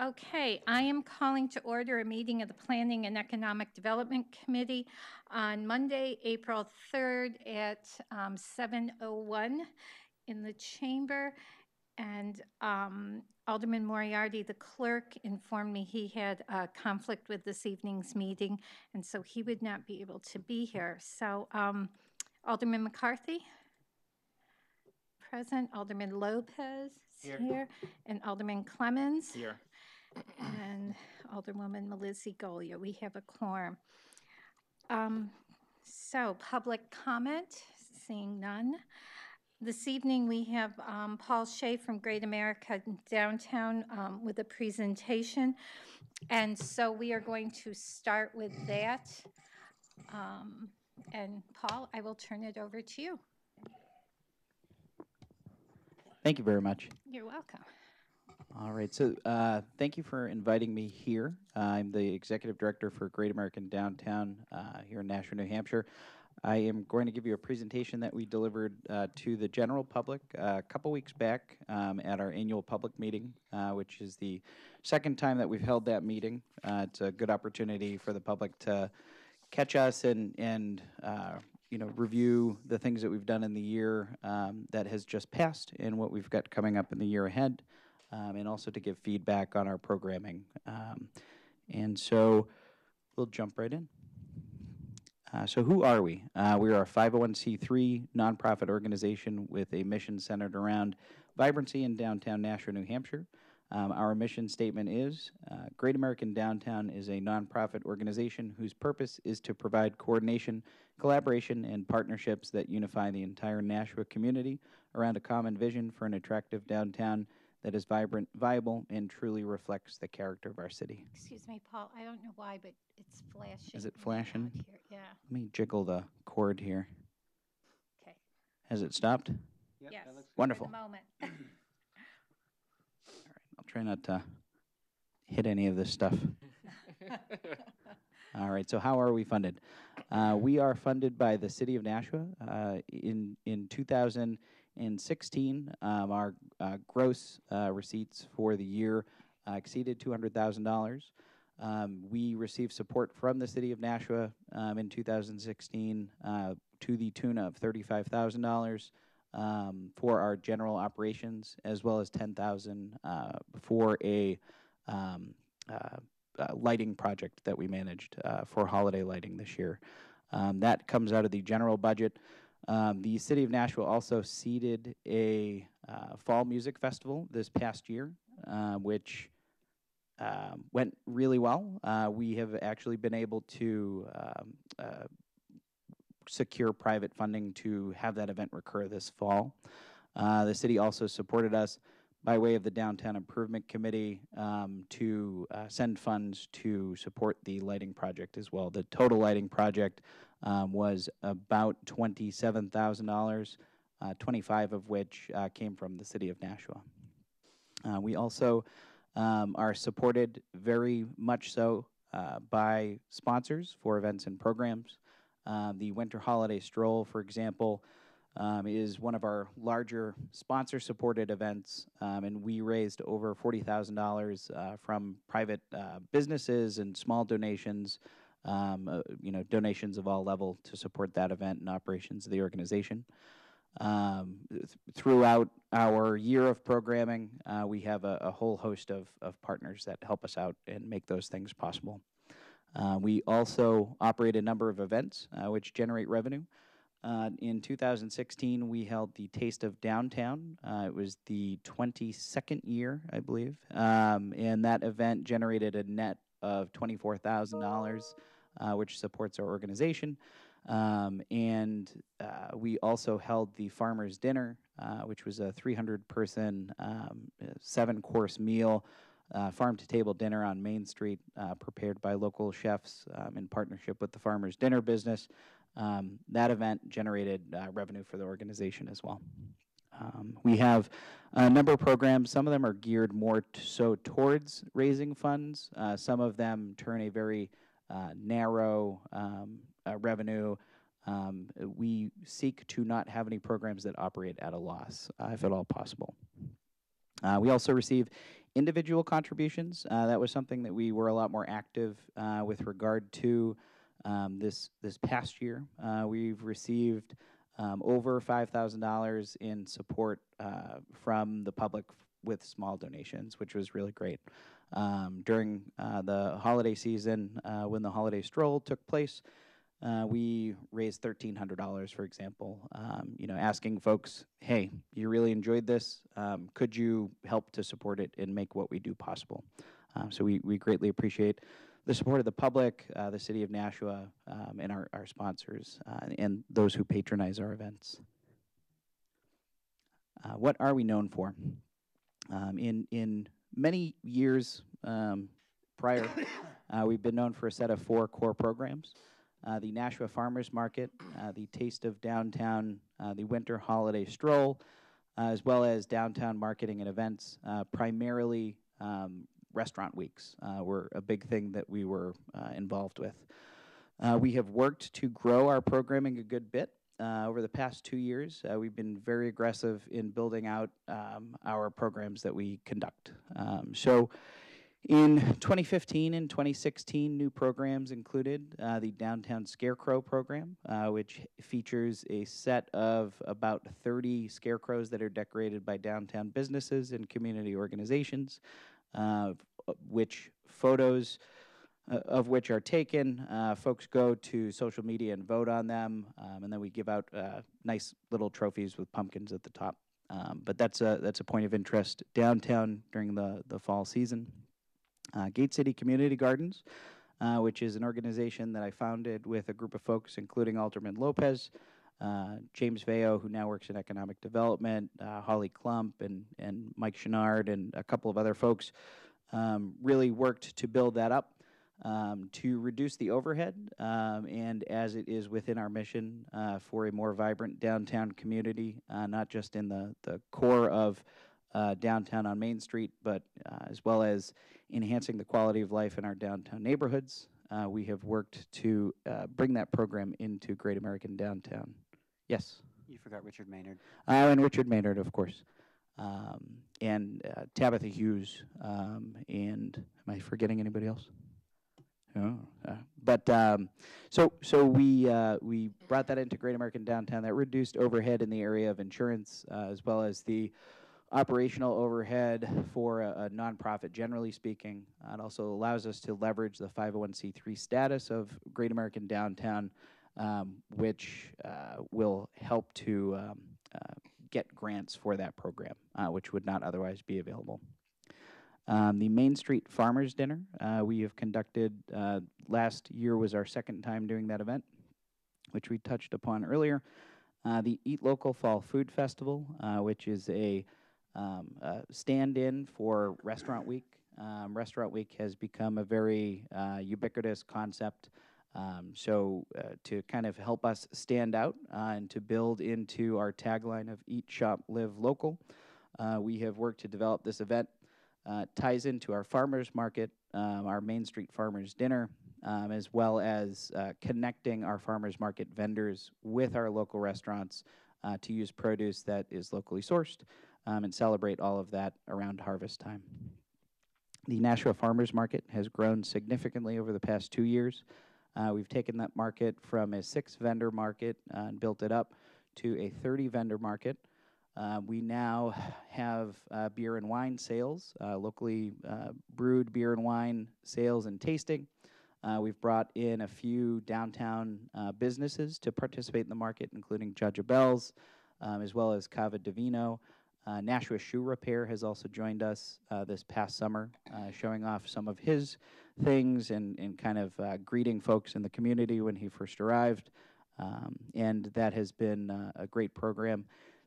Okay, I am calling to order a meeting of the Planning and Economic Development Committee on Monday, April 3rd at um, 7:01 in the chamber. And um, Alderman Moriarty, the clerk, informed me he had a conflict with this evening's meeting, and so he would not be able to be here. So um, Alderman McCarthy? Present. Alderman Lopez is here. And Alderman Clemons. Here. And Alderwoman Melizzi-Golja. We have a quorum. Um, So, public comment, seeing none. This evening, we have um, Paul Shea from Great American Downtown um, with a presentation. And so we are going to start with that. Um, And Paul, I will turn it over to you. Thank you very much. You're welcome. All right, so uh, thank you for inviting me here. I'm the executive director for Great American Downtown uh, here in Nashua, New Hampshire. I am going to give you a presentation that we delivered uh, to the general public uh, a couple weeks back um, at our annual public meeting, uh, which is the second time that we've held that meeting. Uh, it's a good opportunity for the public to catch us and and uh, you know review the things that we've done in the year um, that has just passed and what we've got coming up in the year ahead, um, and also to give feedback on our programming. Um, and so we'll jump right in. Uh, so who are we? Uh, we are a 501c3 nonprofit organization with a mission centered around vibrancy in downtown Nashua, New Hampshire. Um, our mission statement is uh, Great American Downtown is a nonprofit organization whose purpose is to provide coordination, collaboration, and partnerships that unify the entire Nashua community around a common vision for an attractive downtown that is vibrant, viable, and truly reflects the character of our city. Excuse me, Paul, I don't know why, but it's flashing. Is it flashing? here. Yeah, Let me jiggle the cord here. okay. Has it stopped? Yes. Wonderful. For the moment. I'll try not to hit any of this stuff. All right, so how are we funded? Uh, we are funded by the city of Nashua. Uh, in in 2016, um, our uh, gross uh, receipts for the year uh, exceeded $200,000. Um, we received support from the city of Nashua um, in 2016 uh, to the tune of $35,000 um, for our general operations, as well as 10,000 uh, for a um, uh, lighting project that we managed uh, for holiday lighting this year. Um, that comes out of the general budget. Um, the city of Nashua also seeded a uh, fall music festival this past year, uh, which um, went really well. Uh, we have actually been able to um, uh, secure private funding to have that event recur this fall. The city also supported us by way of the Downtown Improvement Committee um, to uh, send funds to support the lighting project as well. The total lighting project um, was about $27,000, uh, 25 of which uh, came from the city of Nashua. Uh, we also um, are supported very much so uh, by sponsors for events and programs. Um, the Winter Holiday Stroll, for example, um, is one of our larger sponsor supported events, um, and we raised over $40,000 uh, from private uh, businesses and small donations, um, uh, you know, donations of all level to support that event and operations of the organization. Um, th- throughout our year of programming, uh, we have a, a whole host of, of partners that help us out and make those things possible. Uh, we also operate a number of events uh, which generate revenue. Uh, in 2016, we held the Taste of Downtown. Uh, it was the 22nd year, I believe, um, and that event generated a net of $24,000, uh, which supports our organization. Um, and uh, we also held the Farmers Dinner, uh, which was a 300 person, um, seven course meal uh, farm to table dinner on Main Street, prepared by local chefs um, in partnership with the Farmers Dinner business. Um, that event generated uh, revenue for the organization as well. Um, we have a number of programs. Some of them are geared more so towards raising funds. Uh, some of them turn a very uh, narrow um, uh, revenue. Um, we seek to not have any programs that operate at a loss, uh, if at all possible. Uh, we also receive individual contributions. That was something that we were a lot more active with regard to um, this this past year. Uh, we've received um, over $5,000 in support uh, from the public with small donations, which was really great. Um, during uh, the holiday season, uh, when the holiday stroll took place, uh, we raised $1,300, for example. Um, you know, asking folks, "Hey, you really enjoyed this? Um, could you help to support it and make what we do possible?" Um, so we we greatly appreciate the support of the public, uh, the city of Nashua, um, and our our sponsors uh, and those who patronize our events. Uh, what are we known for? Um, in in many years um, prior, uh, we've been known for a set of four core programs uh, the Nashua Farmers Market, uh, the Taste of Downtown, the Winter Holiday Stroll, as well as downtown marketing and events, primarily um, restaurant weeks uh, were a big thing that we were involved with. we have worked to grow our programming a good bit. Uh, over the past two years, uh, we've been very aggressive in building out um, our programs that we conduct. Um, so, in 2015 and 2016, new programs included uh, the Downtown Scarecrow program, uh, which features a set of about 30 scarecrows that are decorated by downtown businesses and community organizations, uh, which photos uh, of which are taken. Uh, folks go to social media and vote on them, um, and then we give out uh, nice little trophies with pumpkins at the top. Um, but that's a that's a point of interest downtown during the the fall season uh, Gate City Community Gardens, uh, which is an organization that I founded with a group of folks, including Alderman Lopez, uh, James Vayo, who now works in economic development, uh, Holly Klump, and, and Mike Chenard, and a couple of other folks, um, really worked to build that up. Um, to reduce the overhead, um, and as it is within our mission uh, for a more vibrant downtown community, uh, not just in the, the core of uh, downtown on Main Street, but as well as enhancing the quality of life in our downtown neighborhoods. We have worked to bring that program into Great American Downtown. Yes? You forgot Richard Maynard. Uh, and Richard Maynard, of course. Um, and uh, Tabitha Hughes. Um, and am I forgetting anybody else? Oh, uh, but um, so so we uh, we brought that into Great American Downtown. That reduced overhead in the area of insurance, uh, as well as the operational overhead for a, a nonprofit, generally speaking. Uh, it also allows us to leverage the 501c3 status of Great American Downtown, um, which uh, will help to um, uh, get grants for that program, uh, which would not otherwise be available. Um, the Main Street Farmers Dinner, uh, we have conducted, uh, last year was our second time doing that event, which we touched upon earlier. the Eat Local Fall Food Festival, which is a um, stand in for Restaurant Week. Um, Restaurant Week has become a very uh, ubiquitous concept. Um, so, uh, to kind of help us stand out uh, and to build into our tagline of Eat, Shop, Live Local, uh, we have worked to develop this event. Uh, ties into our farmers market, um, our Main Street Farmers Dinner, um, as well as connecting our farmers market vendors with our local restaurants to use produce that is locally sourced um, and celebrate all of that around harvest time. The Nashua Farmers Market has grown significantly over the past two years. Uh, we've taken that market from a six vendor market uh, and built it up to a 30 vendor market. Uh, we now have uh, beer and wine sales, uh, locally uh, brewed beer and wine sales and tasting. we've brought in a few downtown businesses to participate in the market, including Judge Abell's, um, as well as Cava Divino. Nashua Shoe Repair has also joined us this past summer, showing off some of his things and, and kind of uh, greeting folks in the community when he first arrived. Um, and that has been uh, a great program.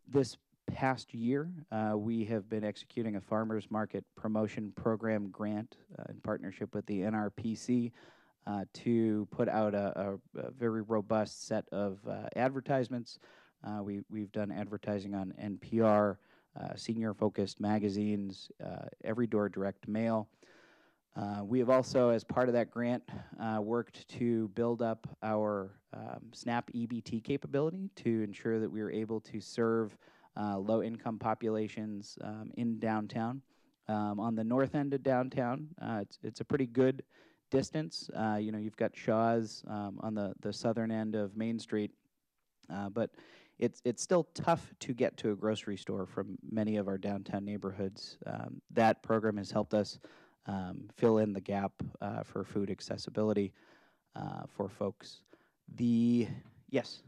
This past year, uh, we have been executing a farmers market promotion program grant in partnership with the NRPC to put out a, a, a, very robust set of advertisements. we, we've done advertising on NPR uh, senior focused magazines, uh, every door direct mail. Uh, we have also, as part of that grant, uh, worked to build up our um, SNAP EBT capability to ensure that we are able to serve uh, low-income populations um, in downtown. Um, on the north end of downtown, uh, it's it's a pretty good distance. Uh, you know, you've got Shaw's um, on the the southern end of Main Street, uh, but it's it's still tough to get to a grocery store from many of our downtown neighborhoods. Um, that program has helped us um, fill in the gap uh, for food accessibility uh, for folks. The yes,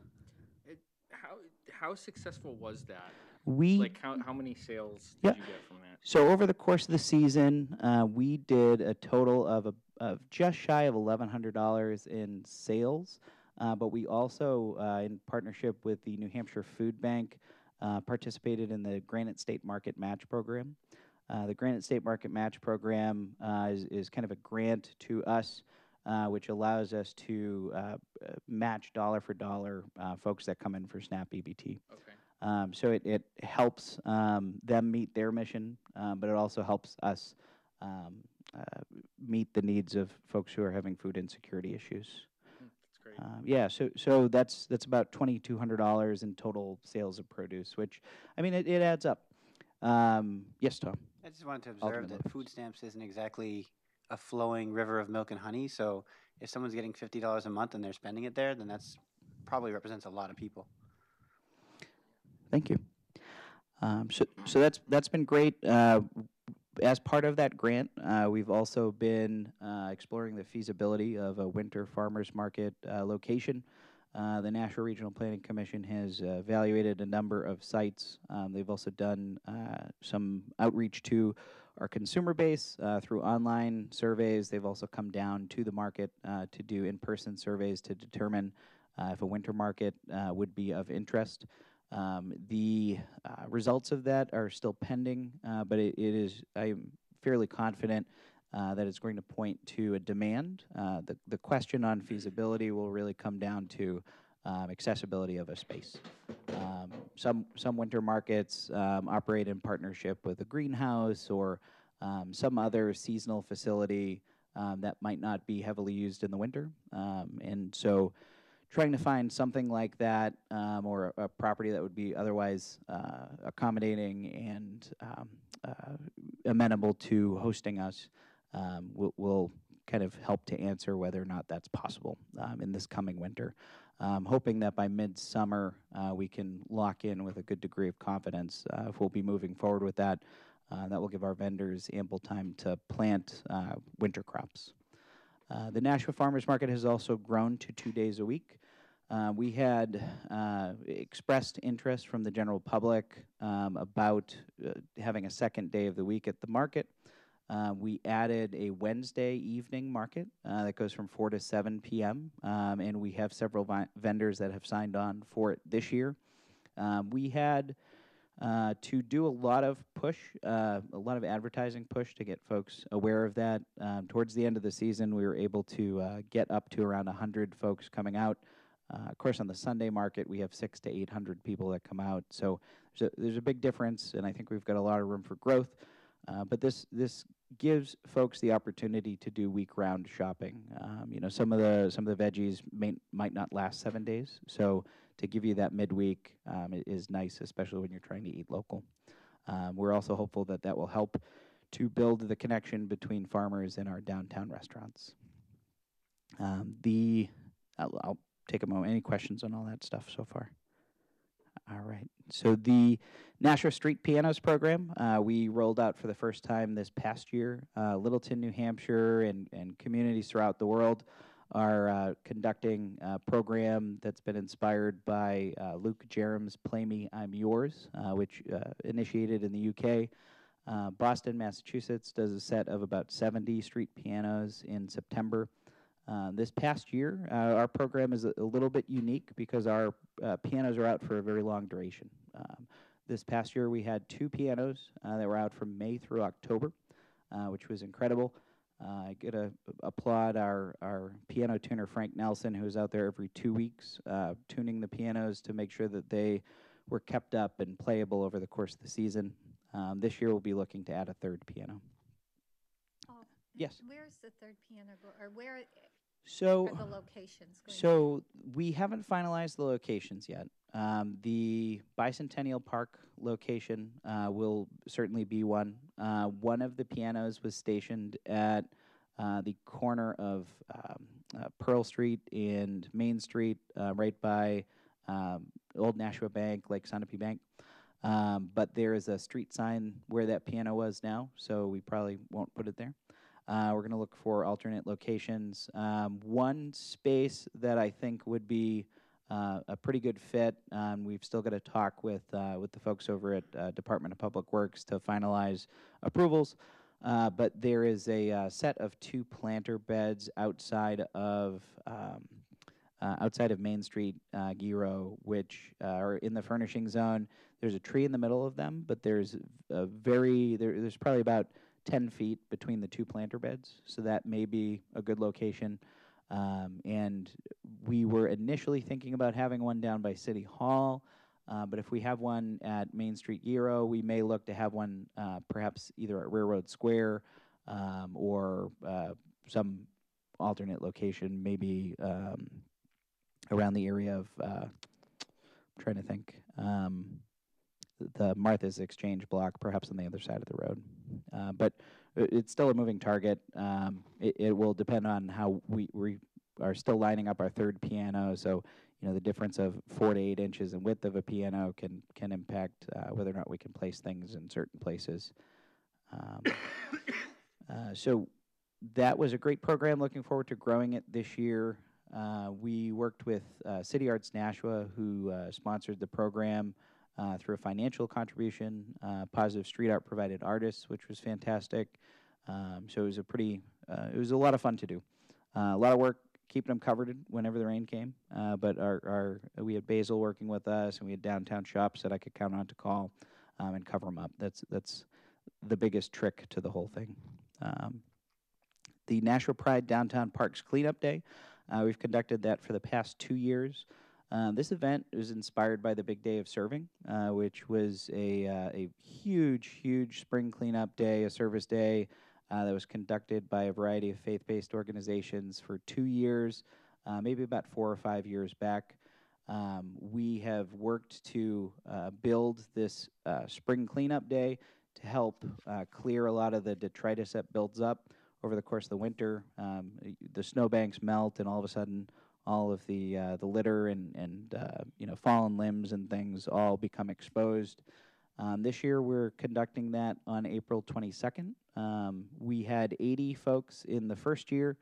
It, how how successful was that? we Like how how many sales Yeah. did you get from that? So over the course of the season, uh, we did a total of a, of just shy of eleven hundred dollars in sales, uh, but we also, uh, in partnership with the New Hampshire Food Bank, uh, participated in the Granite State Market Match Program. Uh, the Granite State Market Match Program uh, is, is kind of a grant to us, uh, which allows us to uh, match dollar for dollar uh, folks that come in for SNAP EBT. Okay. Um, so it, it helps um, them meet their mission, um, but it also helps us um, uh, meet the needs of folks who are having food insecurity issues. Hmm, That's great. Um, yeah, so so that's that's about twenty two hundred dollars in total sales of produce, which I mean it, it adds up. Um, yes, Tom. I just wanted to observe that food stamps isn't exactly a flowing river of milk and honey. So if someone's getting fifty dollars a month and they're spending it there, then that's probably represents a lot of people. Thank you. Um, so, so that's that's been great. Uh, as part of that grant, uh, we've also been uh, exploring the feasibility of a winter farmers market uh, location. Uh, the Nashua Regional Planning Commission has uh, evaluated a number of sites. Um, they've also done uh, some outreach to our consumer base uh, through online surveys. They've also come down to the market uh, to do in-person surveys to determine if a winter market would be of interest. Um, the results of that are still pending, but it, it is, I'm fairly confident that it's going to point to a demand. Uh, the, the question on feasibility will really come down to um, accessibility of a space. Um, some, some winter markets um, operate in partnership with a greenhouse or um, some other seasonal facility um, that might not be heavily used in the winter. Um, and so trying to find something like that or a, a property that would be otherwise uh, accommodating and uh, amenable to hosting us um, will, will kind of help to answer whether or not that's possible um, in this coming winter. Um, hoping that by midsummer uh, we can lock in with a good degree of confidence uh, if we'll be moving forward with that. Uh, that will give our vendors ample time to plant uh, winter crops. Uh, the Nashua Farmers Market has also grown to two days a week. Uh, we had uh, expressed interest from the general public um, about uh, having a second day of the week at the market. Uh, we added a Wednesday evening market uh, that goes from 4 to 7 p.m., um, and we have several vendors that have signed on for it this year. Um, we had uh, to do a lot of push, uh, a lot of advertising push to get folks aware of that. Um, towards the end of the season, we were able to uh, get up to around 100 folks coming out. Of course, on the Sunday market, we have six to 800 people that come out. So there's a, there's a big difference, and I think we've got a lot of room for growth. Uh, but this this gives folks the opportunity to do week round shopping. Um, you know, some of the some of the veggies may, might not last seven days, so to give you that midweek um, is nice, especially when you're trying to eat local. Um, we're also hopeful that that will help to build the connection between farmers and our downtown restaurants. Um, the I'll, I'll take a moment. Any questions on all that stuff so far? All right. So the Nashua Street Pianos program uh, we rolled out for the first time this past year. Uh, Littleton, New Hampshire, and and communities throughout the world are uh, conducting a program that's been inspired by uh, Luke Jerram's "Play Me, I'm Yours," uh, which uh, initiated in the UK. Boston, Massachusetts does a set of about 70 street pianos in September. Uh, this past year, uh, our program is a, a little bit unique because our uh, pianos are out for a very long duration. Um, this past year, we had two pianos uh, that were out from May through October, uh, which was incredible. Uh, I get to applaud our, our piano tuner, Frank Nelson, who's out there every two weeks uh, tuning the pianos to make sure that they were kept up and playable over the course of the season. Um, this year, we'll be looking to add a third piano. Oh, Yes. Where's the third piano, go- or where So, the locations going? So we haven't finalized the locations yet. Um, the Bicentennial Park location uh, will certainly be one. Uh, one of the pianos was stationed at uh, the corner of um, uh, Pearl Street and Main Street, uh, right by um, Old Nashua Bank, Lake Sunapee Bank. Um, but there is a street sign where that piano was now, so we probably won't put it there. Uh, we're going to look for alternate locations. Um, one space that I think would be uh, a pretty good fit. Um, we've still got to talk with uh, with the folks over at uh, Department of Public Works to finalize approvals. Uh, but there is a uh, set of two planter beds outside of um, outside of Main Street, Giro, which are in the furnishing zone. There's a tree in the middle of them, but there's a very there, there's probably about 10 feet between the two planter beds, so that may be a good location. Um, and we were initially thinking about having one down by City Hall, uh, but if we have one at Main Street Giro, we may look to have one uh, perhaps either at Railroad Square um, or uh, some alternate location, maybe um, around the area of, uh, I'm trying to think, um, the Martha's Exchange block, perhaps on the other side of the road. Uh, but it's still a moving target. Um, it, it will depend on how we, we are still lining up our third piano. So, you know, the difference of four to eight inches in width of a piano can can impact uh, whether or not we can place things in certain places. Um, uh, so that was a great program. Looking forward to growing it this year. Uh, we worked with uh, City Arts Nashua, who uh, sponsored the program uh, through a financial contribution. Uh, Positive Street Art provided artists, which was fantastic. Um, so it was a pretty, uh, it was a lot of fun to do. Uh, a lot of work keeping them covered whenever the rain came. Uh, but our, our, we had Basil working with us, and we had downtown shops that I could count on to call um, and cover them up. That's that's the biggest trick to the whole thing. Um, the Nashua Pride Downtown Parks Cleanup Day. Uh, we've conducted that for the past two years. Uh, this event was inspired by the Big Day of Serving, uh, which was a, uh, a huge, huge spring cleanup day, a service day uh, that was conducted by a variety of faith based organizations for two years, uh, maybe about four or five years back. Um, we have worked to uh, build this spring cleanup day to help clear a lot of the detritus that builds up over the course of the winter. Um, the snowbanks melt, and all of a sudden, all of the uh, the litter and and uh, you know fallen limbs and things all become exposed. Um, this year, we're conducting that on April 22nd. Um, we had 80 folks in the first year.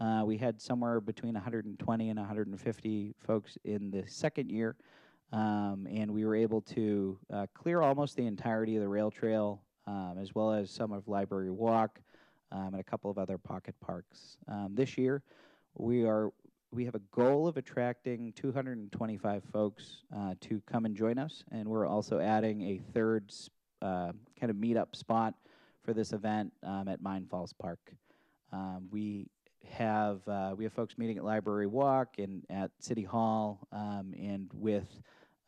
Uh, we had somewhere between 120 and 150 folks in the second year, um, and we were able to uh, clear almost the entirety of the rail trail, um, as well as some of Library Walk um, and a couple of other pocket parks. Um, this year, we are we have a goal of attracting 225 folks uh, to come and join us, and we're also adding a third uh, kind of meetup spot for this event um, at Mine Falls Park. Um, we have uh, we have folks meeting at Library Walk and at City Hall, um, and with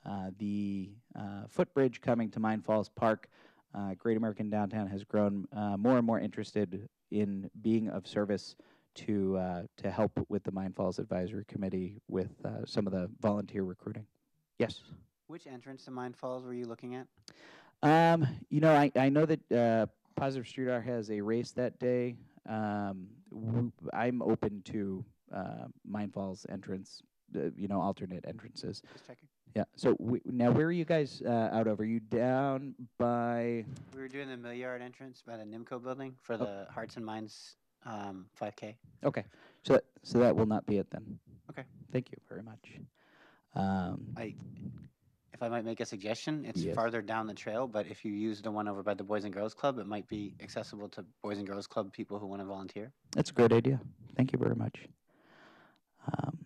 uh, the uh, footbridge coming to Mine Falls Park, uh, Great American Downtown has grown more and more interested in being of service to uh, to help with the Mine Falls Advisory Committee with uh, some of the volunteer recruiting. Yes. Which entrance to Mine Falls were you looking at? Um, you know, I, I know that uh, Positive Street Art has a race that day. Um, w- I'm open to uh, Mine Falls entrance, uh, you know, alternate entrances. Just checking. Yeah. So we, now, where are you guys uh, out of? Are you down by? We were doing the Millyard entrance by the Nimco building for Oh. the Hearts and Minds um, 5K. Okay. So that, so that will not be it then. Okay. Thank you very much. Um, I, if I might make a suggestion, it's Yes. farther down the trail, but if you use the one over by the Boys and Girls Club, it might be accessible to Boys and Girls Club people who want to volunteer. That's a great idea. Thank you very much. Um,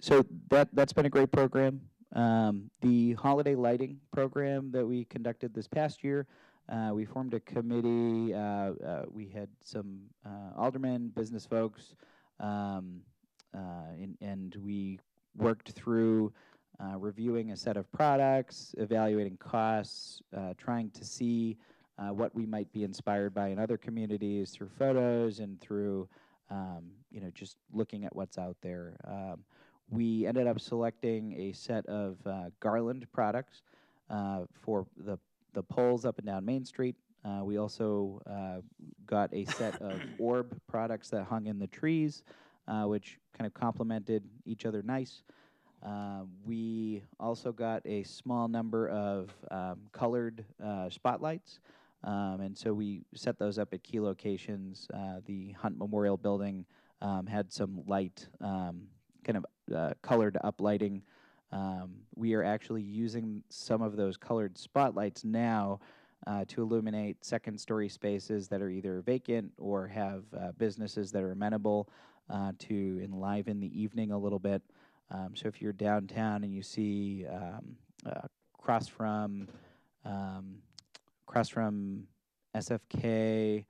so that that's been a great program. Um, the holiday lighting program that we conducted this past year, uh, we formed a committee. Uh, uh, we had some uh, aldermen, business folks, um, and, and we worked through uh, reviewing a set of products, evaluating costs, uh, trying to see uh, what we might be inspired by in other communities through photos and through um, you know just looking at what's out there. Um, we ended up selecting a set of garland products for the, the poles up and down Main Street. Uh, we also uh, got a set of orb products that hung in the trees, uh, which kind of complemented each other nice. Uh, we also got a small number of um, colored uh, spotlights, um, and so we set those up at key locations. Uh, the Hunt Memorial Building um, had some light, um, kind of uh, colored uplighting. Um, we are actually using some of those colored spotlights now uh, to illuminate second story spaces that are either vacant or have uh, businesses that are amenable uh, to enliven the evening a little bit. Um, so if you're downtown and you see um, uh, across from um, across from SFK,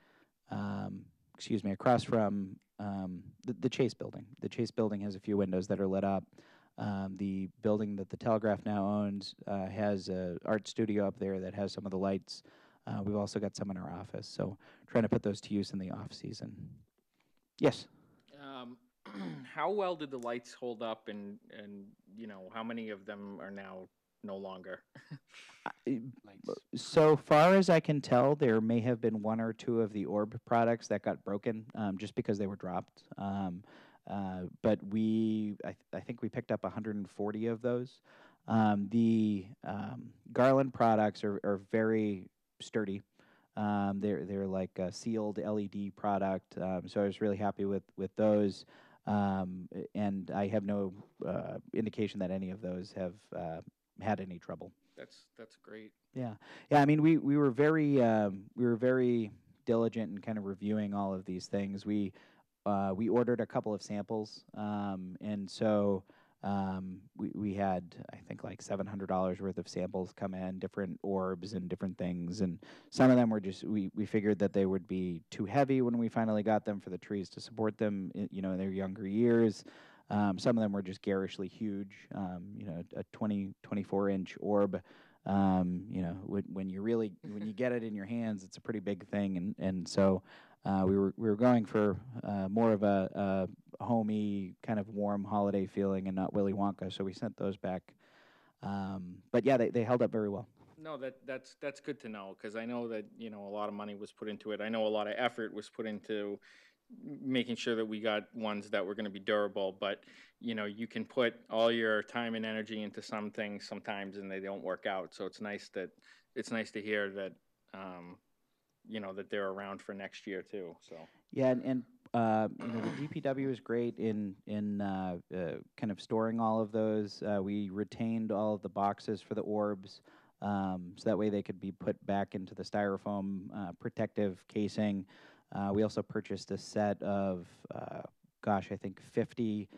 um, excuse me, across from um, the, the Chase building. The Chase building has a few windows that are lit up. Um, the building that the Telegraph now owns uh, has a art studio up there that has some of the lights. Uh, we've also got some in our office, so trying to put those to use in the off season. Yes. Um, how well did the lights hold up, and and you know how many of them are now no longer? I- So far as I can tell, there may have been one or two of the orb products that got broken um, just because they were dropped. Um, uh, but we, I, th- I think we picked up 140 of those. Um, the um, Garland products are, are very sturdy. Um, they're they're like a sealed LED product, um, so I was really happy with with those. Um, and I have no uh, indication that any of those have uh, had any trouble. That's that's great. Yeah, yeah. I mean, we we were very um, we were very diligent in kind of reviewing all of these things. We uh, we ordered a couple of samples, um, and so um, we we had I think like seven hundred dollars worth of samples come in, different orbs and different things, and some of them were just we we figured that they would be too heavy when we finally got them for the trees to support them, you know, in their younger years. Um, some of them were just garishly huge, um, you know, a 20, 24 inch orb um, you know, when, when you really when you get it in your hands, it's a pretty big thing, and and so uh, we were we were going for uh, more of a, a homey kind of warm holiday feeling, and not Willy Wonka. So we sent those back. Um, but yeah, they, they held up very well. No, that that's that's good to know because I know that you know a lot of money was put into it. I know a lot of effort was put into making sure that we got ones that were going to be durable. But you know, you can put all your time and energy into some things sometimes, and they don't work out. So it's nice that it's nice to hear that um, you know that they're around for next year too. So Yeah, and, and uh, you know the DPW is great in in uh, uh, kind of storing all of those. Uh, we retained all of the boxes for the orbs, um, so that way they could be put back into the styrofoam uh, protective casing. Uh, we also purchased a set of, uh, gosh, I think 50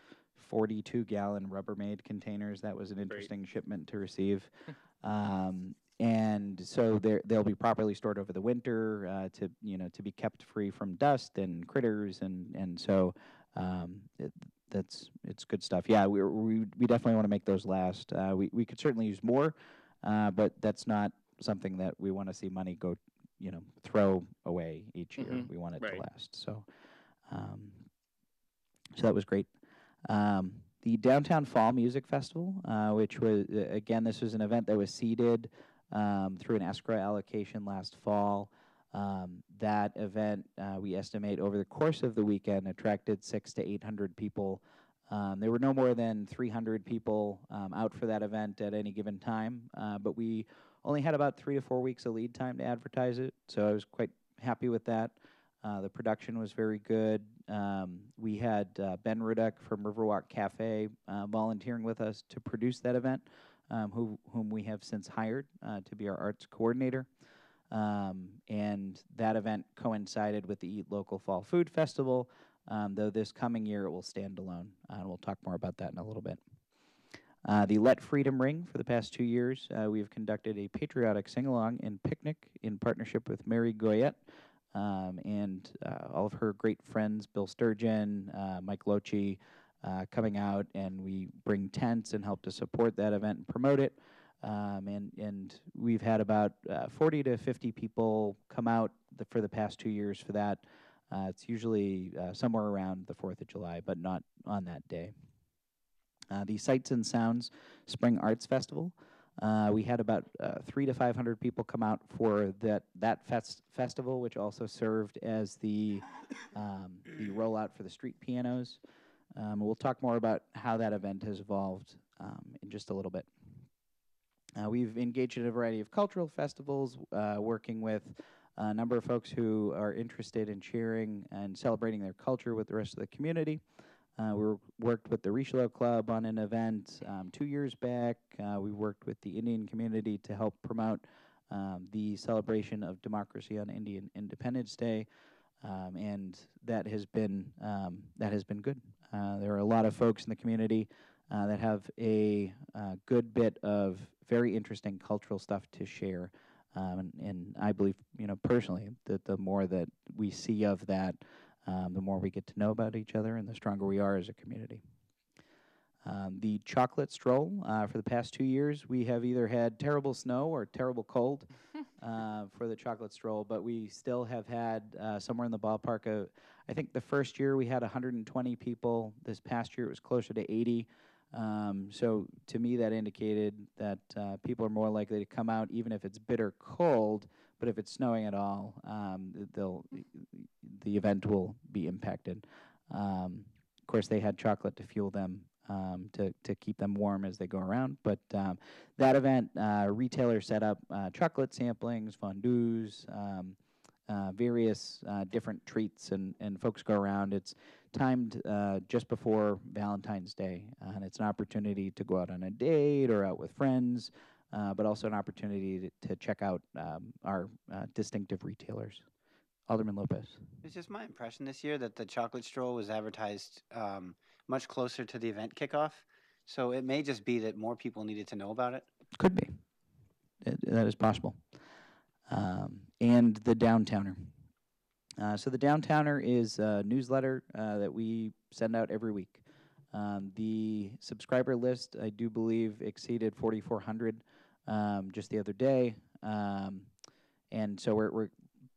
42 gallon Rubbermaid containers. That was an interesting shipment to receive. um, and so they'll be properly stored over the winter uh, to you know to be kept free from dust and critters and and so um, it, that's it's good stuff. Yeah, we we we definitely want to make those last. Uh, we we could certainly use more, uh, but that's not something that we want to see money go you know throw away each year. Mhm, We want it right. to last. So um, so that was great. Um, the Downtown Fall Music Festival, uh, which was again, this was an event that was seeded um, through an escrow allocation last fall. Um, that event, uh, we estimate over the course of the weekend, attracted six to eight hundred people. Um, there were no more than 300 people um, out for that event at any given time, uh, but we only had about three to four weeks of lead time to advertise it, so I was quite happy with that. Uh, the production was very good. Um, we had uh, Ben Rudak from Riverwalk Cafe uh, volunteering with us to produce that event, um, who, whom we have since hired uh, to be our arts coordinator. Um, and that event coincided with the Eat Local Fall Food Festival, um, though this coming year it will stand alone. Uh, and we'll talk more about that in a little bit. Uh, the Let Freedom Ring for the past two years, uh, we've conducted a patriotic sing along and picnic in partnership with Mary Goyette um, and uh, all of her great friends, Bill Sturgeon, uh, Mike Lochi, uh, coming out, and we bring tents and help to support that event and promote it. Um, and and we've had about uh, 40 to 50 people come out the, for the past two years for that. Uh, it's usually uh, somewhere around the 4th of July, but not on that day. Uh, the Sights and Sounds Spring Arts Festival. Uh, we had about uh, three to 500 people come out for that that fest festival, which also served as the um, the rollout for the street pianos. Um, we'll talk more about how that event has evolved um, in just a little bit. Uh, we've engaged in a variety of cultural festivals, uh, working with a number of folks who are interested in sharing and celebrating their culture with the rest of the community. Uh, we worked with the Richelieu Club on an event um, two years back. Uh, we worked with the Indian community to help promote um, the celebration of democracy on Indian Independence Day, um, and that has been um, that has been good. Uh, there are a lot of folks in the community uh, that have a uh, good bit of very interesting cultural stuff to share. Um, and, and, I believe, you know, personally, that the more that we see of that, um, the more we get to know about each other and the stronger we are as a community. Um, the chocolate stroll, uh, for the past two years, we have either had terrible snow or terrible cold uh, for the chocolate stroll, but we still have had uh, somewhere in the ballpark of, I think the first year we had 120 people. This past year it was closer to 80. Um, so to me, that indicated that uh, people are more likely to come out, even if it's bitter cold. But if it's snowing at all, um, they'll the event will be impacted. Um, of course, they had chocolate to fuel them um, to to keep them warm as they go around. But um, that event, uh, retailers set up uh, chocolate samplings, fondues. Um, uh, various uh, different treats and, and folks go around. It's timed uh, just before Valentine's Day, and it's an opportunity to go out on a date or out with friends, uh, but also an opportunity to, to check out um, our distinctive retailers. Alderman Lopez. It's just my impression this year that the chocolate stroll was advertised um, much closer to the event kickoff. So it may just be that more people needed to know about it. Could be. It, that is possible um, and the Downtowner. Uh, so the Downtowner is a newsletter uh, that we send out every week. Um, the subscriber list, I do believe, exceeded 4,400 um, just the other day. Um, and so we're, we're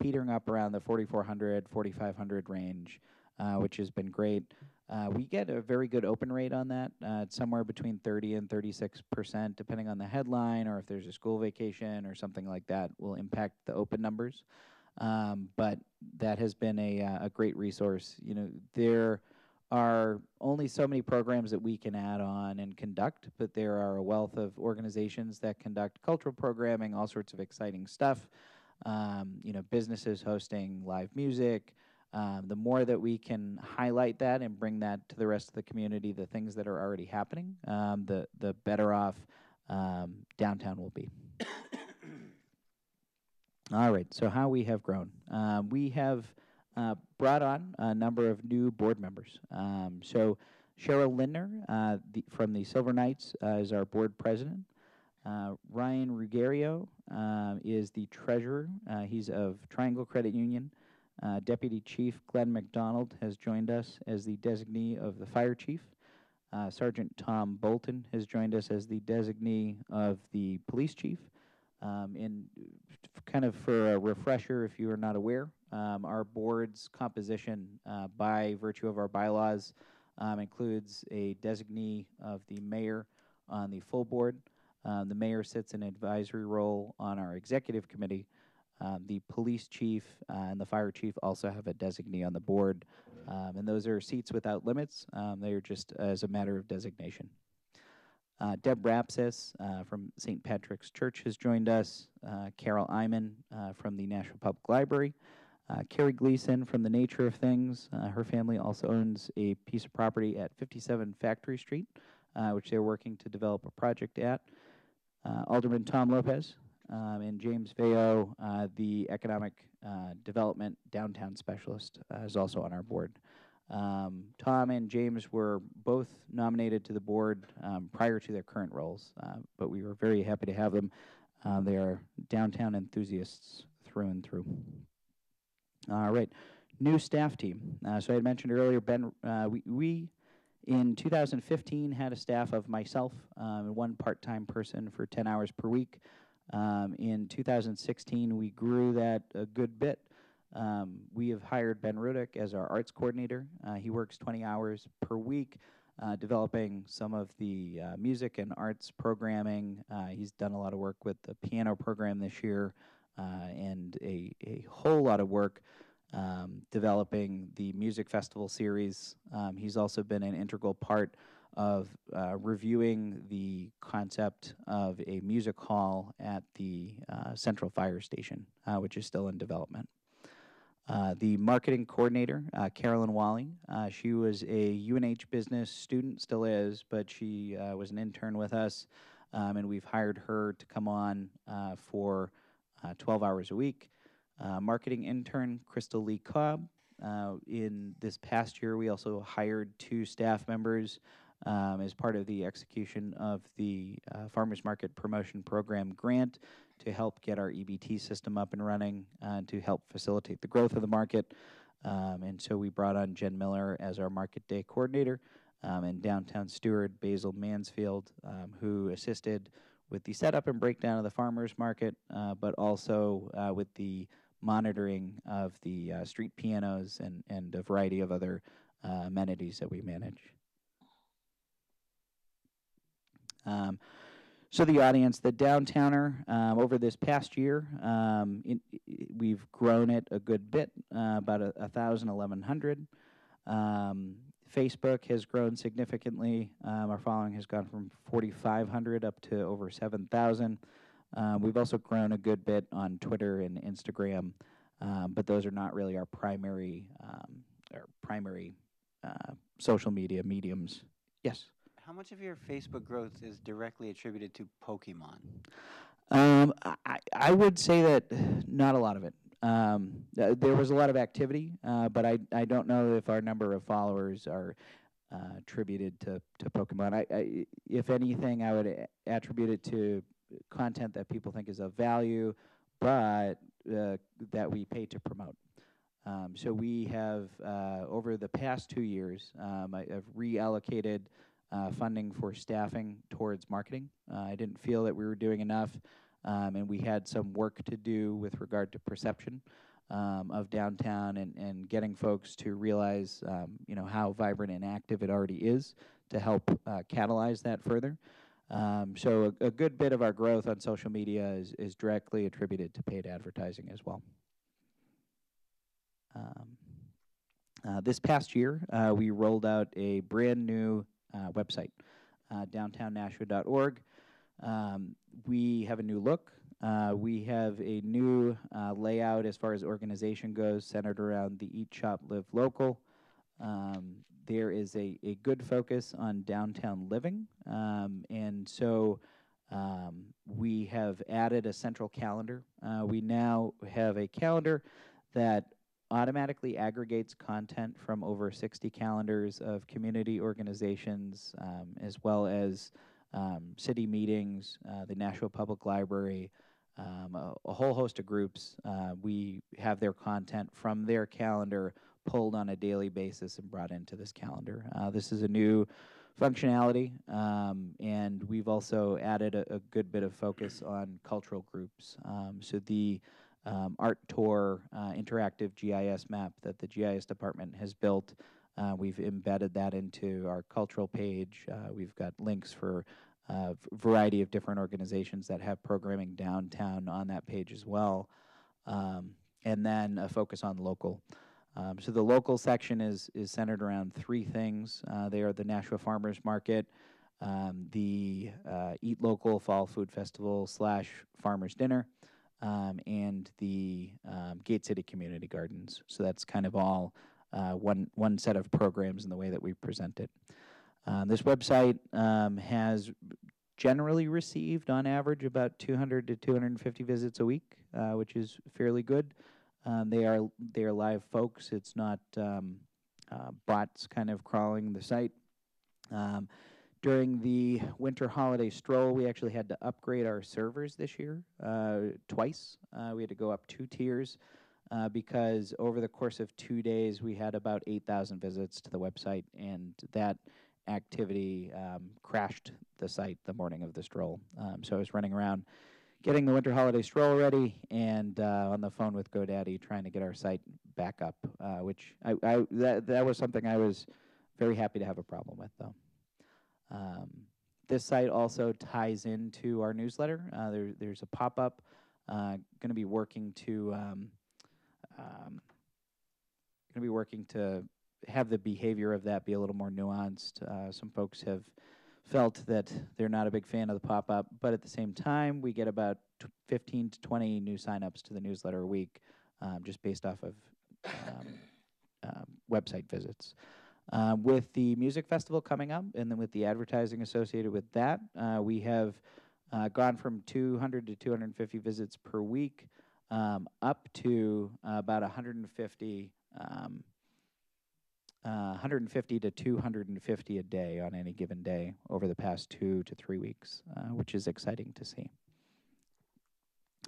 petering up around the 4,400, 4,500 range, uh, which has been great. Uh, we get a very good open rate on that. Uh, it's somewhere between 30 and 36 percent, depending on the headline or if there's a school vacation or something like that, will impact the open numbers. Um, but that has been a, uh, a great resource. You know, there are only so many programs that we can add on and conduct, but there are a wealth of organizations that conduct cultural programming, all sorts of exciting stuff. Um, you know, businesses hosting live music, um, the more that we can highlight that and bring that to the rest of the community, the things that are already happening, um, the the better off um, downtown will be. All right. So how we have grown, um, we have uh, brought on a number of new board members. Um, so Cheryl Lindner uh, the, from the Silver Knights uh, is our board president. Uh, Ryan Ruggiero um, is the treasurer. Uh, he's of Triangle Credit Union. Uh, Deputy Chief Glenn McDonald has joined us as the designee of the fire chief. Uh, Sergeant Tom Bolton has joined us as the designee of the police chief. Um, and kind of for a refresher, if you are not aware, um, our board's composition uh, by virtue of our bylaws um, includes a designee of the mayor on the full board. Um, the mayor sits in an advisory role on our executive committee, um, the police chief uh, and the fire chief also have a designee on the board, um, and those are seats without limits. Um, they are just as a matter of designation. Uh, Deb Rapsis uh, from St. Patrick's Church has joined us. Uh, Carol Eyman uh, from the Nashua Public Library. Uh, Carrie Gleason from The Nature of Things. her family also owns a piece of property at 57 Factory Street, which they're working to develop a project at. Alderman Tom Lopez um, and James Vayo, uh, the economic uh, development downtown specialist, uh, is also on our board. Um, Tom and James were both nominated to the board um, prior to their current roles, uh, but we were very happy to have them. Uh, they are downtown enthusiasts through and through. All right, new staff team. Uh, so I had mentioned earlier, Ben, we, we in 2015 had a staff of myself um, and one part-time person for 10 hours per week. Um, in 2016, we grew that a good bit. Um, we have hired Ben Rudick as our arts coordinator. Uh, he works 20 hours per week. uh, developing some of the uh, music and arts programming. Uh, he's done a lot of work with the piano program this year uh, and a, a whole lot of work um, developing the music festival series. Um, he's also been an integral part of uh, reviewing the concept of a music hall at the uh, Central Fire Station, uh, which is still in development. Uh, the marketing coordinator, uh, Carolyn Wally, uh, she was a UNH business student, still is, but she was an intern with us, um, and we've hired her to come on for 12 hours a week. marketing intern, Crystal Lee Cobb. in this past year, we also hired two staff members um, as part of the execution of the uh, Farmers Market Promotion Program grant to help get our EBT system up and running uh, to help facilitate the growth of the market. Um, and so we brought on Jen Miller as our market day coordinator um, and downtown steward Basil Mansfield, um, who assisted with the setup and breakdown of the farmers market, uh, but also uh, with the monitoring of the uh, street pianos and, and a variety of other uh, amenities that we manage. Um, so the audience, the downtowner, um, over this past year, um, in, we've grown it a good bit, uh, about a, a thousand, eleven hundred. Um, Facebook has grown significantly. Um, our following has gone from 4,500 up to over 7,000. Um, we've also grown a good bit on Twitter and Instagram, um, but those are not really our primary, our primary uh, social media mediums. Yes. How much of your Facebook growth is directly attributed to Pokemon? Um, I, I would say that not a lot of it. Um, th- there was a lot of activity, uh, but I, I don't know if our number of followers are uh, attributed to, to Pokemon. I, I, if anything, I would a- attribute it to content that people think is of value, but uh, that we pay to promote. Um, so we have, uh, over the past two years, um, I, have reallocated uh, funding for staffing towards marketing. Uh, I didn't feel that we were doing enough, um, and we had some work to do with regard to perception um, of downtown and, and getting folks to realize, um, you know, how vibrant and active it already is to help uh, catalyze that further. Um, so a, a, good bit of our growth on social media is, is directly attributed to paid advertising as well. Um, uh, this past year, uh, we rolled out a brand new uh, website, uh, downtownnashua.org. Um, we have a new look. Uh, we have a new uh, layout as far as organization goes, centered around the Eat, Shop, Live Local. Um, there is a, a good focus on downtown living, um, and so um, we have added a central calendar. Uh, we now have a calendar that automatically aggregates content from over 60 calendars of community organizations, um, as well as um, city meetings, uh, the Nashua Public Library, um, a, a, whole host of groups. Uh, we have their content from their calendar pulled on a daily basis and brought into this calendar. Uh, this is a new functionality, um, and we've also added a, a, good bit of focus on cultural groups. Um, so the um, Art Tour uh, interactive GIS map that the GIS department has built. Uh, we've embedded that into our cultural page. Uh, we've got links for a uh, variety of different organizations that have programming downtown on that page as well. Um, and then a focus on local. Um, so the local section is, is centered around three things. Uh, they are the Nashua Farmers Market, um, the uh, Eat Local Fall Food Festival slash Farmers Dinner, um, and the um, Gate City Community Gardens. So that's kind of all uh, one one set of programs in the way that we present it. Um, this website um, has generally received, on average, about 200 to 250 visits a week, uh, which is fairly good. Um, they are they are live folks. It's not um, uh, bots kind of crawling the site. During the winter holiday stroll, we actually had to upgrade our servers this year uh, twice. Uh, we had to go up two tiers uh, because over the course of two days, we had about 8,000 visits to the website, and that activity um, crashed the site the morning of the stroll. Um, so I was running around getting the winter holiday stroll ready and uh, on the phone with GoDaddy trying to get our site back up, uh, which I, I, that, that was something I was very happy to have a problem with, though. Um, this site also ties into our newsletter. Uh, there, there's a pop-up uh, going to be working to um, um, going to be working to have the behavior of that be a little more nuanced. Uh, some folks have felt that they're not a big fan of the pop-up, but at the same time, we get about t- 15 to 20 new signups to the newsletter a week, um, just based off of um, um, website visits. Uh, with the music festival coming up, and then with the advertising associated with that, uh, we have uh, gone from 200 to 250 visits per week um, up to uh, about 150, um, uh, 150 to 250 a day on any given day over the past two to three weeks, uh, which is exciting to see.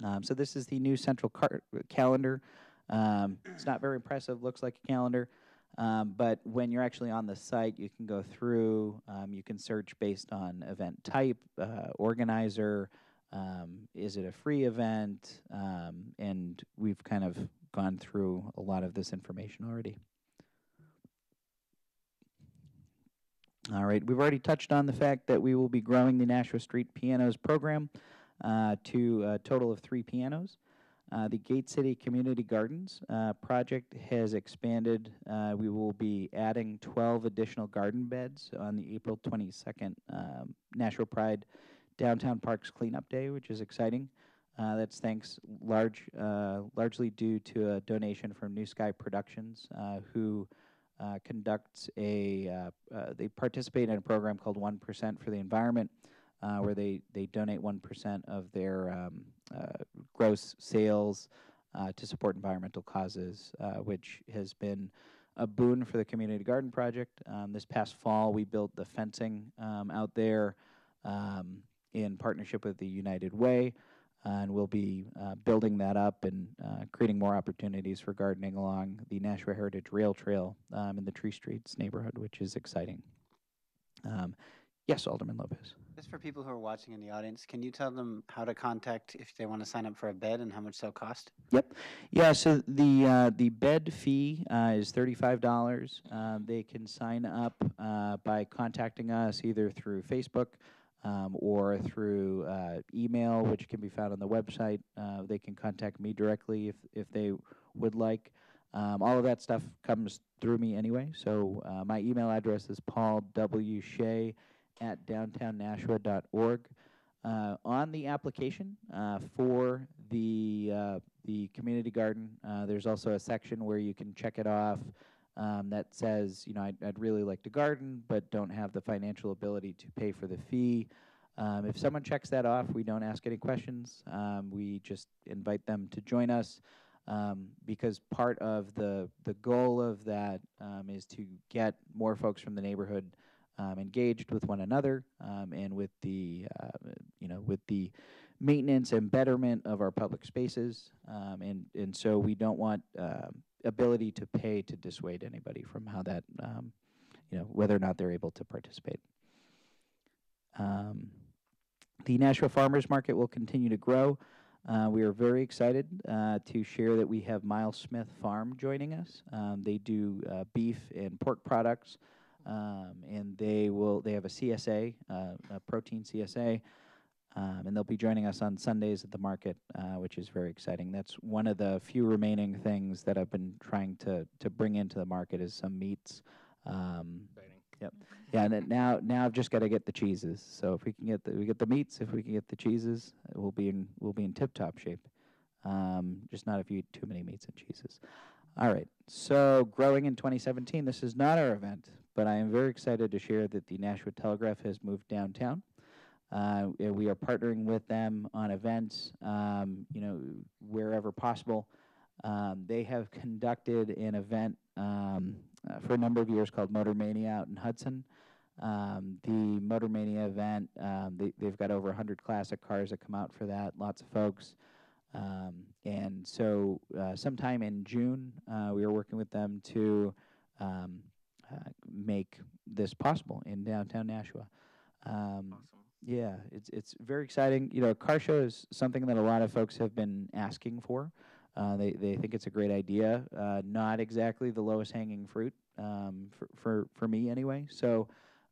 Um, so this is the new central car- calendar. Um, it's not very impressive. Looks like a calendar. Um, but when you're actually on the site, you can go through, um, you can search based on event type, uh, organizer, um, is it a free event, um, and we've kind of gone through a lot of this information already. All right, we've already touched on the fact that we will be growing the Nashua Street Pianos program uh, to a total of three pianos. Uh, the Gate City Community Gardens uh, project has expanded. Uh, we will be adding 12 additional garden beds on the April 22nd um, Nashua Pride Downtown Parks Cleanup Day, which is exciting. Uh, that's thanks large, uh, largely due to a donation from New Sky Productions, who conducts a. they participate in a program called One Percent for the Environment, where they they donate one percent of their um, gross sales to support environmental causes, which has been a boon for the community garden project. Um, this past fall, we built the fencing um, out there. Um, in partnership with the United Way. Uh, and we'll be uh, building that up and uh, creating more opportunities for gardening along the Nashua Heritage Rail Trail um, in the Tree Streets neighborhood, which is exciting. Um, yes, Alderman Lopez. Just for people who are watching in the audience, can you tell them how to contact if they want to sign up for a bed and how much they'll cost? Yep. Yeah. So the uh, the bed fee uh, is thirty five dollars. Um, they can sign up uh, by contacting us either through Facebook um, or through uh, email, which can be found on the website. Uh, they can contact me directly if, if they would like. Um, all of that stuff comes through me anyway. So uh, my email address is paul w shea at downtownnashua.org. Uh, on the application uh, for the uh, the community garden, there's also a section where you can check it off um, that says, you know, I'd, I'd, really like to garden, but don't have the financial ability to pay for the fee. Um, if someone checks that off, we don't ask any questions. Um, we just invite them to join us um, because part of the the goal of that um, is to get more folks from the neighborhood um, engaged with one another and with the uh, you know with the maintenance and betterment of our public spaces. and and so we don't want ability to pay to dissuade anybody from how that, um, you know, whether or not they're able to participate. Um, the Nashua Farmers Market will continue to grow. Uh, we are very excited uh, to share that we have Miles Smith Farm joining us. Um, they do uh, beef and pork products, um, and they will they have a CSA, uh, a protein CSA, um, and they'll be joining us on Sundays at the market, uh, which is very exciting. That's one of the few remaining things that I've been trying to to bring into the market is some meats. Um, yep. Yeah, and now now I've just got to get the cheeses. So if we can get the we get the meats, if we can get the cheeses, we'll be in we'll be in tip top shape. Um, just not if you eat too many meats and cheeses. All right. So growing in 2017, this is not our event, but I am very excited to share that the Nashua Telegraph has moved downtown. Uh, we are partnering with them on events, um, you know, wherever possible. Um, they have conducted an event um, uh, for a number of years called Motor Mania out in Hudson. Um, the Motor Mania event, um, they, have got over 100 classic cars that come out for that, lots of folks. Um, and so, uh, sometime in June, uh, we are working with them to make this possible in downtown Nashua. awesome. Yeah, it's it's very exciting. You know, a car show is something that a lot of folks have been asking for. Uh, they they think it's a great idea. Uh, not exactly the lowest hanging fruit um, for, for for me anyway. So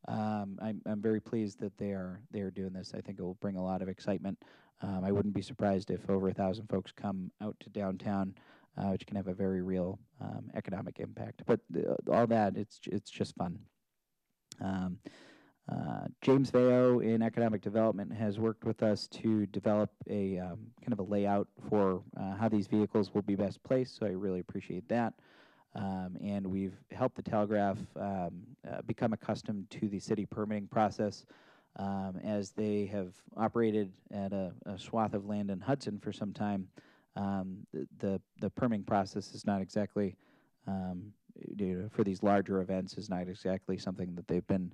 um, I'm, I'm very pleased that they are they are doing this. I think it will bring a lot of excitement. Um, I wouldn't be surprised if over a thousand folks come out to downtown, uh, which can have a very real um, economic impact. But uh, all that, it's it's just fun. Um, uh, James Vayo in economic development has worked with us to develop a um, kind of a layout for uh, how these vehicles will be best placed. So I really appreciate that. Um, and we've helped the Telegraph um, uh, become accustomed to the city permitting process um, as they have operated at a, a swath of land in Hudson for some time. Um, the, the the permitting process is not exactly um, you know, for these larger events is not exactly something that they've been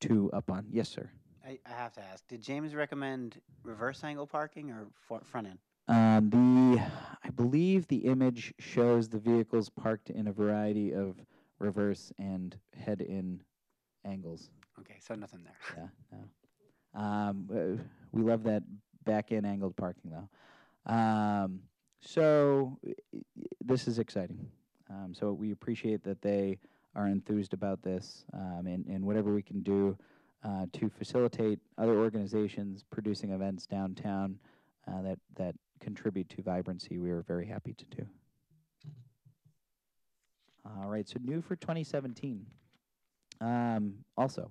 too up on. Yes, sir. I, I have to ask, did James recommend reverse angle parking or for, front end? Um, the I believe the image shows the vehicles parked in a variety of reverse and head-in angles. Okay, so nothing there. Yeah, no. Um, uh, we love that back-end angled parking though. Um, so this is exciting. Um, so we appreciate that they are enthused about this um, and, and whatever we can do uh, to facilitate other organizations producing events downtown uh, that that contribute to vibrancy. We are very happy to do. All right, so new for 2017. Um, also,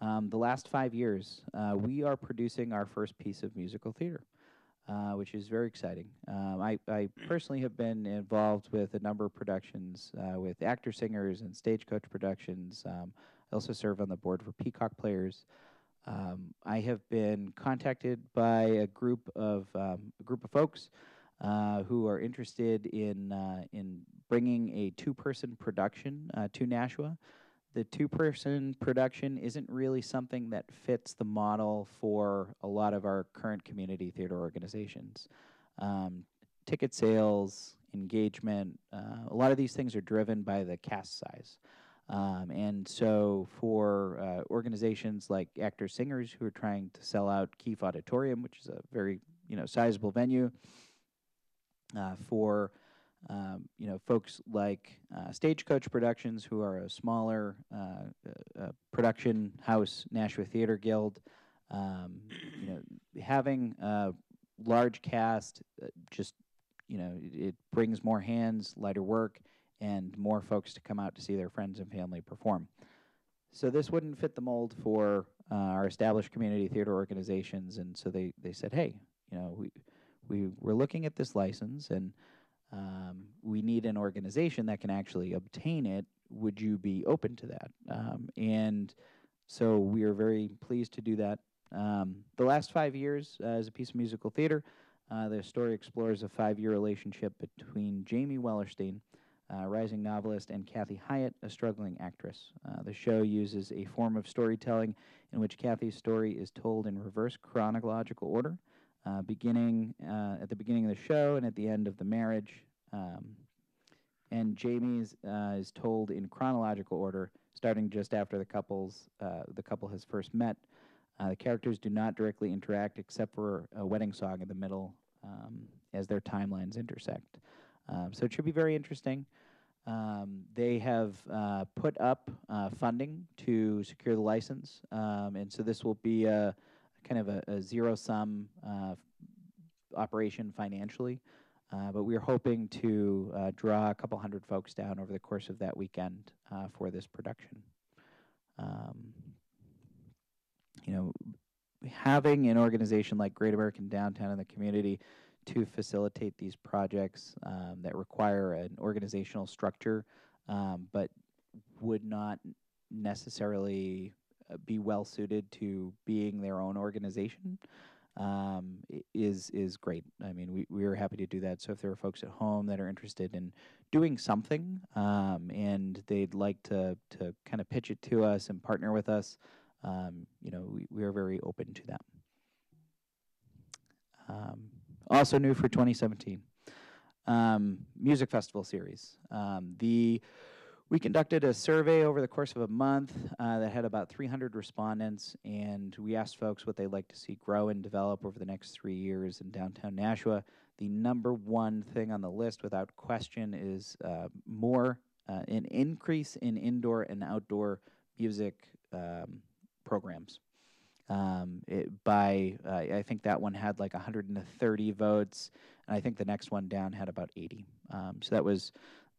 um, the last five years, uh, we are producing our first piece of musical theater, uh, which is very exciting. Um, I, I personally have been involved with a number of productions uh, with Actorsingers and stagecoach productions. Um, I also serve on the board for Peacock Players. Um, I have been contacted by a group of um, a group of folks uh, who are interested in uh, in bringing a two-person production uh, to Nashua. The two-person production isn't really something that fits the model for a lot of our current community theater organizations. Um, ticket sales, engagement, uh, a lot of these things are driven by the cast size. Um, and so, for uh, organizations like Actorsingers who are trying to sell out Keefe Auditorium, which is a very you know sizable venue, uh, for um, you know folks like uh, Stagecoach Productions, who are a smaller uh, uh, production house, Nashua Theater Guild, um, you know, having a large cast uh, just you know it, it brings more hands, lighter work, and more folks to come out to see their friends and family perform. So this wouldn't fit the mold for uh, our established community theater organizations, and so they, they said, hey, you know, we we were looking at this license, and um, we need an organization that can actually obtain it. Would you be open to that? Um, and so we are very pleased to do that. Um, the last five years uh, as a piece of musical theater, uh, the story explores a five-year relationship between Jamie Wellerstein, uh, rising novelist, and Cathy Hiatt, a struggling actress. Uh, the show uses a form of storytelling in which Cathy's story is told in reverse chronological order, uh, beginning uh, at the beginning of the show and at the end of the marriage. Um, and Jamie's uh, is told in chronological order, starting just after the couple's uh, the couple has first met. Uh, the characters do not directly interact except for a wedding song in the middle um, as their timelines intersect. Um, so it should be very interesting. Um, they have uh, put up uh, funding to secure the license, um, and so this will be a kind of a, a zero sum uh, operation financially. Uh, but we're hoping to uh, draw a couple hundred folks down over the course of that weekend uh, for this production. Um, you know, having an organization like Great American Downtown in the community to facilitate these projects um, that require an organizational structure, um, but would not necessarily be well suited to being their own organization um, is is great. I mean, we we are happy to do that. So if there are folks at home that are interested in doing something um, and they'd like to to kind of pitch it to us and partner with us, um, you know, we, we are very open to that. Um, also new for 2017, um, music festival series. Um, the we conducted a survey over the course of a month uh, that had about 300 respondents, and we asked folks what they'd like to see grow and develop over the next three years in downtown Nashua. The number one thing on the list, without question, is uh, more uh, an increase in indoor and outdoor music um, programs. Um, it, by uh, I think that one had like 130 votes, and I think the next one down had about 80. Um, so that was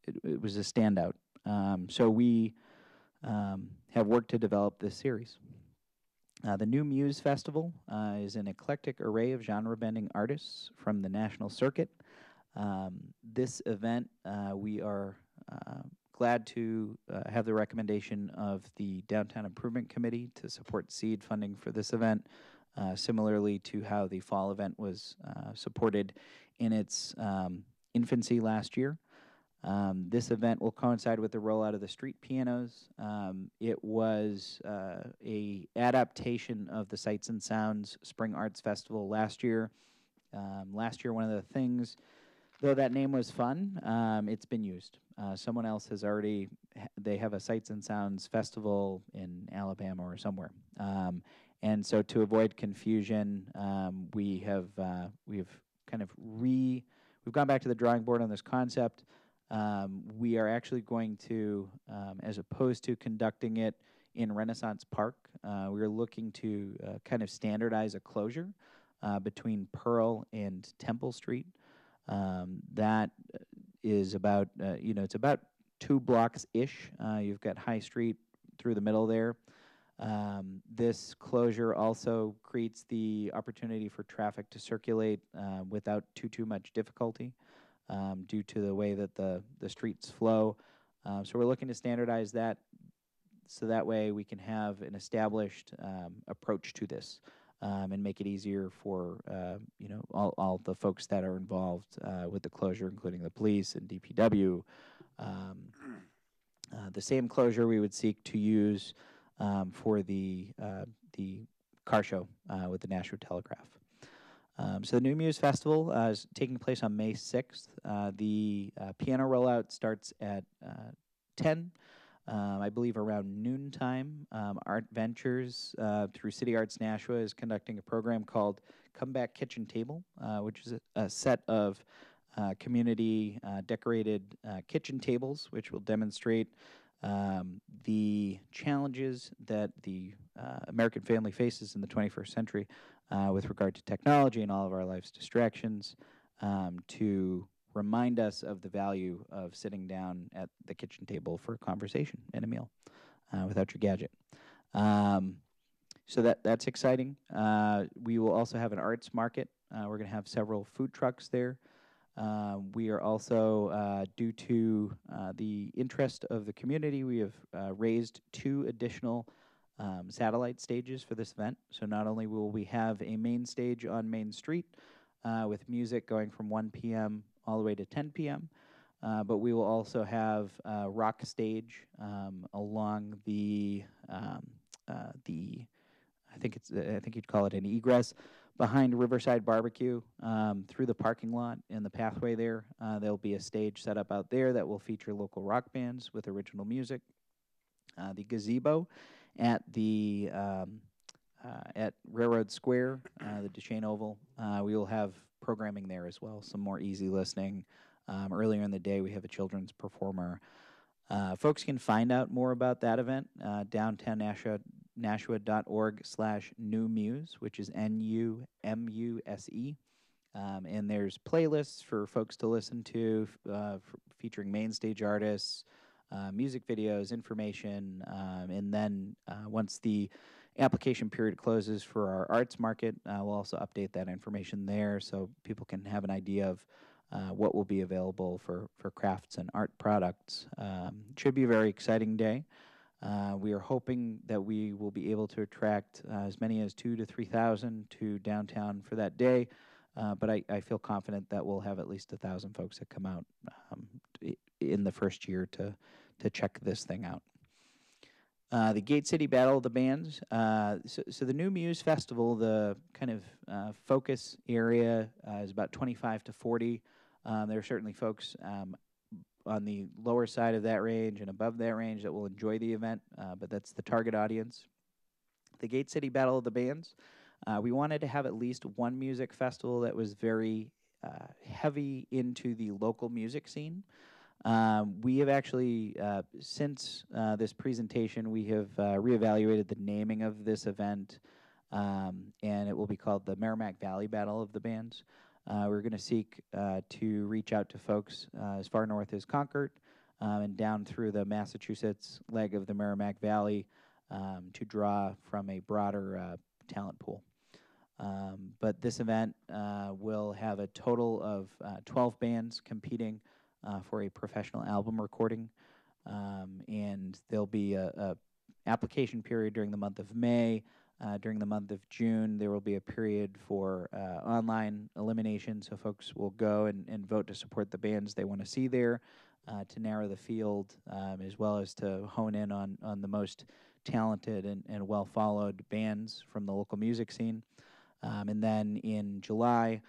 it, it was a standout. Um, so we um, have worked to develop this series. Uh, the New Muse Festival uh, is an eclectic array of genre bending artists from the national circuit. Um, this event, uh, we are uh, glad to uh, have the recommendation of the Downtown Improvement Committee to support seed funding for this event, uh, similarly to how the fall event was supported in its um, infancy last year. Um, this event will coincide with the rollout of the street pianos. Um, it was uh, a adaptation of the Sights and Sounds Spring Arts Festival last year. Um, last year, one of the things, though that name was fun, um, it's been used. Uh, someone else has already. They have a Sights and Sounds Festival in Alabama or somewhere. Um, and so, to avoid confusion, um, we have uh, we've kind of re we've gone back to the drawing board on this concept. Um, we are actually going to, um, as opposed to conducting it in Renaissance Park, uh, we are looking to uh, kind of standardize a closure uh, between Pearl and Temple Street. Um, that is about, uh, you know, it's about two blocks ish. Uh, you've got High Street through the middle there. Um, this closure also creates the opportunity for traffic to circulate uh, without too too much difficulty um, due to the way that the, the streets flow. Um, so we're looking to standardize that so that way we can have an established um, approach to this um, and make it easier for uh, you know all, all the folks that are involved uh, with the closure, including the police and DPW. Um, uh, the same closure we would seek to use um, for the uh, the car show uh, with the Nashua Telegraph. Um, so the New Muse Festival uh, is taking place on May 6th. Uh, the uh, piano rollout starts at uh, 10, um, I believe around noontime. Um, Art Ventures uh, through City Arts Nashua is conducting a program called Comeback Kitchen Table, uh, which is a, a set of community decorated kitchen tables, which will demonstrate um, the challenges that the uh, American family faces in the 21st century uh, with regard to technology and all of our life's distractions um, to remind us of the value of sitting down at the kitchen table for a conversation and a meal uh, without your gadget. Um, so that that's exciting. Uh, we will also have an arts market. Uh, we're going to have several food trucks there. Uh, we are also, uh, due to uh, the interest of the community, we have raised two additional um, satellite stages for this event. So not only will we have a main stage on Main Street uh, with music going from 1 p.m. all the way to 10 p.m., uh, but we will also have a rock stage um, along the um, uh, the I think it's I think you'd call it an egress behind Riverside Barbecue um, through the parking lot and the pathway there. Uh, there'll be a stage set up out there that will feature local rock bands with original music. Uh, the gazebo at the um, uh, at Railroad Square, uh, the Duchesne Oval. Uh, we will have programming there as well, some more easy listening. Um, earlier in the day, we have a children's performer. Uh, folks can find out more about that event uh, downtown Nashua, nashua.org slash new muse, which is N-U-M-U-S-E. Um, and there's playlists for folks to listen to uh, featuring main stage artists, uh, music videos, information, um, and then uh, once the application period closes for our arts market, uh, we'll also update that information there so people can have an idea of uh, what will be available for, for crafts and art products. Um, it should be a very exciting day. Uh, we are hoping that we will be able to attract uh, as many as two to 3,000 to downtown for that day. Uh, but I, I, feel confident that we'll have at least a thousand folks that come out um, in the first year to to check this thing out. Uh, the Gate City Battle of the Bands. Uh, so, so, the New Muse Festival, the kind of uh, focus area uh, is about 25 to 40. Um, there are certainly folks um, on the lower side of that range and above that range that will enjoy the event, uh, but that's the target audience. The Gate City Battle of the Bands. We wanted to have at least one music festival that was very heavy into the local music scene. Um, we have actually, uh, since uh, this presentation, we have uh, reevaluated the naming of this event, um, and it will be called the Merrimack Valley Battle of the Bands. Uh, we're going to seek uh, to reach out to folks uh, as far north as Concord um, and down through the Massachusetts leg of the Merrimack Valley um, to draw from a broader talent pool. Um, but this event will have a total of uh, 12 bands competing uh, for a professional album recording, um, and there'll be a, a, application period during the month of May. Uh, during the month of June, there will be a period for uh, online elimination, so folks will go and, and vote to support the bands they want to see there, uh, to narrow the field, um, as well as to hone in on, on the most talented and, and well followed bands from the local music scene. Um, and then in July,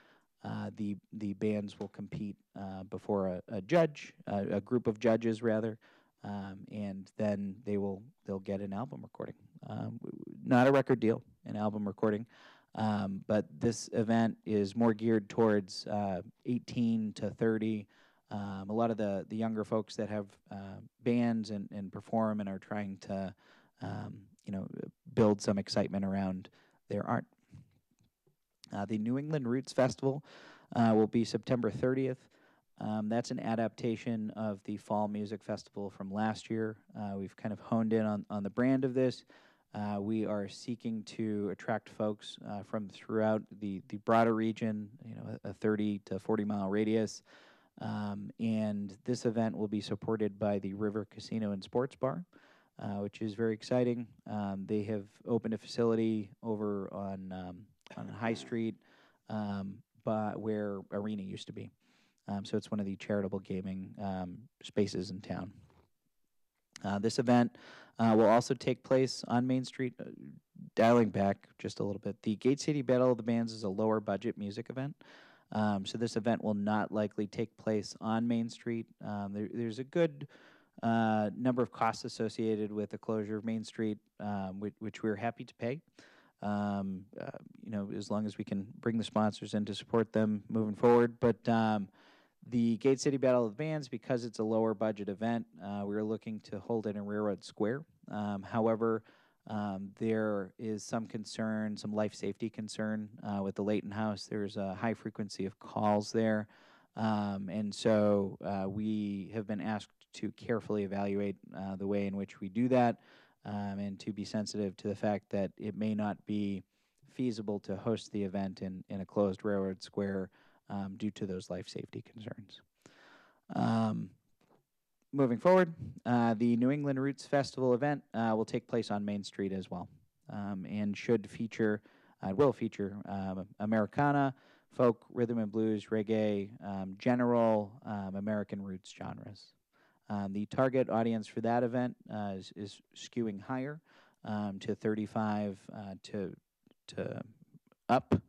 uh, the the bands will compete uh, before a, a judge, a group of judges rather, um, and then they will they'll get an album recording. Um, not a record deal, an album recording, um, but this event is more geared towards uh, 18 to 30. Um, a lot of the the younger folks that have uh, bands and, and perform and are trying to um, you know build some excitement around their art. Uh, the New England Roots Festival uh, will be September 30th. Um, that's an adaptation of the Fall Music Festival from last year. Uh, we've kind of honed in on, on the brand of this. Uh, we are seeking to attract folks uh, from throughout the, the broader region, you know, a, a 30 to 40 mile radius. Um, and this event will be supported by the River Casino and Sports Bar, uh, which is very exciting. Um, they have opened a facility over on um, on High Street, um, but where Arena used to be. Um, so it's one of the charitable gaming um, spaces in town. Uh, this event uh, will also take place on Main Street. Uh, dialing back just a little bit, the Gate City Battle of the Bands is a lower budget music event. Um, so this event will not likely take place on Main Street. Um, there, there's a good uh, number of costs associated with the closure of Main Street, um, which, which, we're happy to pay. Um, uh, you know, as long as we can bring the sponsors in to support them moving forward. But um, the Gate City Battle of the Bands, because it's a lower budget event, uh, we are looking to hold it in Railroad Square. Um, however, um, there is some concern, some life safety concern uh, with the Leighton House. There's a high frequency of calls there. Um, and so uh, we have been asked to carefully evaluate uh, the way in which we do that um, and to be sensitive to the fact that it may not be feasible to host the event in, in a closed railroad square um, due to those life safety concerns. Um, moving forward, uh, the New England Roots Festival event uh, will take place on Main Street as well um, and should feature, uh, will feature um, Americana, folk, rhythm and blues, reggae, um, general American roots genres. Um, the target audience for that event uh, is, is, skewing higher um, to 35 uh, to to up,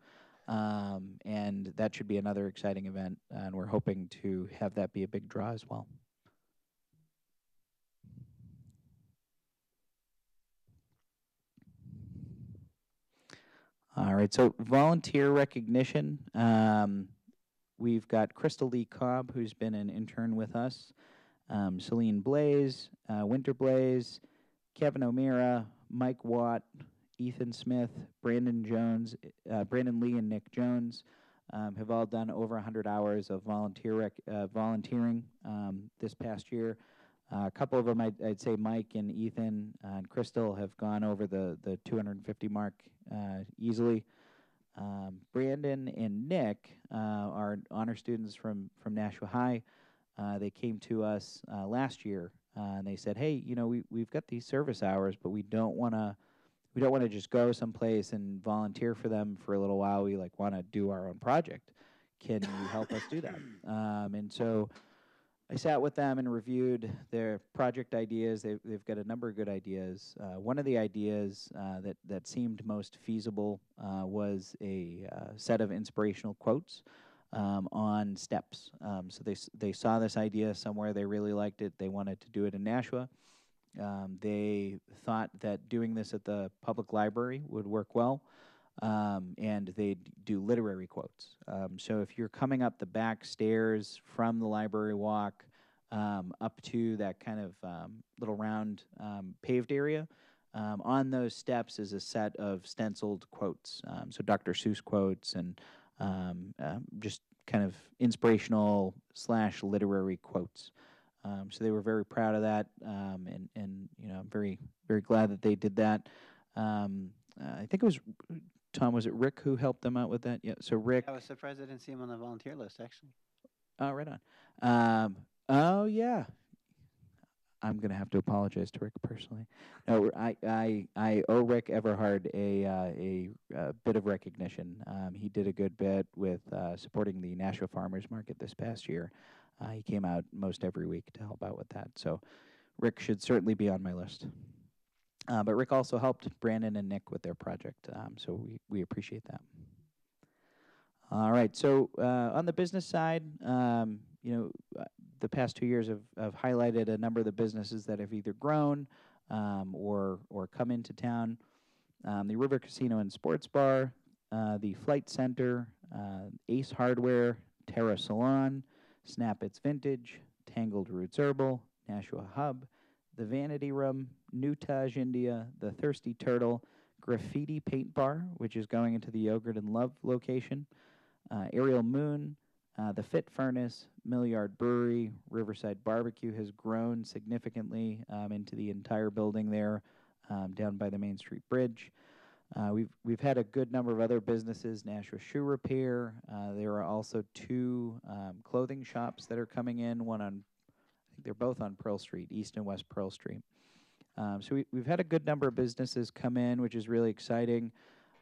um, and that should be another exciting event. And we're hoping to have that be a big draw as well. All right, so volunteer recognition. Um, we've got Crystal Lee Cobb, who's been an intern with us um, Celine Blaze, uh, Winter Blaze, Kevin O'Meara, Mike Watt, Ethan Smith, Brandon Jones, uh, Brandon Lee, and Nick Jones um, have all done over 100 hours of volunteer rec- uh, volunteering um, this past year. Uh, a couple of them, I'd, I'd, say Mike and Ethan and Crystal have gone over the, the 250 mark uh, easily. Um, Brandon and Nick uh, are honor students from, from Nashua High. Uh, they came to us uh, last year uh, and they said, "Hey, you know, we we've got these service hours, but we don't want to." We don't want to just go someplace and volunteer for them for a little while. We like want to do our own project. Can you help us do that? Um, and so I sat with them and reviewed their project ideas. They've, they've got a number of good ideas. Uh, one of the ideas uh, that, that seemed most feasible uh, was a uh, set of inspirational quotes um, on steps. Um, so they, they saw this idea somewhere, they really liked it, they wanted to do it in Nashua. Um, they thought that doing this at the public library would work well, um, and they'd do literary quotes. Um, so if you're coming up the back stairs from the library walk, um, up to that kind of little round paved area. On those steps is a set of stenciled quotes, so Dr. Seuss quotes and um, uh, just kind of inspirational slash literary quotes. Um, so they were very proud of that, um, and and you know I'm very very glad that they did that. Um, uh, I think it was Tom. Was it Rick who helped them out with that? Yeah. So Rick. I was surprised I didn't see him on the volunteer list, actually. Oh, right on. Um, oh yeah. I'm gonna have to apologize to Rick personally. No, I I I owe Rick Everhard a uh, a, uh bit of recognition. Um, he did a good bit with uh, supporting the Nashua Farmers Market this past year. Uh, he came out most every week to help out with that. So, Rick should certainly be on my list. Uh, but Rick also helped Brandon and Nick with their project, um, so we we appreciate that. All right. So uh, on the business side, um, you know, uh, the past two years have, have highlighted a number of the businesses that have either grown um, or or come into town. Um, the River Casino and Sports Bar, uh, the Flight Center, uh, Ace Hardware, Terra Salon, Snap It's Vintage, Tangled Roots Herbal, Nashua Hub, the Vanity Room, New Taj India, the Thirsty Turtle, Graffiti Paint Bar, which is going into the Yogurt and Love location, uh, Moon, uh, the Fit Furnace, Millyard Brewery, Riverside Barbecue has grown significantly um, into the entire building there, um, down by the Main Street Bridge. Uh, we've we've had a good number of other businesses, Nashua Shoe Repair. Uh, there are also two um, clothing shops that are coming in. One on, I think they're both on Pearl Street, East and West Pearl Street. Um, so we, we've had a good number of businesses come in, which is really exciting.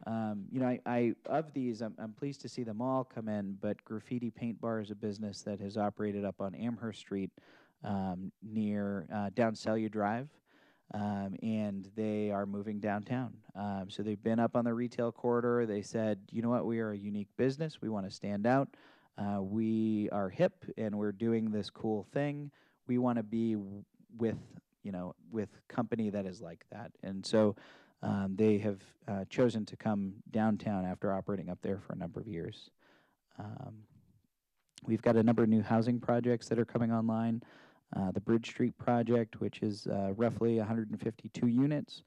Um, you know, I, I of these, I'm, I'm pleased to see them all come in. But Graffiti Paint Bar is a business that has operated up on Amherst Street um, near uh, down Celia Drive, um, and they are moving downtown. Um, so they've been up on the retail corridor. They said, you know what, we are a unique business. We want to stand out. Uh, we are hip, and we're doing this cool thing. We want to be with you know with company that is like that, and so um, they have uh, chosen to come downtown after operating up there for a number of years. Um, we've got a number of new housing projects that are coming online. Uh, the Bridge Street project, which is uh, roughly 152 units.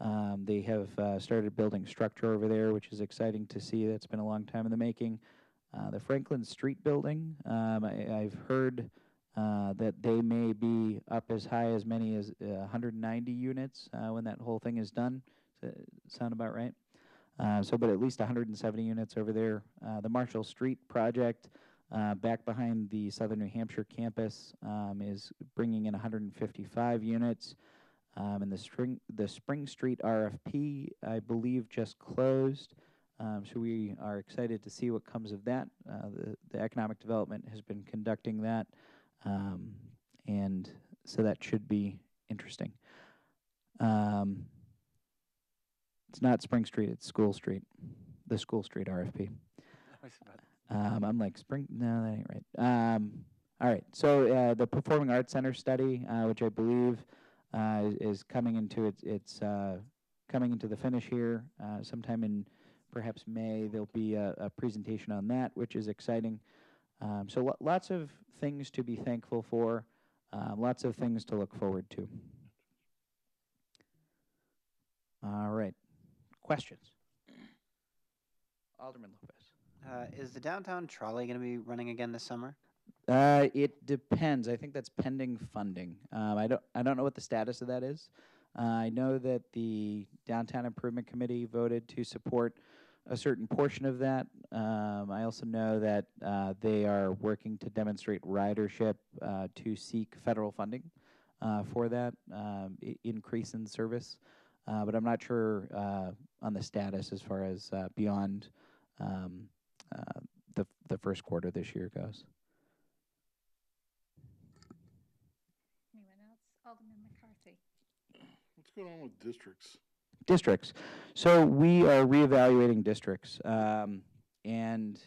Um, they have uh, started building structure over there, which is exciting to see. That's been a long time in the making. Uh, the Franklin Street building, um, I, have heard uh, that they may be up as high as many as 190 units when that whole thing is done. Does that sound about right? Uh, so, but at least 170 units over there. Uh, the Marshall Street project, uh, back behind the Southern New Hampshire campus, um, is bringing in 155 units. Um, and the spring, the Spring Street RFP, I believe, just closed. Um, so we are excited to see what comes of that. Uh, the, the economic development has been conducting that, um, and so that should be interesting. Um, it's not Spring Street, it's School Street, the School Street RFP. Um, I'm like, Spring, no, that ain't right. Um, all right, so uh, the Performing Arts Center study, uh, which I believe uh, is, is coming into its, its uh, coming into the finish here uh, sometime in perhaps May. There'll be a, a presentation on that, which is exciting. Um, so lo- lots of things to be thankful for, uh, lots of things to look forward to. All right. Questions? Alderman Lopez. Uh, is the downtown trolley going to be running again this summer? Uh, it depends. I think that's pending funding. Um, I don't. I don't know what the status of that is. Uh, I know that the downtown improvement committee voted to support a certain portion of that. Um, I also know that uh, they are working to demonstrate ridership uh, to seek federal funding uh, for that um, increase in service. Uh, but I'm not sure uh, on the status as far as uh, beyond um, uh, the the first quarter this year goes. Anyone else? Alderman McCarthy. What's going on with districts? Districts. So we are reevaluating districts, um, and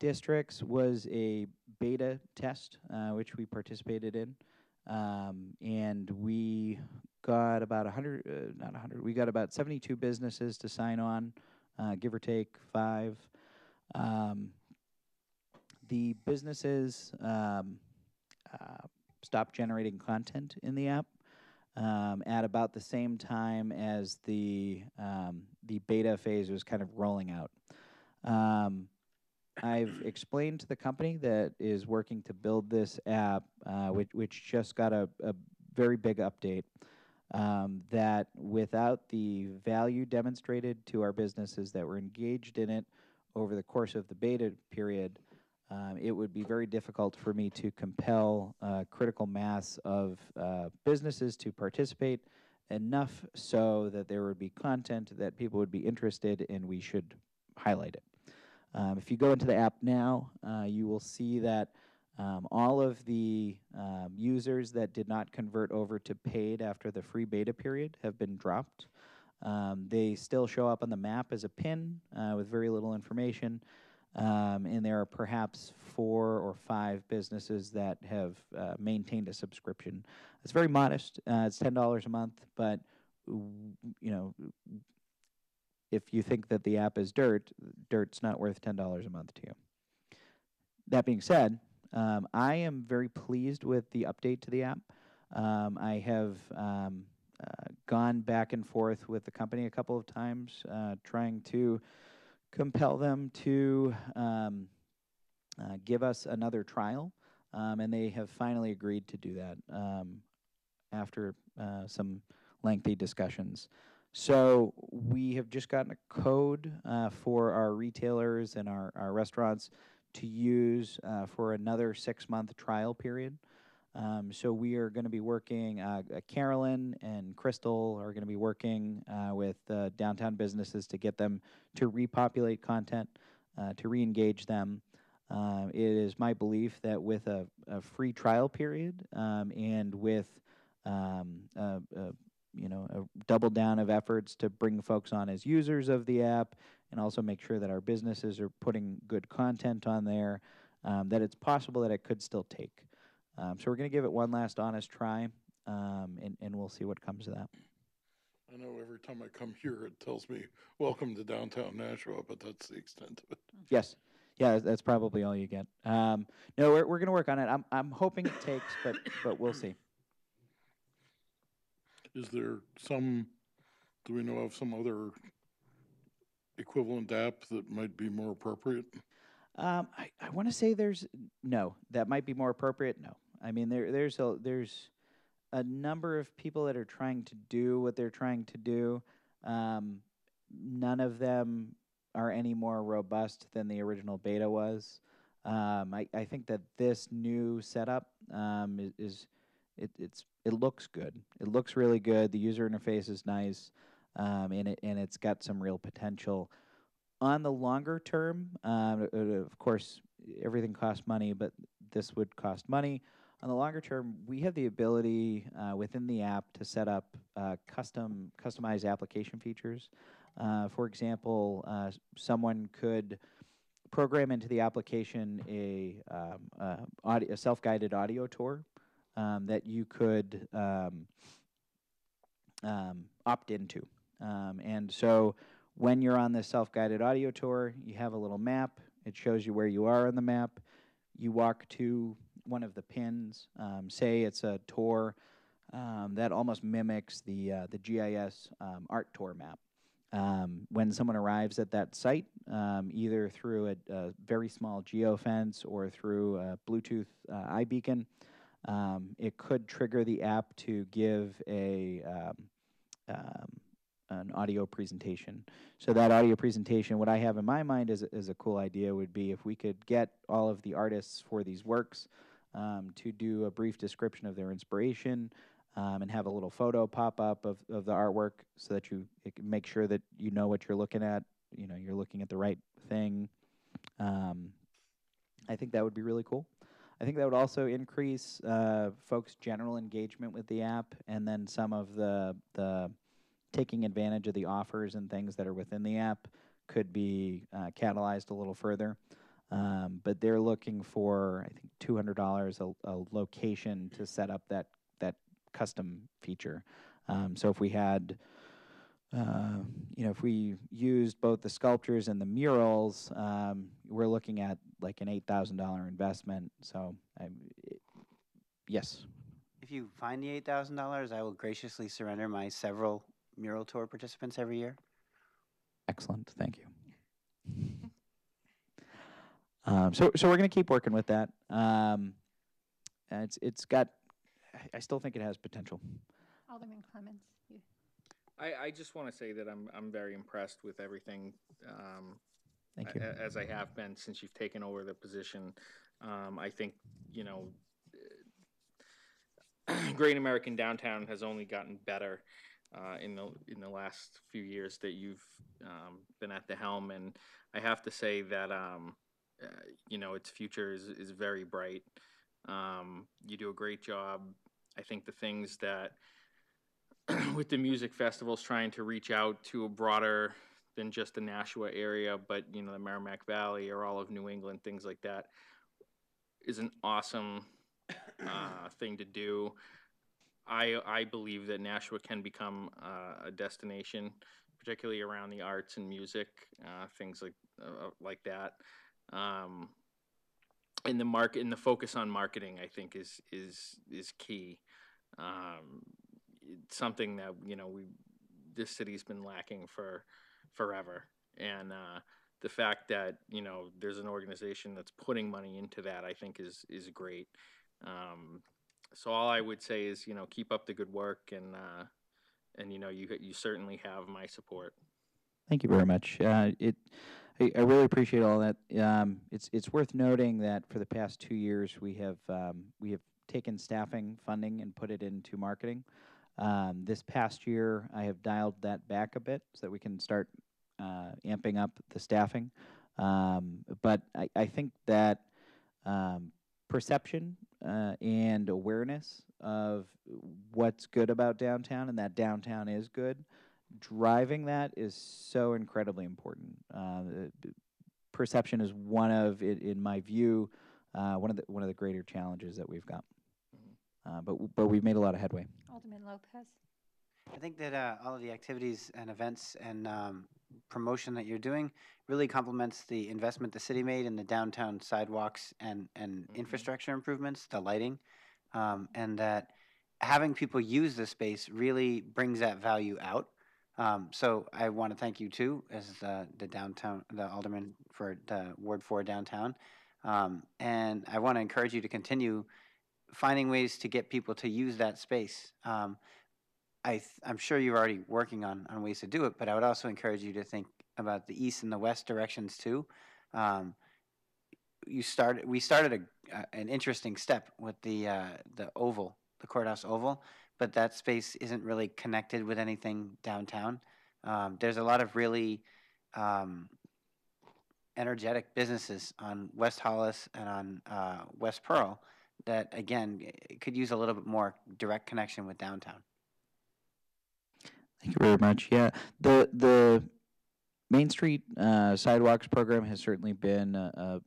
districts was a beta test uh, which we participated in, um, and we got about 100, uh, not 100, we got about 72 businesses to sign on, uh, give or take five. Um, the businesses, um, uh, stopped generating content in the app um, at about the same time as the um, the beta phase was kind of rolling out. Um, I've explained to the company that is working to build this app, uh, which, which just got a, a very big update, um, that without the value demonstrated to our businesses that were engaged in it over the course of the beta period, um, it would be very difficult for me to compel uh, critical mass of uh, businesses to participate enough so that there would be content that people would be interested and we should highlight it. Um, if you go into the app now, uh, you will see that um, all of the um, users that did not convert over to paid after the free beta period have been dropped. Um, they still show up on the map as a pin uh, with very little information, um, and there are perhaps four or five businesses that have uh, maintained a subscription. It's very modest. Uh, it's ten dollars a month, but you know, if you think that the app is dirt, dirt's not worth ten dollars a month to you. That being said, um, I am very pleased with the update to the app. Um, I have um, uh, gone back and forth with the company a couple of times, uh, trying to compel them to um, uh, give us another trial, um, and they have finally agreed to do that um, after uh, some lengthy discussions. So we have just gotten a code uh, for our retailers and our, our restaurants to use uh, for another six month trial period. Um, so we are going to be working, uh, uh, Carolyn and Crystal are going to be working uh, with uh, downtown businesses to get them to repopulate content, uh, to re engage them. Um, it is my belief that with a, a free trial period um, and with um, a, a you know, a double down of efforts to bring folks on as users of the app and also make sure that our businesses are putting good content on there, um, that it's possible that it could still take. Um, so we're going to give it one last honest try, um, and, and we'll see what comes of that. I know every time I come here, it tells me, welcome to downtown Nashua, but that's the extent of it. Yes. Yeah, that's probably all you get. Um, no, we're, we're going to work on it. I'm, I'm hoping it takes, but, but we'll see. Is there some, do we know of some other equivalent app that might be more appropriate? Um, I, I want to say there's no that might be more appropriate. No, I mean there there's a there's a number of people that are trying to do what they're trying to do. Um, none of them are any more robust than the original beta was. Um, I, I think that this new setup um, is, is it, it's it looks good. It looks really good. The user interface is nice, um, and it and it's got some real potential. On the longer term, um, of course, everything costs money, but this would cost money. On the longer term, we have the ability uh, within the app to set up uh, custom customized application features. Uh, for example, uh, someone could program into the application a, um, audio, a self-guided audio tour um, that you could um, um, opt into. Um, and so when you're on this self-guided audio tour, you have a little map. It shows you where you are on the map. You walk to one of the pins. Um, say it's a tour um, that almost mimics the uh, the GIS art tour map. Um, when someone arrives at that site, um, either through a, a, very small geofence or through a Bluetooth uh, iBeacon, um, it could trigger the app to give a um, um, an audio presentation. So that audio presentation, what I have in my mind is, is a cool idea would be if we could get all of the artists for these works um, to do a brief description of their inspiration um, and have a little photo pop up of, of the artwork so that you make sure that you know what you're looking at, you know, you're looking at the right thing. Um, I think that would be really cool. I think that would also increase uh, folks' general engagement with the app, and then some of the the taking advantage of the offers and things that are within the app could be uh, catalyzed a little further. Um, but they're looking for, I think, two hundred dollars a location to set up that that custom feature. Um, so if we had uh, you know, if we used both the sculptures and the murals, um, we're looking at like an eight thousand dollar investment. So, I, Yes. If you find the eight thousand dollars, I will graciously surrender my several mural tour participants every year. Excellent. Thank you. Um, so, so we're going to keep working with that. Um, it's it's got. I- I still think it has potential. Alderman Clemons, you, I, I just want to say that I'm, I'm very impressed with everything, um, Thank you. as I have been since you've taken over the position. Um, I think, you know, Great American Downtown has only gotten better uh, in the in the last few years that you've um, been at the helm, and I have to say that um, uh, you know its future is is very bright. Um, you do a great job. I think the things that with the music festivals trying to reach out to a broader than just the Nashua area, but you know the Merrimack Valley or all of New England, things like that, is an awesome uh, thing to do. I I believe that Nashua can become uh, a destination, particularly around the arts and music, uh, things like uh, like that. Um, and the market and the focus on marketing, I think, is is is key. Um, it's something that you know we this city's been lacking for forever, and uh, the fact that you know there's an organization that's putting money into that, I think, is is great. Um, so all I would say is you know keep up the good work, and uh, and you know you you certainly have my support. Thank you very much. Uh, it, I, I really appreciate all that. Um, it's it's worth noting that for the past two years we have um, we have taken staffing funding and put it into marketing. Um, this past year, I have dialed that back a bit so that we can start uh, amping up the staffing. Um, but I, I think that um, perception uh, and awareness of what's good about downtown and that downtown is good driving that is so incredibly important. Uh, the- the perception is one of, i- in my view, uh, one of the one of the greater challenges that we've got. Uh, but but we've made a lot of headway. Alderman Lopez. I think that uh, all of the activities and events and um, promotion that you're doing really complements the investment the city made in the downtown sidewalks and, and Mhm. infrastructure improvements, the lighting, um, and that having people use the space really brings that value out. Um, so I want to thank you too, as the, the downtown, the alderman for the Ward Four downtown, um, and I want to encourage you to continue finding ways to get people to use that space. Um, I I'm sure you're already working on, on ways to do it, but I would also encourage you to think about the east and the west directions too. Um, you started we started a, uh, an interesting step with the uh, the oval, the courthouse oval, but that space isn't really connected with anything downtown. Um, there's a lot of really um, energetic businesses on West Hollis and on uh, West Pearl that again could use a little bit more direct connection with downtown. Thank you very much. Yeah, the the Main Street uh, sidewalks program has certainly been a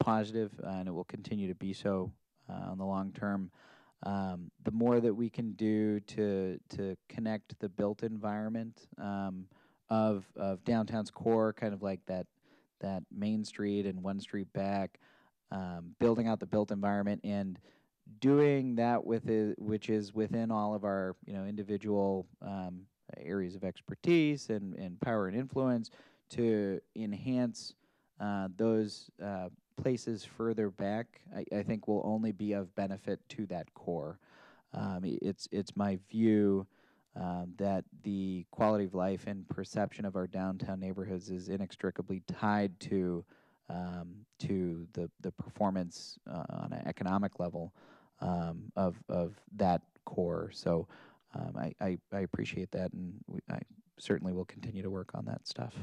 positive, uh, and it will continue to be so uh, on the long term. Um, the more that we can do to to connect the built environment um, of of downtown's core, kind of like that that Main Street and One Street back, um, building out the built environment and doing that with it, which is within all of our you know individual um, areas of expertise and, and power and influence to enhance uh, those uh, places further back, I, I think will only be of benefit to that core. Um, it's it's my view um, that the quality of life and perception of our downtown neighborhoods is inextricably tied to um, to the the performance uh, on an economic level um, of of that core. So um, I, I I appreciate that, and we, I certainly will continue to work on that stuff.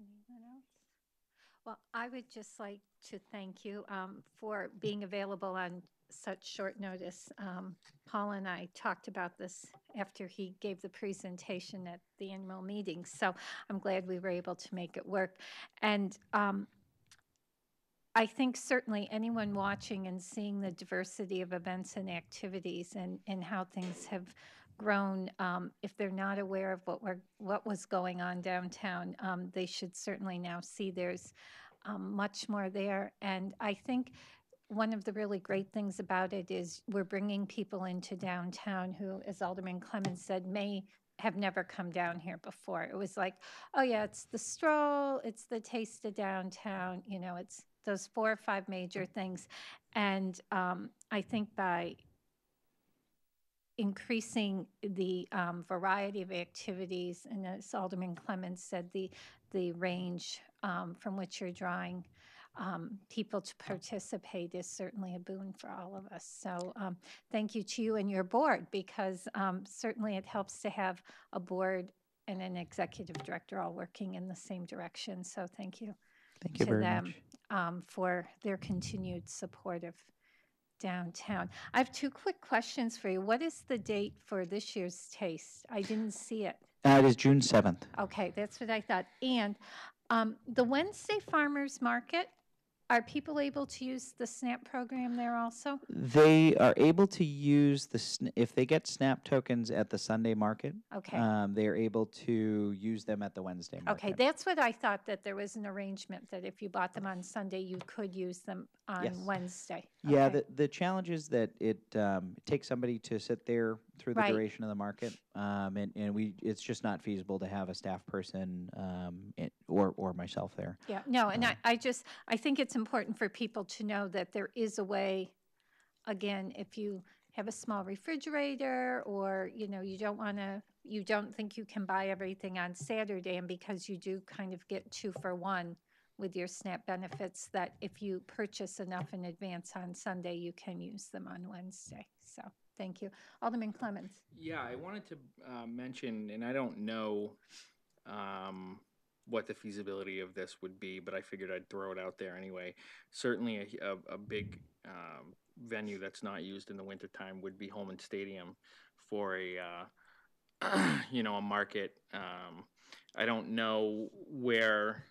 Anyone else? Well, I would just like to thank you um, for being available on such short notice. Um, Paul and I talked about this after he gave the presentation at the annual meeting, so I'm glad we were able to make it work. And um, I think certainly anyone watching and seeing the diversity of events and activities and, and how things have grown, um, if they're not aware of what we're, what was going on downtown, um, they should certainly now see there's um, much more there. And I think one of the really great things about it is we're bringing people into downtown who, as Alderman Clemons said, may have never come down here before. It was like, oh yeah, it's the stroll, it's the taste of downtown, you know, it's those four or five major things. And um, I think by increasing the um, variety of activities, and as Alderman Clemons said, the, the range um, from which you're drawing um, people to participate is certainly a boon for all of us. So um, thank you to you and your board, because um, certainly it helps to have a board and an executive director all working in the same direction. So thank you Thank you to very them much. um, for their continued support of downtown. I have two quick questions for you. What is the date for this year's taste? I didn't see it. Uh, it is June 7th. Okay, that's what I thought. And um, the Wednesday Farmers Market, are people able to use the SNAP program there also? They are able to use the, sn- if they get SNAP tokens at the Sunday market, Okay. um, they are able to use them at the Wednesday market. Okay, that's what I thought, that there was an arrangement that if you bought them on Sunday, you could use them Yes. on Wednesday. Yeah, Okay. the, the challenge is that it, um, it takes somebody to sit there through the Right. duration of the market. Um, and, and we, it's just not feasible to have a staff person, um, it- or, or myself there. Yeah, no, and I, Um, I just, I think it's important for people to know that there is a way, again, if you have a small refrigerator or, you know, you don't want to, you don't think you can buy everything on Saturday, and because you do kind of get two for one with your SNAP benefits, that if you purchase enough in advance on Sunday, you can use them on Wednesday. So, thank you. Alderman Clemons? Yeah, I wanted to uh, mention, and I don't know um, what the feasibility of this would be, but I figured I'd throw it out there anyway. Certainly, a, a, a big um, venue that's not used in the wintertime would be Holman Stadium for a, uh, you know, a market. Um, I don't know where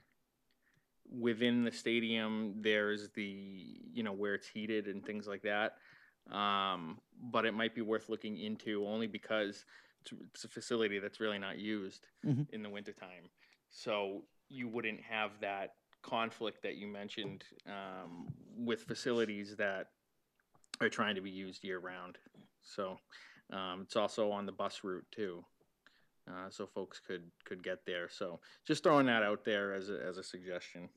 within the stadium there's the, you know, where it's heated and things like that um, but it might be worth looking into only because it's, it's a facility that's really not used Mhm. in the wintertime. So you wouldn't have that conflict that you mentioned um, with facilities that are trying to be used year round. So um, it's also on the bus route too. Uh, so folks could could get there. So just throwing that out there as a, as a suggestion.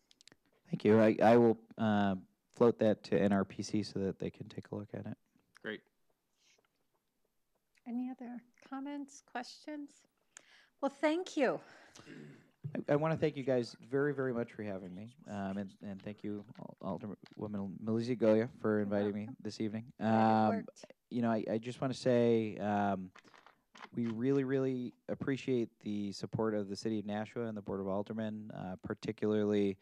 Thank you. I, I will, uh, float that to NRPC so that they can take a look at it. Great. Any other comments, questions? Well, thank you. I, I want to thank you guys very, very much for having me, um, and, and thank you, Al- Alderwoman Melizzi-Golja, for inviting me this evening. Um, you know, I, I just want to say um, we really, really appreciate the support of the City of Nashua and the Board of Aldermen, uh, particularly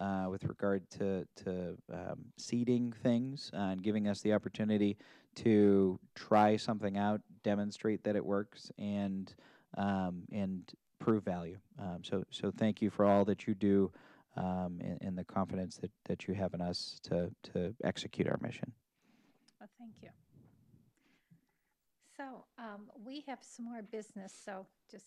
uh, with regard to, to um, seeding things and giving us the opportunity to try something out, demonstrate that it works, and um, and prove value. Um, so, so thank you for all that you do um, and, and the confidence that, that you have in us to, to execute our mission. Well, thank you. So um, we have some more business, so just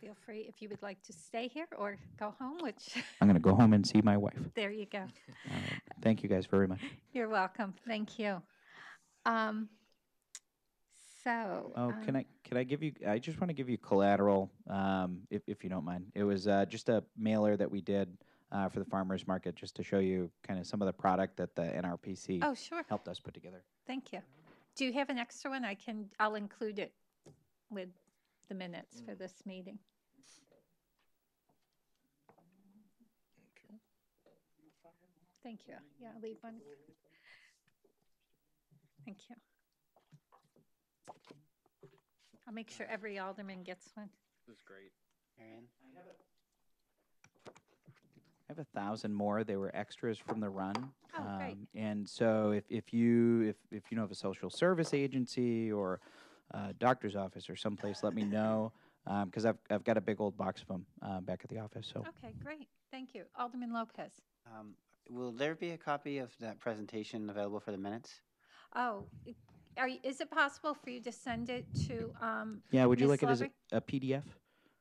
feel free if you would like to stay here or go home, which, I'm going to go home and see my wife. there you go. Right. Thank you guys very much. You're welcome. Thank you. Um, So. Oh, um, can I can I give you? I just want to give you collateral, um, if if you don't mind. It was uh, just a mailer that we did uh, for the farmers market, just to show you kind of some of the product that the NRPC Oh, sure. helped us put together. Thank you. Do you have an extra one? I can, I'll include it with the minutes for this meeting. Thank you. Yeah, I'll leave one. Thank you. I'll make sure every alderman gets one. This is great. Marion? I have a thousand more. They were extras from the run. Oh, great. Um, and so if, if you if, if you know of a social service agency or a doctor's office or someplace, let me know because I've I've got a big old box of them uh, back at the office. So Okay, great. Thank you. Alderman Lopez. Um, Will there be a copy of that presentation available for the minutes? Oh, i- are, you- is it possible for you to send it to, um, yeah, would you Ms. like it as a, a PDF?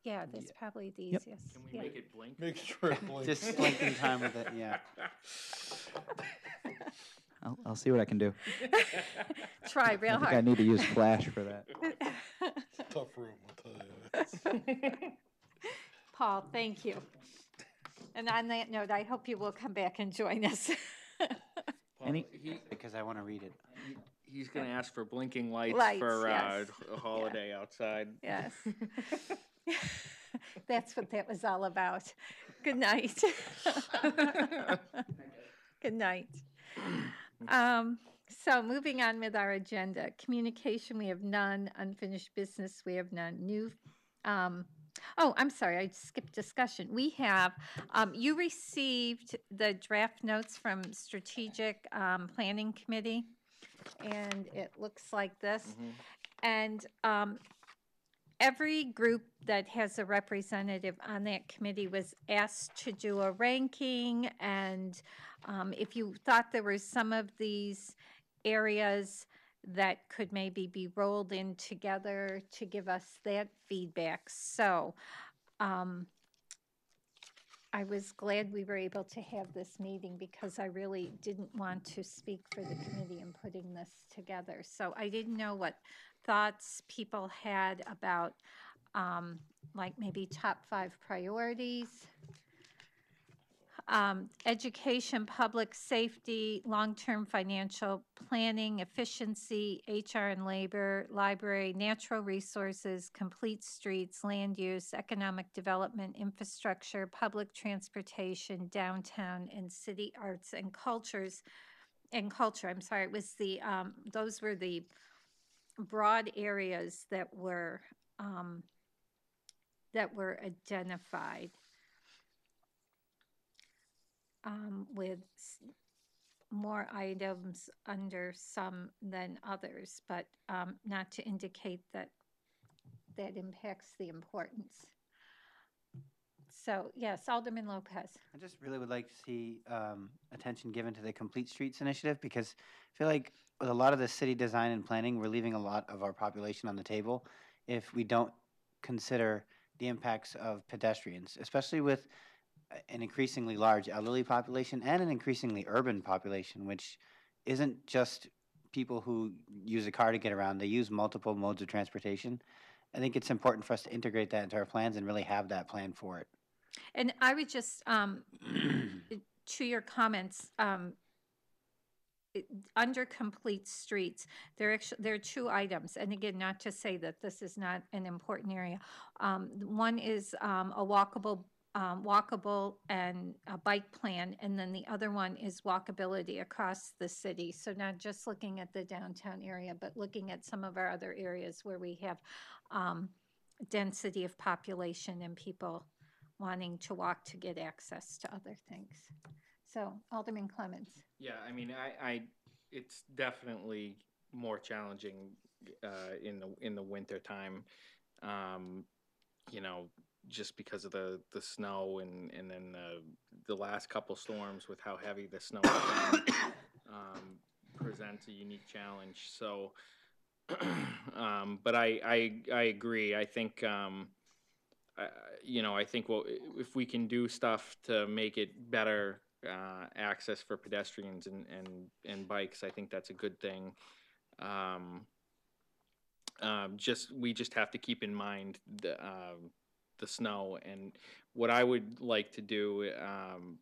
yeah, that's probably the Yep. easiest. Can we Yeah. make it blink? Make sure it blinks. Just blink in time with it, yeah. I'll, I'll see what I can do. Try I real think I need to use Flash for that. Tough room, I'll tell you. Paul, thank you. And on that note, I hope you will come back and join us. Any- He, Because I want to read it. he's gonna ask for blinking lights Lights, for, uh, a holiday outside. Yes. That's what that was all about. Good night. Good night. Um, so moving on with our agenda, communication, we have none, unfinished business, we have none, new, um, oh, I'm sorry, I skipped discussion. We have, um, you received the draft notes from Strategic, um, Planning Committee, and it looks like this. And, um, every group that has a representative on that committee was asked to do a ranking, and um, if you thought there were some of these areas that could maybe be rolled in together to give us that feedback. So um, I was glad we were able to have this meeting because I really didn't want to speak for the committee in putting this together. So I didn't know what thoughts people had about, um, like maybe top five priorities. Um, education, public safety, long-term financial planning, efficiency, HR and labor, library, natural resources, complete streets, land use, economic development, infrastructure, public transportation, downtown, and city arts and cultures, and culture, I'm sorry, it was the, um, those were the broad areas that were, um, that were identified um, with more items under some than others, but um, not to indicate that that impacts the importance. So, yes, Alderman Lopez. I just really would like to see um, attention given to the Complete Streets initiative because I feel like with a lot of the city design and planning, we're leaving a lot of our population on the table if we don't consider the impacts of pedestrians, especially with an increasingly large elderly population and an increasingly urban population, which isn't just people who use a car to get around, they use multiple modes of transportation. I think it's important for us to integrate that into our plans and really have that plan for it. And I would just, um, to your comments, um, it- under complete streets, there actually, there are two items, and again, not to say that this is not an important area. Um, one is, um, a walkable, um, walkable and a bike plan, and then the other one is walkability across the city. So not just looking at the downtown area, but looking at some of our other areas where we have, um, density of population and people wanting to walk to get access to other things. So Alderman Clemons. Yeah, I mean, I, I, it's definitely more challenging, uh, in the, in the winter time. Um, you know, just because of the, the snow and, and then the, the last couple storms with how heavy the snow has been, um, presents a unique challenge, so, um, but I, I, I agree, I think, um, you know, I think what, if we can do stuff to make it better, uh, access for pedestrians and, and, and bikes, I think that's a good thing. Um, um, just, we just have to keep in mind the, um, the snow and what I would like to do, um,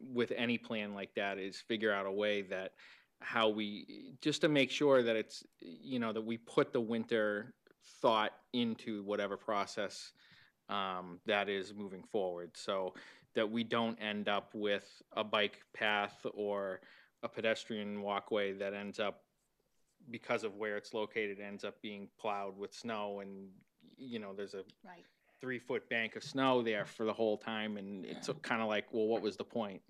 with any plan like that is figure out a way that how we, just to make sure that it's, you know, that we put the winter thought into whatever process, um, that is moving forward. So that we don't end up with a bike path or a pedestrian walkway that ends up, because of where it's located, ends up being plowed with snow and, you know, there's a Right. Three foot bank of snow there for the whole time and it's kind of like, well, what was the point?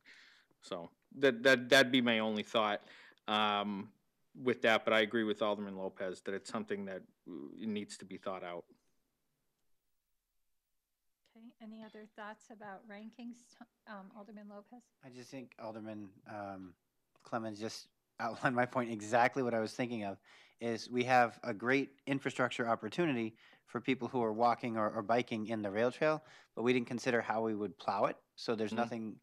So that, that, that'd be my only thought, um, with that, but I agree with Alderman Lopez that it's something that uh, needs to be thought out. Okay, any other thoughts about rankings, um, Alderman Lopez? I just think Alderman um, Clemons just outlined my point exactly what I was thinking of. Is we have a great infrastructure opportunity for people who are walking or, or biking in the rail trail, but we didn't consider how we would plow it. So there's Mhm. nothing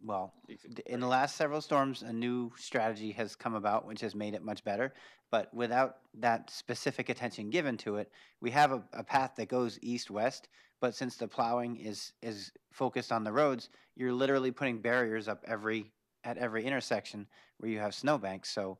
well, d- in the last several storms, a new strategy has come about, which has made it much better. But without that specific attention given to it, we have a, a path that goes east-west. But since the plowing is is focused on the roads, you're literally putting barriers up every at every intersection where you have snowbanks. So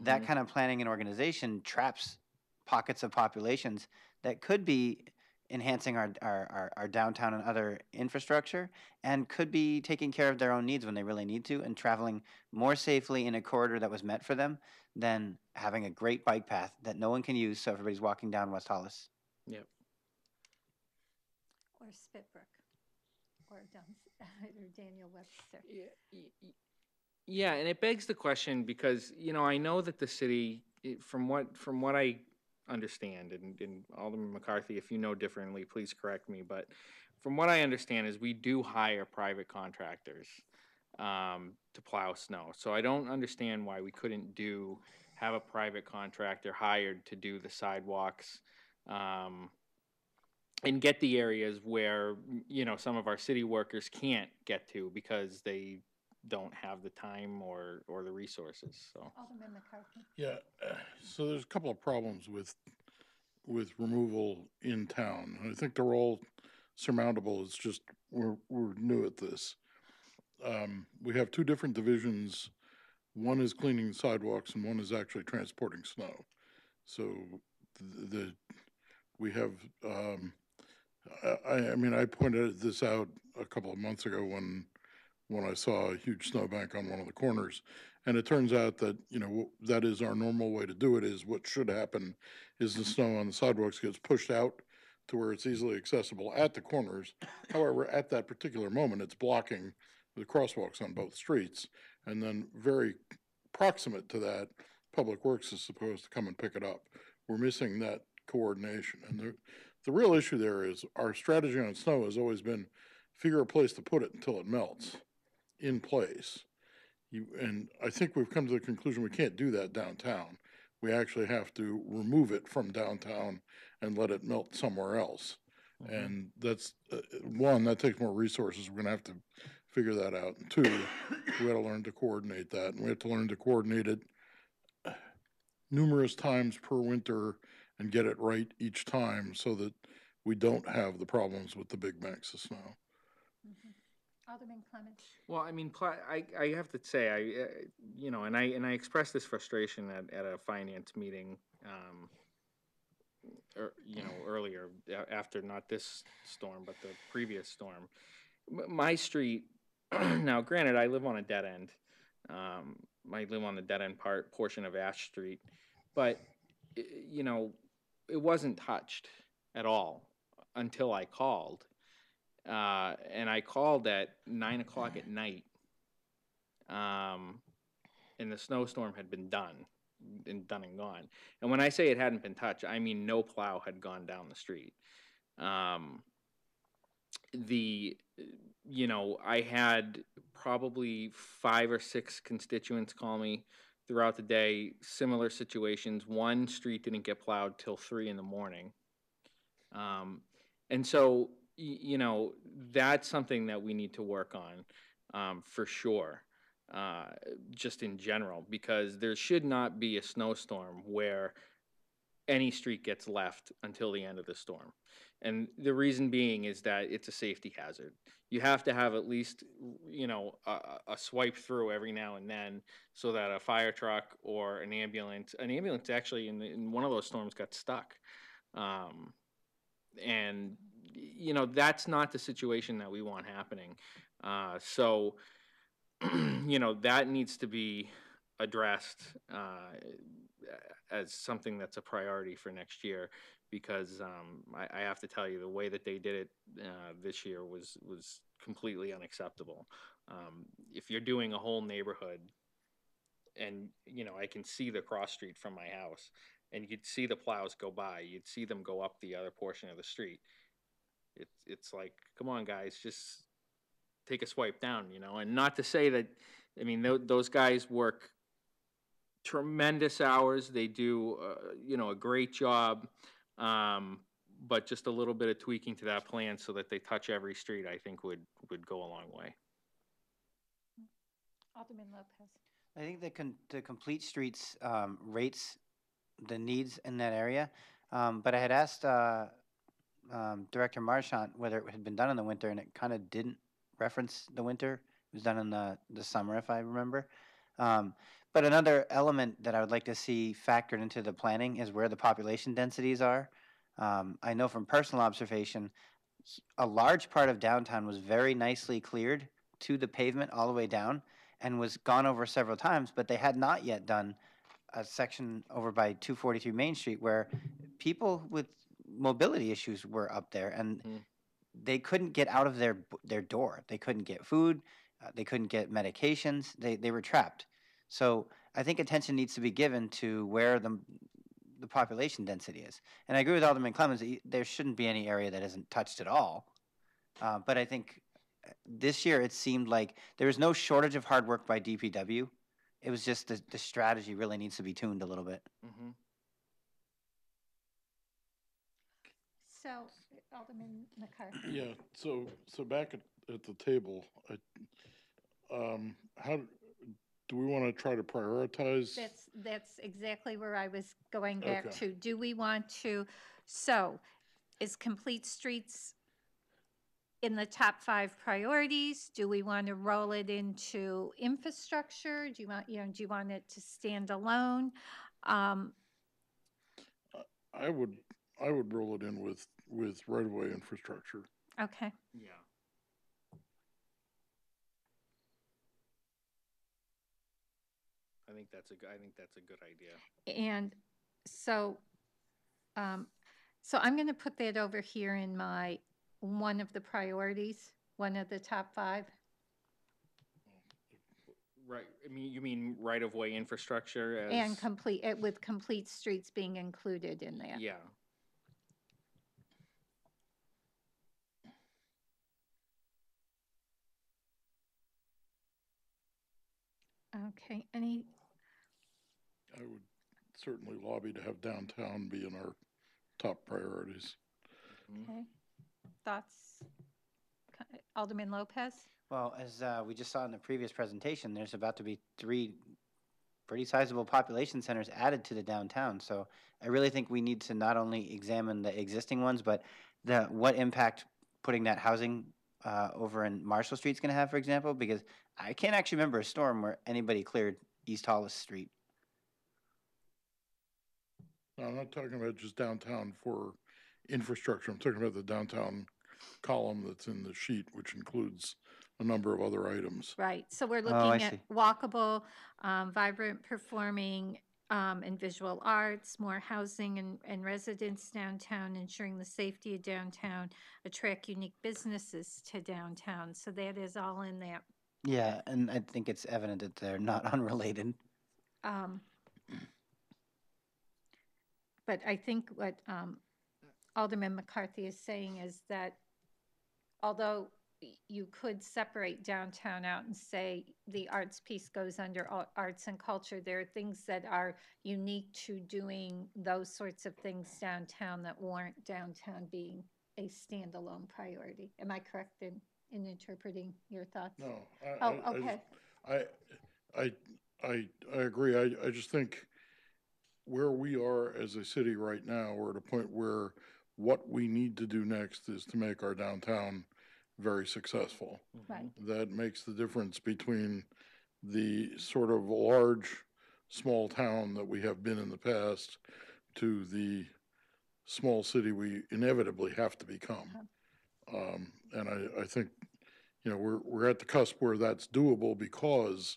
that Mhm. kind of planning and organization traps pockets of populations that could be enhancing our, our, our, our downtown and other infrastructure and could be taking care of their own needs when they really need to and traveling more safely in a corridor that was meant for them than having a great bike path that no one can use so everybody's walking down West Hollis. Yep. Or Spitbrook, or Duns, or Daniel Webster. Yeah, y- y- Yeah, and it begs the question because you know I know that the city, it- from what from what I understand, and, and Alderman McCarthy, if you know differently, please correct me. But from what I understand, is we do hire private contractors um, to plow snow. So I don't understand why we couldn't do have a private contractor hired to do the sidewalks. Um, and get the areas where you know some of our city workers can't get to because they don't have the time or or the resources so Alderman McCarthy. Yeah, uh, so there's a couple of problems with, with removal in town. I think they're all surmountable, it's just, we're, we're new at this. Um, we have two different divisions, one is cleaning sidewalks and one is actually transporting snow. So th- the, we have, um, I, I- I mean, I pointed this out a couple of months ago when, when I saw a huge snowbank on one of the corners. And it turns out that, you know, that is our normal way to do it, is what should happen is the snow on the sidewalks gets pushed out to where it's easily accessible at the corners. However, at that particular moment, it's blocking the crosswalks on both streets. And then very proximate to that, Public Works is supposed to come and pick it up. We're missing that coordination. And the, the real issue there is our strategy on snow has always been figure a place to put it until it melts in place. You, and I think we've come to the conclusion we can't do that downtown. We actually have to remove it from downtown and let it melt somewhere else. And that's, uh, one, that takes more resources. We're gonna have to figure that out. And two, we gotta learn to coordinate that. And we have to learn to coordinate it numerous times per winter and get it right each time so that we don't have the problems with the big banks of snow. Alderman Clement. well i mean pla- i i have to say i uh, you know and i and i expressed this frustration at, at a finance meeting um or you know earlier a- after not this storm but the previous storm M- my street now granted i live on a dead end um i live on the dead end part portion of ash street but i- you know it wasn't touched at all until i called uh, and I called at nine o'clock at night. Um, and the snowstorm had been done, and done and gone. And when I say it hadn't been touched, I mean no plow had gone down the street. Um, the, you know, I had probably five or six constituents call me throughout the day, similar situations. One street didn't get plowed till three in the morning. Um, and so, you know, that's something that we need to work on um, for sure, uh, just in general, because there should not be a snowstorm where any street gets left until the end of the storm. And the reason being is that it's a safety hazard. You have to have at least, you know, a, a- swipe through every now and then so that a fire truck or an ambulance, an ambulance actually in, in one of those storms got stuck. Um, and you know that's not the situation that we want happening uh, so you know that needs to be addressed uh, as something that's a priority for next year because um, I, I have to tell you the way that they did it uh, this year was was completely unacceptable um, if you're doing a whole neighborhood and you know i can see the cross street from my house and you'd see the plows go by. You'd see them go up the other portion of the street. It's it's like, come on, guys, just take a swipe down, you know. And not to say that, I mean, tho- those guys work tremendous hours. They do, uh, you know, a great job. Um, but just a little bit of tweaking to that plan so that they touch every street, I think would would go a long way. Alderman Lopez. I think the con- the complete streets um, rates the needs in that area, um, but I had asked uh, um, Director Marchant whether it had been done in the winter, and it kind of didn't reference the winter. It was done in the the summer, if I remember. Um, but another element that I would like to see factored into the planning is where the population densities are. Um, I know from personal observation, a large part of downtown was very nicely cleared to the pavement all the way down and was gone over several times, but they had not yet done a section over by 243 Main Street where people with mobility issues were up there and Mhm. they couldn't get out of their their door. They couldn't get food, uh, they couldn't get medications. They they were trapped. So I think attention needs to be given to where the the population density is. And I agree with Alderman Clemons. that There shouldn't be any area that isn't touched at all. Uh, but I think uh, this year it seemed like there was no shortage of hard work by DPW. It was just the, the strategy really needs to be tuned a little bit. Mhm. So, Alderman McCarthy. Yeah, so, so back at, at the table, I, um, how, do we want to try to prioritize? That's, that's exactly where I was going back Okay. to. Do we want to, so is complete streets in the top five priorities? Do we want to roll it into infrastructure? Do you want, you know, do you want it to stand alone? Um, I would, I would roll it in with, with right-of-way infrastructure. okay, Yeah. I think that's a good, I think that's a good idea. and so, um, so I'm going to put that over here in my, one of the priorities, one of the top five. Right, I mean, you mean right-of-way infrastructure as? And complete, it with complete streets being included in that. Yeah. Okay, any, I would certainly lobby to have downtown be in our top priorities. Mhm. okay, thoughts? Co- Alderman Lopez? Well, as uh, we just saw in the previous presentation, there's about to be three pretty sizable population centers added to the downtown. So I really think we need to not only examine the existing ones, but the what impact putting that housing uh, over in Marshall Street is going to have, for example, because I can't actually remember a storm where anybody cleared East Hollis Street. No, I'm not talking about just downtown for infrastructure. I'm talking about the downtown column that's in the sheet, which includes a number of other items. Right, so we're Oh, I looking at see. walkable, um, vibrant performing, um, and visual arts, more housing and, and residents downtown, ensuring the safety of downtown, attract unique businesses to downtown, so that is all in that. Yeah, and I think it's evident that they're not unrelated. Um, But I think what um, Alderman McCarthy is saying is that although you could separate downtown out and say the arts piece goes under arts and culture, there are things that are unique to doing those sorts of things downtown that warrant downtown being a standalone priority. Am I correct in, in interpreting your thoughts? No, I, Oh, I, I just- okay. I, I, I, I agree. I, I just think where we are as a city right now, we're at a point where what we need to do next is to make our downtown very successful. Right, That makes the difference between the sort of large, small town that we have been in the past to the small city we inevitably have to become. Um, and I, I think, you know, we're, we're at the cusp where that's doable because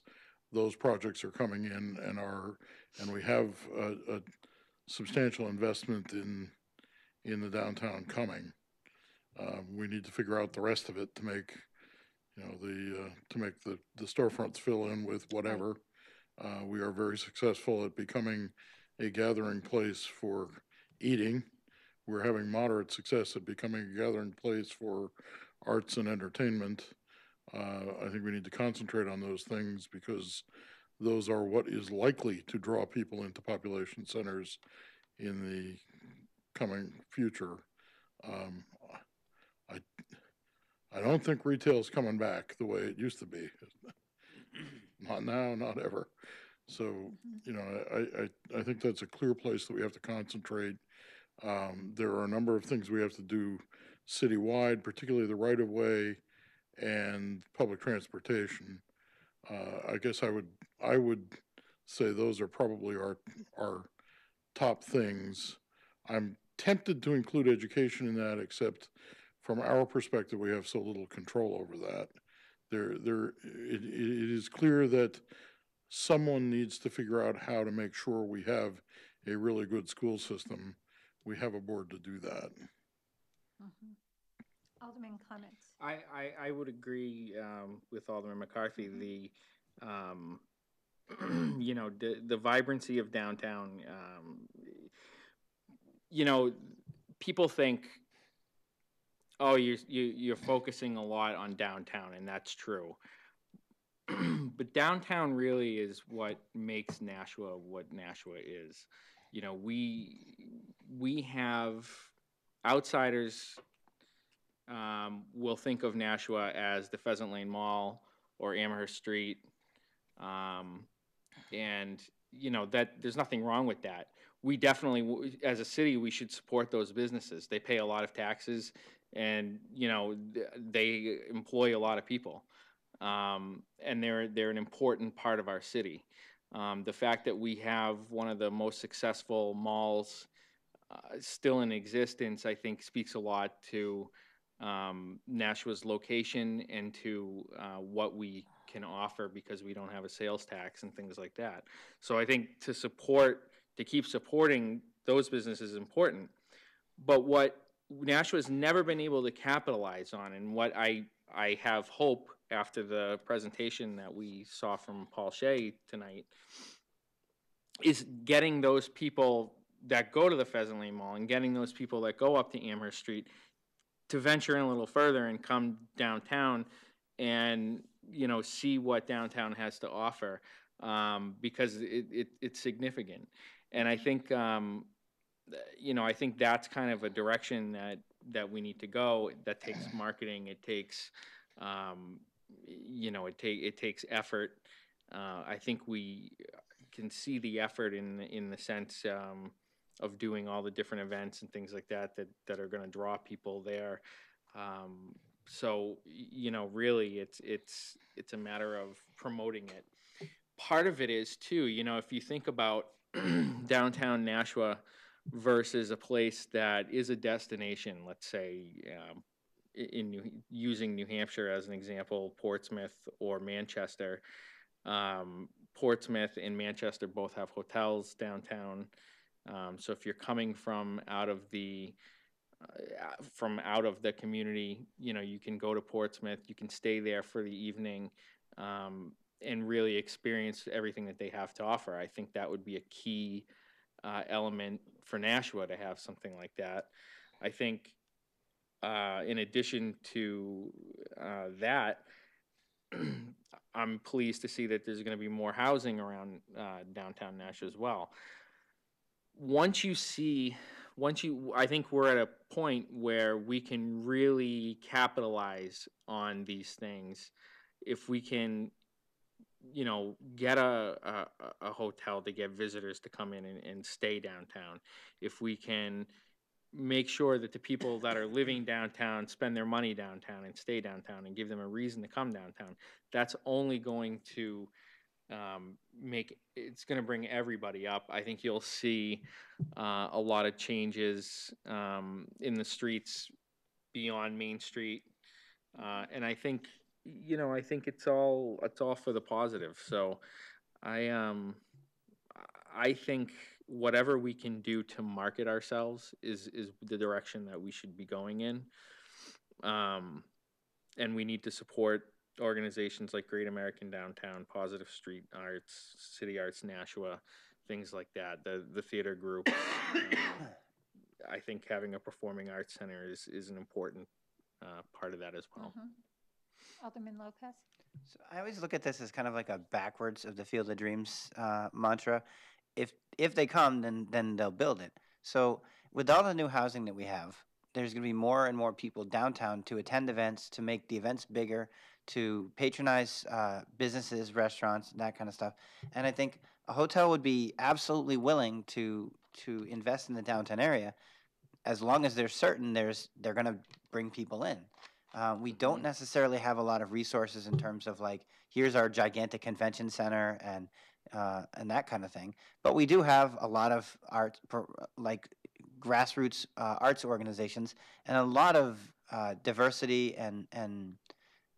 those projects are coming in and are, and we have a, a substantial investment in, in the downtown coming. Um, we need to figure out the rest of it to make, you know, the, uh, to make the, the storefronts fill in with whatever. Uh, we are very successful at becoming a gathering place for eating. We're having moderate success at becoming a gathering place for arts and entertainment. Uh, I think we need to concentrate on those things because those are what is likely to draw people into population centers in the coming future. Um, I, I don't think retail's coming back the way it used to be. not now, not ever. So, you know, I, I, I think that's a clear place that we have to concentrate. Um, there are a number of things we have to do citywide, particularly the right-of-way and public transportation. Uh, I guess I would, I would say those are probably our, our top things. I'm tempted to include education in that, except from our perspective, we have so little control over that. There, there, it, it is clear that someone needs to figure out how to make sure we have a really good school system. We have a board to do that. Mhm. Alderman comments? I, I, I would agree um, with Alderman McCarthy. The, um, you know, the, the vibrancy of downtown. Um, you know, people think, oh, you're you, you're focusing a lot on downtown, and that's true. but downtown really is what makes Nashua what Nashua is. You know, we we have outsiders um, will think of Nashua as the Pheasant Lane Mall or Amherst Street. Um, and, you know, that there's nothing wrong with that. We definitely, as a city, we should support those businesses. They pay a lot of taxes and, you know, they employ a lot of people. Um, and they're, they're an important part of our city. Um, the fact that we have one of the most successful malls uh, still in existence, I think speaks a lot to um, Nashua's location and to uh, what we can offer because we don't have a sales tax and things like that. So I think to support, to keep supporting those businesses is important. But what Nashua has never been able to capitalize on, and what I I have hope after the presentation that we saw from Paul Shea tonight, is getting those people that go to the Pheasant Lane Mall and getting those people that go up to Amherst Street to venture in a little further and come downtown and you know see what downtown has to offer um, because it, it, it's significant. And i think um, you know i think that's kind of a direction that that we need to go. That takes marketing. It takes um, you know it take it takes effort. Uh, i think we can see the effort in in the sense um, of doing all the different events and things like that that, that are going to draw people there. Um, so you know, really, it's it's it's a matter of promoting it. Part of it is too, you know, if you think about downtown Nashua versus a place that is a destination, let's say um, in New, using New Hampshire as an example, Portsmouth or Manchester. Um, Portsmouth and Manchester both have hotels downtown. Um, so if you're coming from out of the uh, from out of the community, you know, you can go to Portsmouth, you can stay there for the evening, um, and really experience everything that they have to offer. I think that would be a key uh, element for Nashua to have something like that. I think, uh, in addition to uh, that, I'm pleased to see that there's going to be more housing around uh, downtown Nashua as well once you see once you i think we're at a point where we can really capitalize on these things. If we can you know get a, a, a hotel to get visitors to come in and, and stay downtown. If we can make sure that the people that are living downtown spend their money downtown and stay downtown and give them a reason to come downtown that's only going to um, make it's going to bring everybody up. I think you'll see uh, a lot of changes um, in the streets beyond Main Street, uh, and I think you know I think it's all it's all for the positive. So I um I think whatever we can do to market ourselves is is the direction that we should be going in. Um, and we need to support organizations like Great American Downtown, Positive Street Arts, City Arts Nashua, things like that. The the theater group. um, I think having a performing arts center is is an important uh, part of that as well. Mhm. Alderman Lopez? So I always look at this as kind of like a backwards of the Field of Dreams uh, mantra. If if they come, then then they'll build it. So with all the new housing that we have, there's going to be more and more people downtown to attend events, to make the events bigger, to patronize uh, businesses, restaurants, that kind of stuff. And I think a hotel would be absolutely willing to to invest in the downtown area, as long as they're certain there's they're going to bring people in. Uh, we don't necessarily have a lot of resources in terms of like here's our gigantic convention center and uh, and that kind of thing. But we do have a lot of art, like grassroots uh, arts organizations, and a lot of uh, diversity and and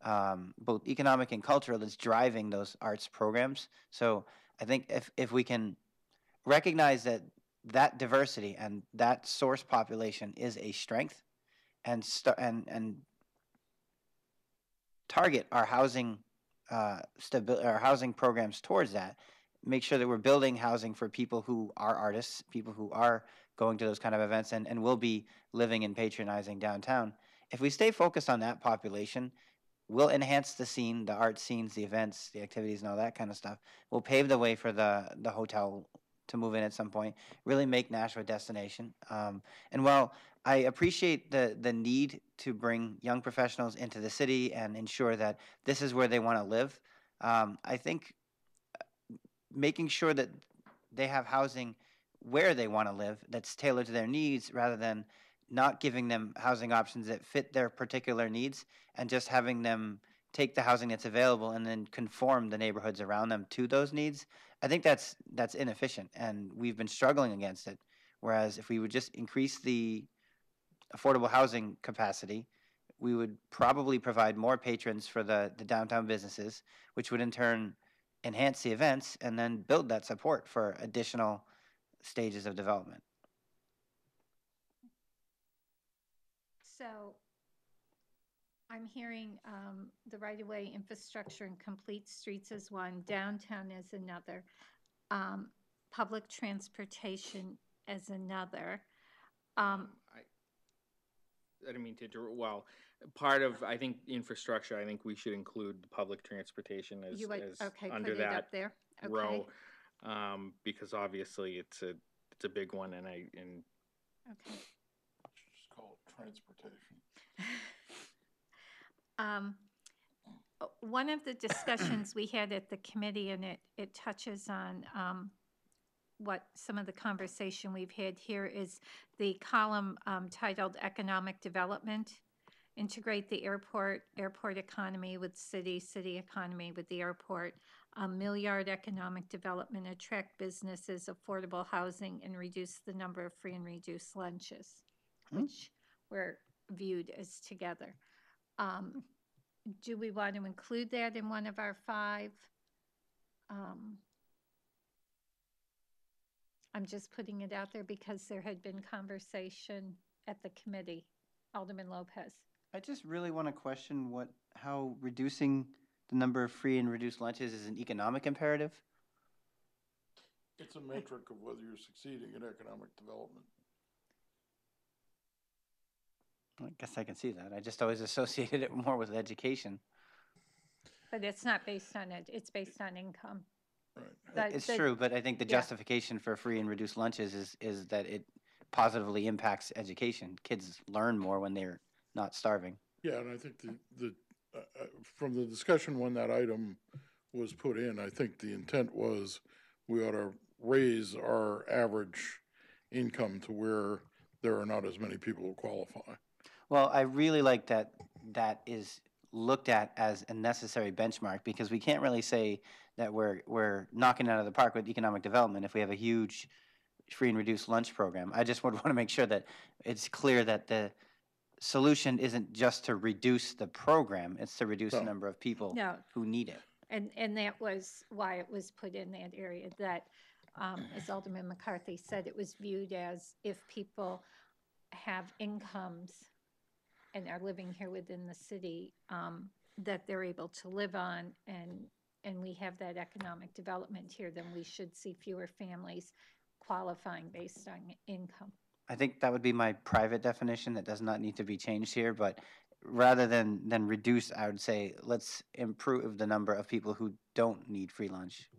um, both economic and cultural that's driving those arts programs. So I think if if we can recognize that that diversity and that source population is a strength, and st- and and target our housing uh, stabi- our housing programs towards that. Make sure that we're building housing for people who are artists, people who are going to those kind of events and, and will be living and patronizing downtown. If we stay focused on that population, we'll enhance the scene, the art scenes, the events, the activities, and all that kind of stuff. We'll pave the way for the, the hotel to move in at some point, really make Nashua a destination. Um, and while I appreciate the, the need to bring young professionals into the city and ensure that this is where they want to live, um, I think uh, making sure that they have housing where they want to live that's tailored to their needs rather than not giving them housing options that fit their particular needs and just having them take the housing that's available and then conform the neighborhoods around them to those needs i think that's that's inefficient and we've been struggling against it whereas if we would just increase the affordable housing capacity we would probably provide more patrons for the, the downtown businesses which would in turn enhance the events and then build that support for additional stages of development. So I'm hearing um, the right-of-way infrastructure and complete streets as one, downtown as another, um, public transportation as another. Um, I, I didn't mean to interrupt. Well, part of I think infrastructure. I think we should include the public transportation as, You would, as okay, put under it that up there? Okay. row, um, because obviously it's a it's a big one, and I and Okay. Just call it transportation. Um, One of the discussions we had at the committee, and it, it touches on um, what some of the conversation we've had here is the column um, titled Economic Development. Integrate the airport, airport economy with city, city economy with the airport. Um, Millyard economic development, attract businesses, affordable housing, and reduce the number of free and reduced lunches, which were viewed as together. Um, do we want to include that in one of our five? Um, I'm just putting it out there because there had been conversation at the committee. Alderman Lopez. I just really want to question what how reducing the number of free and reduced lunches is an economic imperative. It's a metric of whether you're succeeding in economic development. I guess I can see that. I just always associated it more with education. But it's not based on it, it's based on income. Right. That- It's that- true, but I think the yeah. justification for free and reduced lunches is is that it positively impacts education. Kids learn more when they're not starving. Yeah, and I think the, the, uh, uh, from the discussion when that item was put in, I think the intent was we ought to raise our average income to where there are not as many people who qualify. Well, I really like that that is looked at as a necessary benchmark because we can't really say that we're we're knocking it out of the park with economic development if we have a huge free and reduced lunch program. I just would want to make sure that it's clear that the solution isn't just to reduce the program, it's to reduce the number of people No, who need it. and, and that was why it was put in that area, that, um, as Alderman McCarthy said, it was viewed as if people have incomes and are living here within the city, um, that they're able to live on, and, and we have that economic development here, then we should see fewer families qualifying based on income. I think that would be my private definition. That does not need to be changed here, but rather than than reduce, I would say let's improve the number of people who don't need free lunch.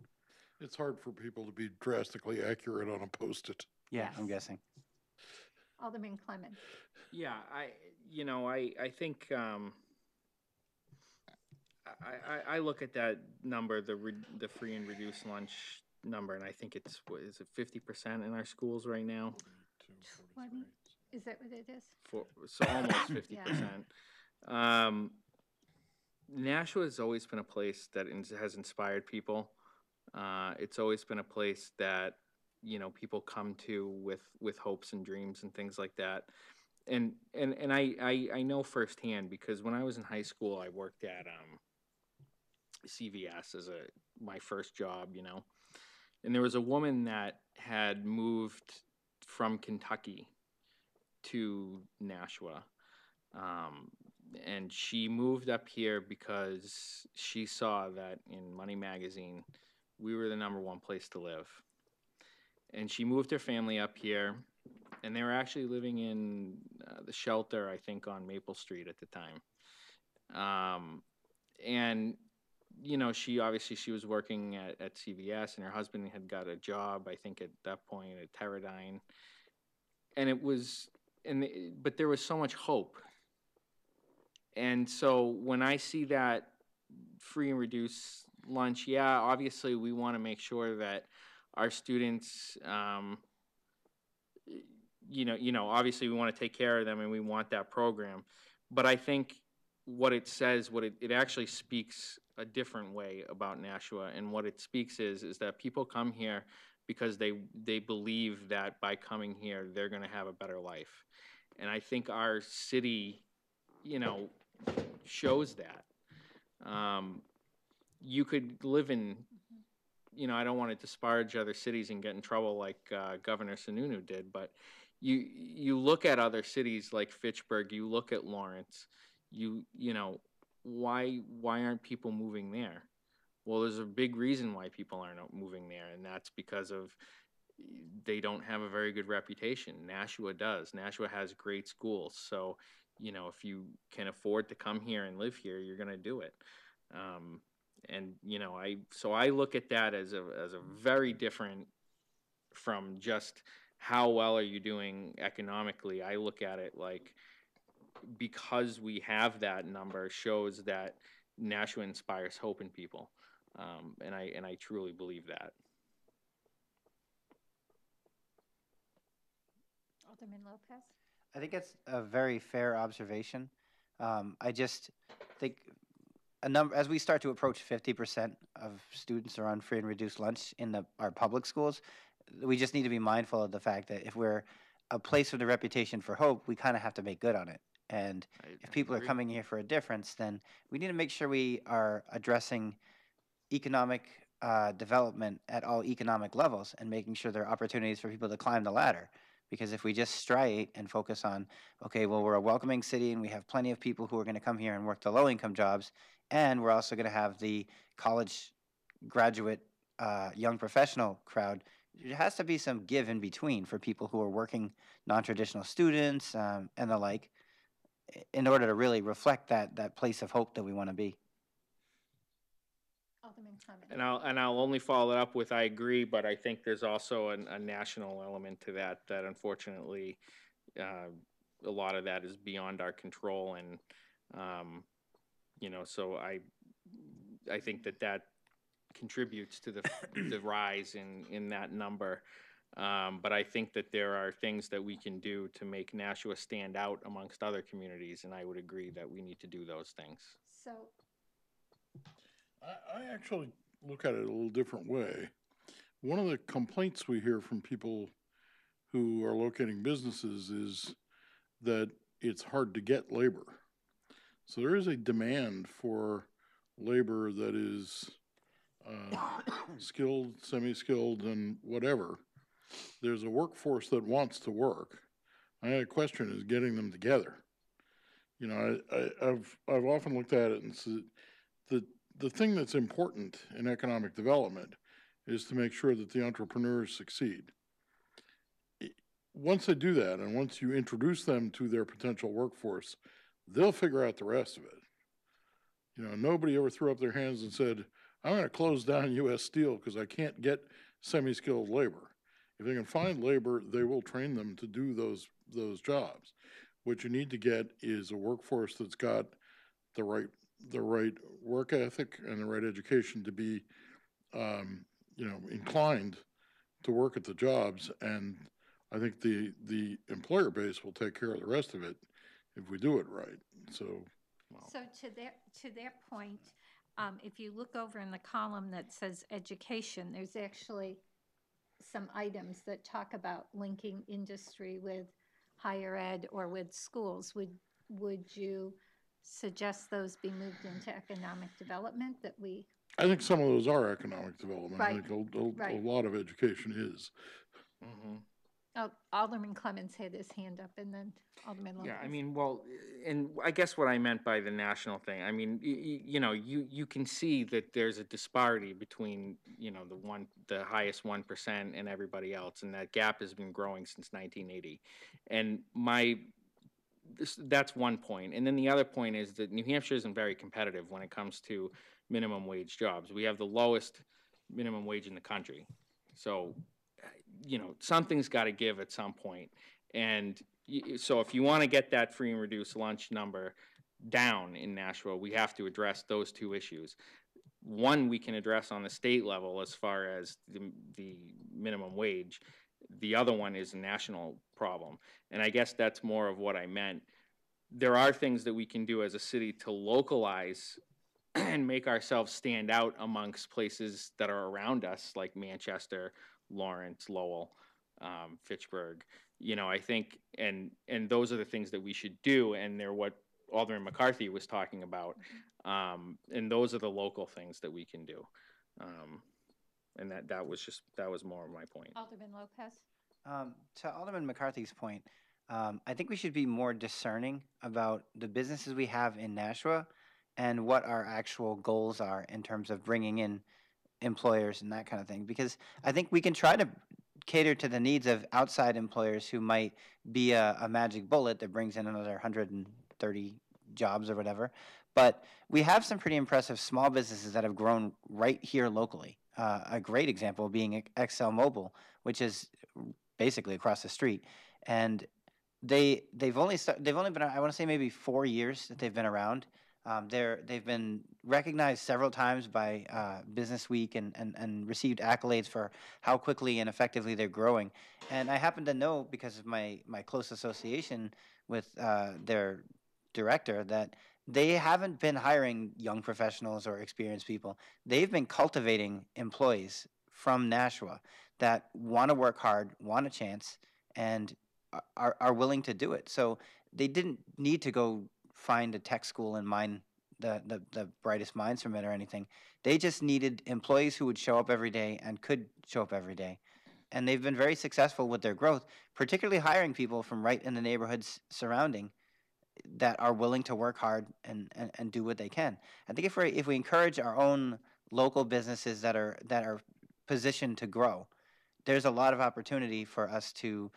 It's hard for people to be drastically accurate on a post-it. Yeah, I'm guessing. Alderman Clemons. Yeah, I, you know, I, I think, um, I, I, I look at that number, the re, the free and reduced lunch number, and I think it's, what, is it fifty percent in our schools right now? Twenty? Is that what it is? For, so almost fifty percent. Um, Nashua has always been a place that ins- has inspired people. Uh, it's always been a place that, you know, people come to with, with hopes and dreams and things like that. And, and, and I, I, I know firsthand because when I was in high school, I worked at, um, CVS as a, my first job, you know. And there was a woman that had moved from Kentucky to Nashua. Um, and she moved up here because she saw that in Money Magazine, we were the number one place to live. And she moved her family up here, and they were actually living in uh, the shelter, I think, on Maple Street at the time. Um, and you know, she obviously she was working at, at CVS, and her husband had got a job, I think, at that point at Teradyne. And it was, and the- but there was so much hope. And so when I see that free and reduced lunch, yeah, obviously we want to make sure that our students, um, you know, you know, obviously we want to take care of them and we want that program. But I think what it says, what it, it actually speaks a different way about Nashua, and what it speaks is is that people come here because they they believe that by coming here they're going to have a better life, and I think our city, you know, shows that. Um, you could live in, you know, I don't want to disparage other cities and get in trouble like uh, Governor Sununu did, but you you look at other cities like Fitchburg, you look at Lawrence, you you know why why aren't people moving there? Well there's a big reason why people aren't moving there and that's because of they don't have a very good reputation. Nashua does. Nashua has great schools. So you know if you can afford to come here and live here you're going to do it. Um, and you know i so i look at that as a as a very different from just how well are you doing economically i look at it like because we have that number shows that Nashua inspires hope in people. Um, and I and I truly believe that. Alderman Lopez? I think it's a very fair observation. Um, I just think a number as we start to approach 50% of students are on free and reduced lunch in the, our public schools, we just need to be mindful of the fact that if we're a place with a reputation for hope, we kind of have to make good on it. And I, if people are coming here for a difference, then we need to make sure we are addressing economic uh, development at all economic levels and making sure there are opportunities for people to climb the ladder. Because if we just striate and focus on, okay, well, we're a welcoming city and we have plenty of people who are going to come here and work the low income jobs, and we're also going to have the college graduate uh, young professional crowd. There has to be some give in between for people who are working non traditional students um, and the like in order to really reflect that that place of hope that we want to be. Alderman Clemons? And I'll and I'll only follow it up with I agree, but I think there's also an, a national element to that that unfortunately uh, a lot of that is beyond our control, and um, you know, so I I think that that contributes to the the rise in in that number. Um, but I think that there are things that we can do to make Nashua stand out amongst other communities, and I would agree that we need to do those things. So, I, I actually look at it a little different way. One of the complaints we hear from people who are locating businesses is that it's hard to get labor. So there is a demand for labor that is uh, skilled, semi-skilled, and whatever. There's a workforce that wants to work. My question is getting them together. You know, I, I, I've I've often looked at it and said, the the thing that's important in economic development is to make sure that the entrepreneurs succeed. Once they do that, and once you introduce them to their potential workforce, they'll figure out the rest of it. You know, nobody ever threw up their hands and said, I'm going to close down US Steel because I can't get semi skilled labor. If they can find labor, they will train them to do those, those jobs. What you need to get is a workforce that's got the right the right work ethic and the right education to be, um, you know, inclined to work at the jobs. And I think the, the employer base will take care of the rest of it if we do it right. So, So to their, to their point, um, if you look over in the column that says education, there's actually some items that talk about linking industry with higher ed or with schools. Would, would you suggest those be moved into economic development that we, I think some of those are economic development. I Right, think a, a- a lot of education is. Mhm. Oh, Alderman Clemons had his hand up and then Alderman Lopez. Yeah, I mean, well, and I guess what I meant by the national thing, I mean, y- y- you know, you, you can see that there's a disparity between, you know, the one, the highest one percent and everybody else, and that gap has been growing since nineteen eighty. And my, this, that's one point, and then the other point is that New Hampshire isn't very competitive when it comes to minimum wage jobs. We have the lowest minimum wage in the country. So, you know, something's got to give at some point. And so if you want to get that free and reduced lunch number down in Nashua, we have to address those two issues. One, we can address on the state level as far as the, the minimum wage. The other one is a national problem. And I guess that's more of what I meant. There are things that we can do as a city to localize and make ourselves stand out amongst places that are around us, like Manchester, Lawrence, Lowell, um, Fitchburg. You know, I think, and and those are the things that we should do, and they're what Alderman McCarthy was talking about, um, and those are the local things that we can do. Um, and that that was just that was more of my point. Alderman Lopez? Um, to Alderman McCarthy's point, um, I think we should be more discerning about the businesses we have in Nashua and what our actual goals are in terms of bringing in employers and that kind of thing. Because I think we can try to cater to the needs of outside employers who might be a, a magic bullet that brings in another 130 jobs or whatever. But we have some pretty impressive small businesses that have grown right here locally. Uh, a great example being Excel Mobile, which is basically across the street, and they they've only sta- they've only been I want to say maybe four years that they've been around. Um, they're they've been recognized several times by uh, Business Week and, and and received accolades for how quickly and effectively they're growing. And I happen to know because of my my close association with uh, their director that they haven't been hiring young professionals or experienced people. They've been cultivating employees from Nashua that want to work hard, want a chance, and are, are willing to do it. So they didn't need to go find a tech school and mine the, the, the brightest minds from it or anything. They just needed employees who would show up every day and could show up every day. And they've been very successful with their growth, particularly hiring people from right in the neighborhoods surrounding that are willing to work hard and, and, and do what they can. I think if we if we encourage our own local businesses that are that are positioned to grow, there's a lot of opportunity for us to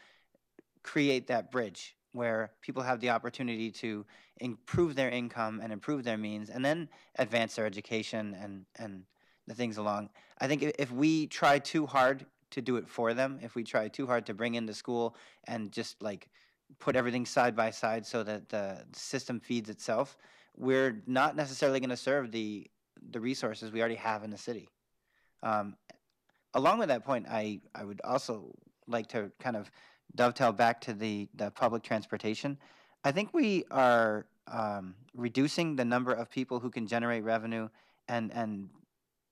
create that bridge where people have the opportunity to improve their income and improve their means and then advance their education and and the things along. I think if we try too hard to do it for them, if we try too hard to bring in the school and just like put everything side by side so that the system feeds itself, we're not necessarily going to serve the the resources we already have in the city. Um, along with that point, I, I would also like to kind of dovetail back to the, the public transportation. I think we are um, reducing the number of people who can generate revenue and, and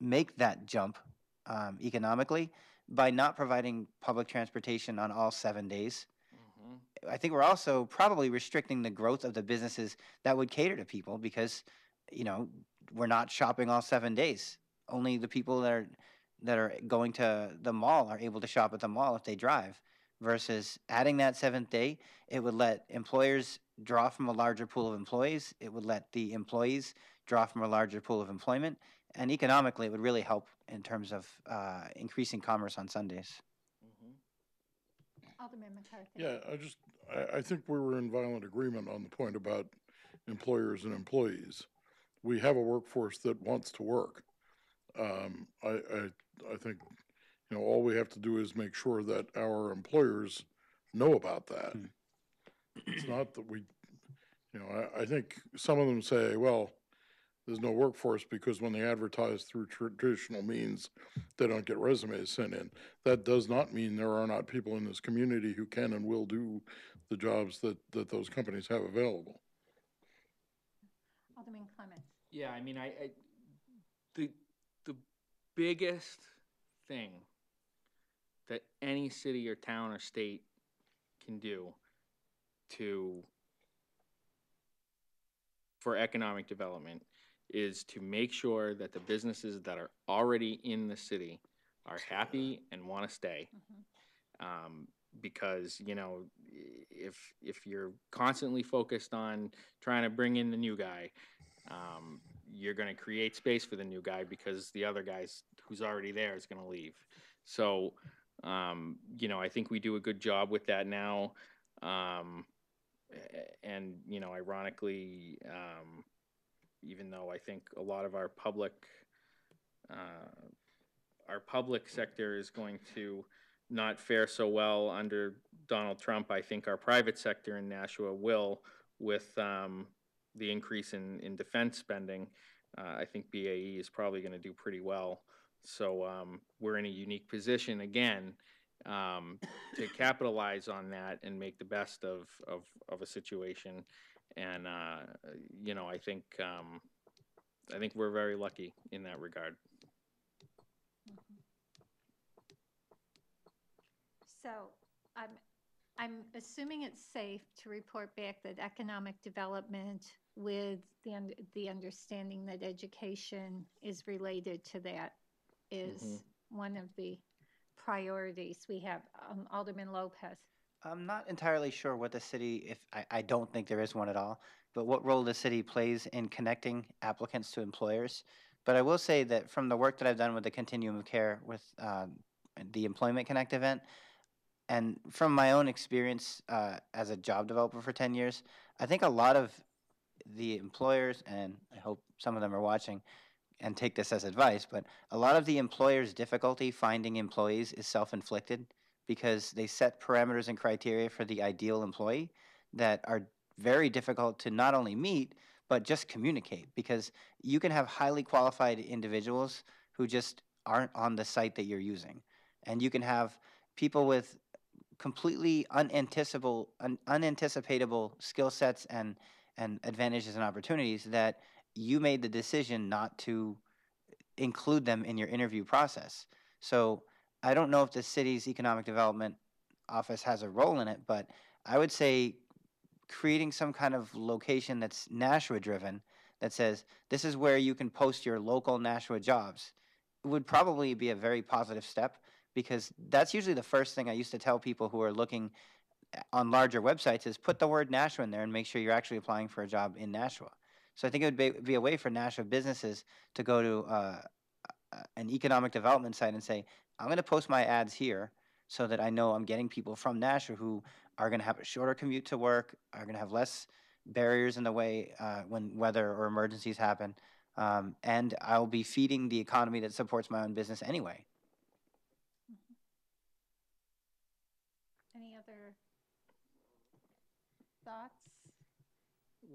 make that jump um, economically by not providing public transportation on all seven days. Mhm. I think we're also probably restricting the growth of the businesses that would cater to people because, you know, we're not shopping all seven days. Only the people that are that are going to the mall are able to shop at the mall if they drive. Versus adding that seventh day, it would let employers draw from a larger pool of employees. It would let the employees draw from a larger pool of employment, and economically, it would really help in terms of uh, increasing commerce on Sundays. Mhm. Alderman McCarthy? Yeah, I just, I, I think we were in violent agreement on the point about employers and employees. We have a workforce that wants to work. Um, I, I, I think, you know, all we have to do is make sure that our employers know about that. Hmm. It's not that we, you know, I, I think some of them say, well, there's no workforce because when they advertise through traditional means, they don't get resumes sent in. That does not mean there are not people in this community who can and will do the jobs that, that those companies have available. Alderman Clemons. Yeah, I mean, I, I, the, the biggest thing that any city or town or state can do to, for economic development is to make sure that the businesses that are already in the city are happy and want to stay. Um, because, you know, if, if you're constantly focused on trying to bring in the new guy, um, you're going to create space for the new guy because the other guy's who's already there is going to leave. So, um, you know, I think we do a good job with that now. Um, and you know, ironically, um, even though I think a lot of our public, uh, our public sector is going to not fare so well under Donald Trump, I think our private sector in Nashua will with um, the increase in, in defense spending. Uh, I think BAE is probably going to do pretty well. So um, we're in a unique position again um, to capitalize on that and make the best of, of, of a situation. And, uh, you know, I think, um, I think we're very lucky in that regard. So I'm, I'm assuming it's safe to report back that economic development with the, the understanding that education is related to that is one of the priorities we have. Um, Alderman Lopez. I'm not entirely sure what the city, if, I, I don't think there is one at all, but what role the city plays in connecting applicants to employers. But I will say that from the work that I've done with the Continuum of Care with um, the Employment Connect event, and from my own experience uh, as a job developer for 10 years, I think a lot of the employers, and I hope some of them are watching and take this as advice, but a lot of the employers' difficulty finding employees is self inflicted because they set parameters and criteria for the ideal employee that are very difficult to not only meet but just communicate because you can have highly qualified individuals who just aren't on the site that you're using. And you can have people with completely unanticipable un, unanticipatable skill sets and and advantages and opportunities that you made the decision not to include them in your interview process so I don't know if the city's economic development office has a role in it, but I would say creating some kind of location that's Nashua driven that says this is where you can post your local Nashua jobs would probably be a very positive step because that's usually the first thing I used to tell people who are looking on larger websites is put the word Nashua in there and make sure you're actually applying for a job in Nashua. So I think it would be, be a way for Nashua businesses to go to uh, an economic development site and say, I'm going to post my ads here so that I know I'm getting people from Nashua who are going to have a shorter commute to work, are going to have less barriers in the way uh, when weather or emergencies happen, um, and I'll be feeding the economy that supports my own business anyway. Any other thoughts?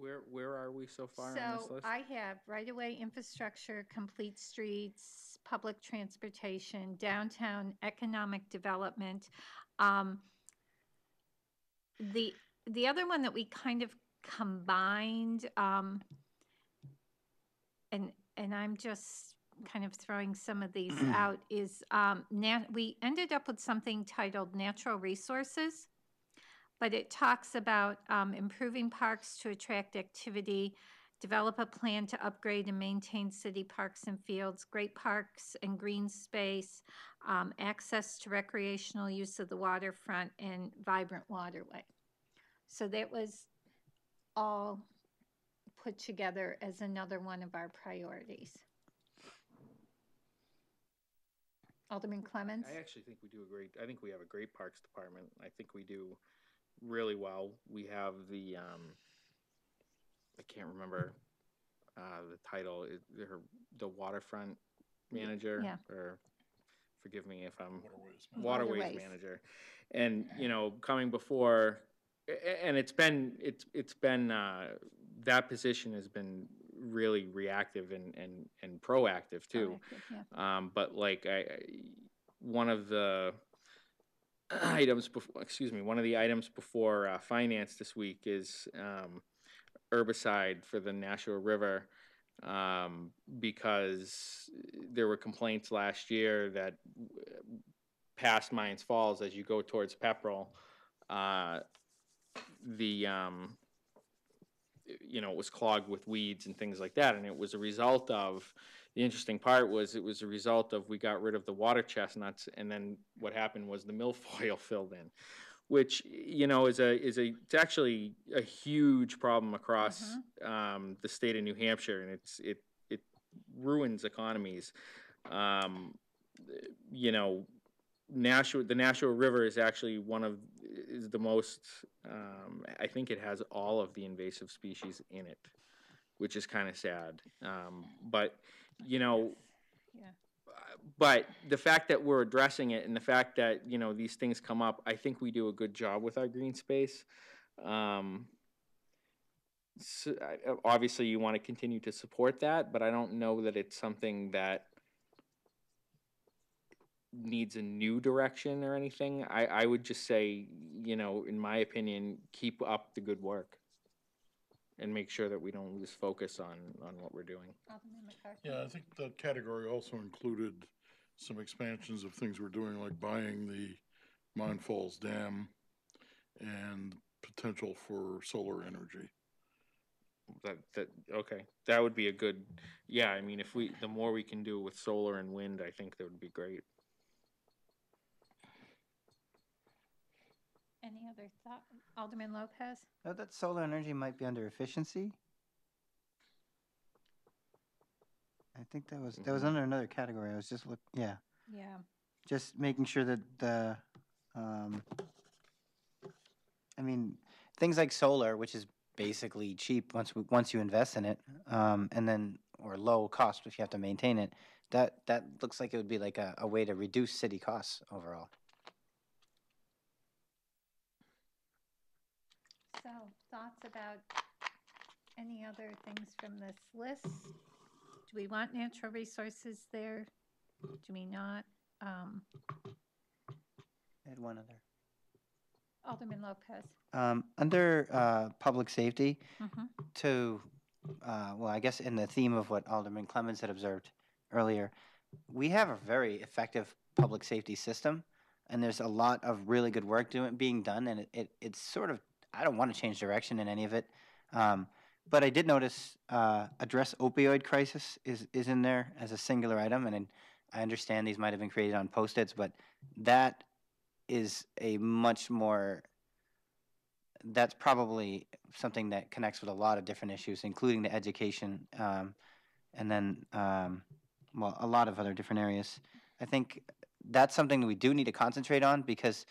Where, where are we so far on this So list? I have right-of-way infrastructure, complete streets, public transportation, downtown economic development. Um, The, the other one that we kind of combined, um, and, and I'm just kind of throwing some of these out, is, um, nat, we ended up with something titled Natural Resources but it talks about um, improving parks to attract activity, develop a plan to upgrade and maintain city parks and fields, great parks and green space, um, access to recreational use of the waterfront, and vibrant waterway. So that was all put together as another one of our priorities. Alderman Clemons? I actually think we do a great, I think we have a great Parks Department. I think we do really well. We have the, um, I can't remember, uh, the title, it, her, the waterfront manager, Yeah. or forgive me if I'm Waterways. waterways Waterways. manager. And, you know, coming before, a- a- and it's been, it's, it's been, uh, that position has been really reactive and, and, and proactive too. Proactive, yeah. Um, but like I, I, one of the items before, excuse me, one of the items before uh, finance this week is um, herbicide for the Nashua River um, because there were complaints last year that uh, past Mines Falls, as you go towards Pepperell, uh, the um, you know, it was clogged with weeds and things like that. And it was a result of, the interesting part was it was a result of we got rid of the water chestnuts and then what happened was the milfoil filled in. Which, you know, is a, is a, it's actually a huge problem across, um, the state of New Hampshire and it's, it, it ruins economies. Um, you know, Nashua, the Nashua River is actually one of, is the most, um, I think it has all of the invasive species in it, which is kind of sad. Um, but, you know, Yeah. but the fact that we're addressing it and the fact that, you know, these things come up, I think we do a good job with our green space. Um, so, I- obviously, you want to continue to support that, but I don't know that it's something that needs a new direction or anything. I, I would just say, you know, in my opinion, keep up the good work. And make sure that we don't lose focus on, on what we're doing. Alderman McCarthy? Yeah, I think that category also included some expansions of things we're doing, like buying the Mine Falls Dam and potential for solar energy. That, that, okay, that would be a good, yeah, I mean, if we, the more we can do with solar and wind, I think that would be great. Any other thought? Alderman Lopez? No, that solar energy might be under efficiency. I think that was, that was Mhm. under another category. I was just look, yeah, Yeah. just making sure that the, um, I mean, things like solar, which is basically cheap once, we- once you invest in it, um, and then, or low cost if you have to maintain it, that, that looks like it would be like a, a way to reduce city costs overall. So, thoughts about any other things from this list? Do we want natural resources there? Do we not? Um, I had one other. Alderman Lopez? Um, under, uh, public safety, Mhm. to, uh, well, I guess in the theme of what Alderman Clemons had observed earlier, we have a very effective public safety system, and there's a lot of really good work doing being done, and it, it it's sort of I don't want to change direction in any of it, um, but I did notice uh, address opioid crisis is is in there as a singular item, and I understand these might have been created on post-its, but that is a much more that's probably something that connects with a lot of different issues, including the education, um, and then, um, well, a lot of other different areas. I think that's something that we do need to concentrate on because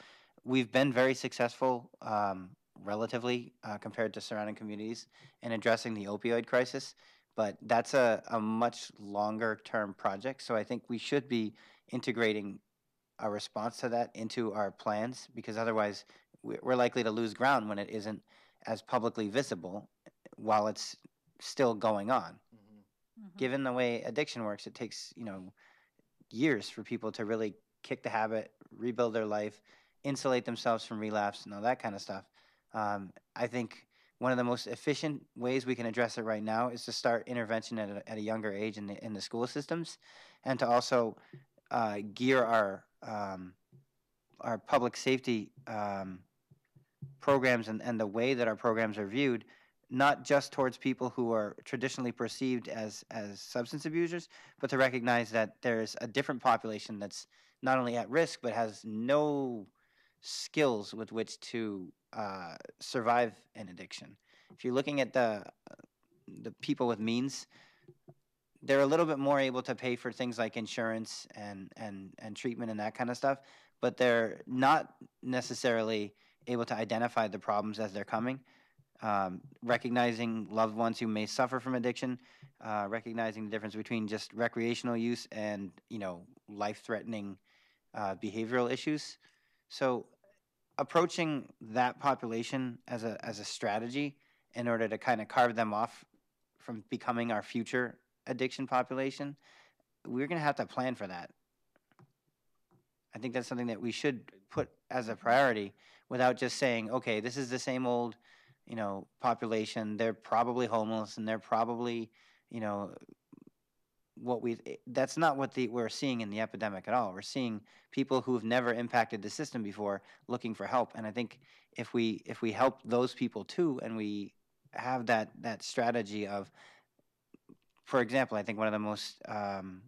we've been very successful, um, relatively, uh, compared to surrounding communities in addressing the opioid crisis. But that's a, a much longer term project. So I think we should be integrating a response to that into our plans because otherwise we- we're likely to lose ground when it isn't as publicly visible while it's still going on. Mhm. Given the way addiction works, it takes, you know, years for people to really kick the habit, rebuild their life, insulate themselves from relapse and all that kind of stuff. Um, I think one of the most efficient ways we can address it right now is to start intervention at a, at a younger age in the, in the school systems and to also uh, gear our um, our public safety um, programs and, and the way that our programs are viewed, not just towards people who are traditionally perceived as, as substance abusers, but to recognize that there's a different population that's not only at risk, but has no skills with which to uh, survive an addiction. If you're looking at the, the people with means, they're a little bit more able to pay for things like insurance and, and, and treatment and that kind of stuff, but they're not necessarily able to identify the problems as they're coming. Um, recognizing loved ones who may suffer from addiction, uh, recognizing the difference between just recreational use and you know life-threatening uh, behavioral issues. So, approaching that population as a as a strategy in order to kind of carve them off from becoming our future addiction population, we're going to have to plan for that. I think that's something that we should put as a priority without just saying, okay, this is the same old, you know, population. They're probably homeless and they're probably, you know, what we that's not what the we're seeing in the epidemic at all. We're seeing people who've never impacted the system before looking for help. And I think if we if we help those people too and we have that that strategy of for example, I think one of the most um,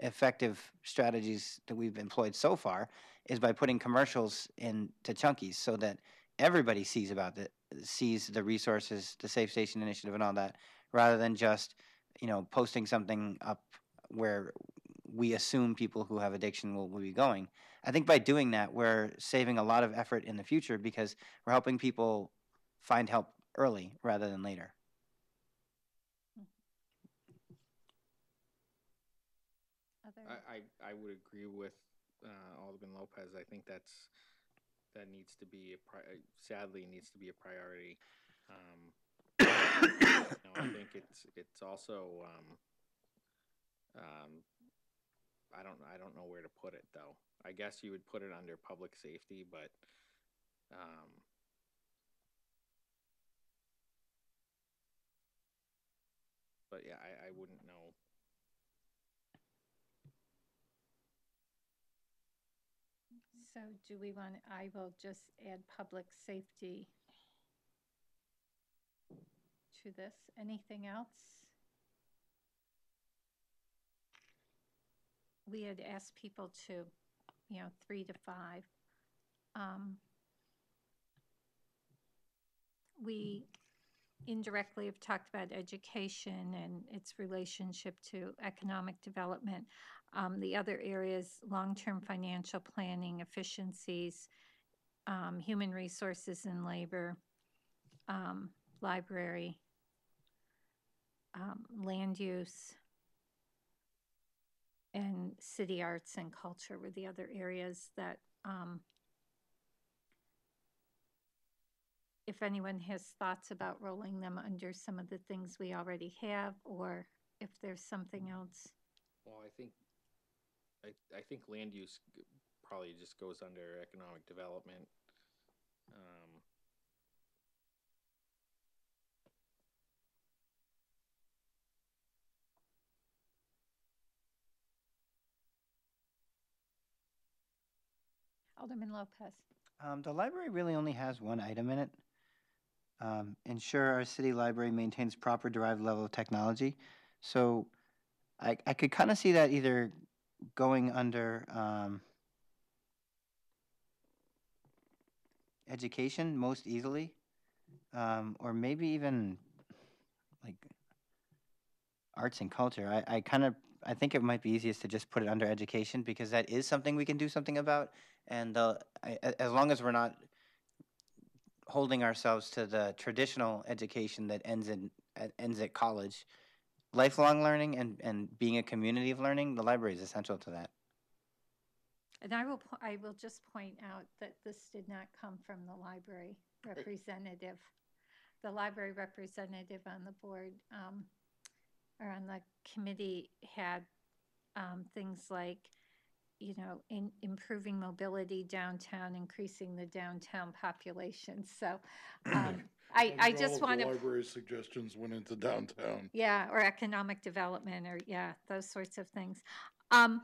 effective strategies that we've employed so far is by putting commercials into Chunky's so that everybody sees about the sees the resources, the Safe Station Initiative, and all that, rather than just you know posting something up where we assume people who have addiction will, will be going. I think by doing that, we're saving a lot of effort in the future because we're helping people find help early rather than later. I, I, I would agree with uh, Alderman Lopez. I think that's that needs to be a pri- sadly needs to be a priority. Um, you know, I think it's it's also um, um, I don't I don't know where to put it though. I guess you would put it under public safety, but um, but yeah, I, I wouldn't know. so do we want, I will just add public safety to this. Anything else? We had asked people to, you know, three to five. Um, We indirectly have talked about education and its relationship to economic development. Um, the other areas, long-term financial planning, efficiencies, um, human resources and labor, um, library, um, land use, and city arts and culture were the other areas that, um, if anyone has thoughts about rolling them under some of the things we already have, or if there's something else. Well, I think, I, I think land use probably just goes under economic development. Um, Alderman Lopez. Um, the library really only has one item in it. Um, ensure our city library maintains proper derived level of technology. So I, I could kind of see that either going under um, education most easily, um, or maybe even like arts and culture. I, I kind of I think it might be easiest to just put it under education because that is something we can do something about. And the, as long as we're not holding ourselves to the traditional education that ends in at- ends at college, lifelong learning and, and being a community of learning, the library is essential to that. And I will, I will just point out that this did not come from the library representative. The library representative on the board, um, or on the committee had, um, things like, you know, in, improving mobility downtown, increasing the downtown population, so, um, I, I just the want to. Library suggestions went into downtown. Yeah, or economic development, or, yeah, those sorts of things. Um,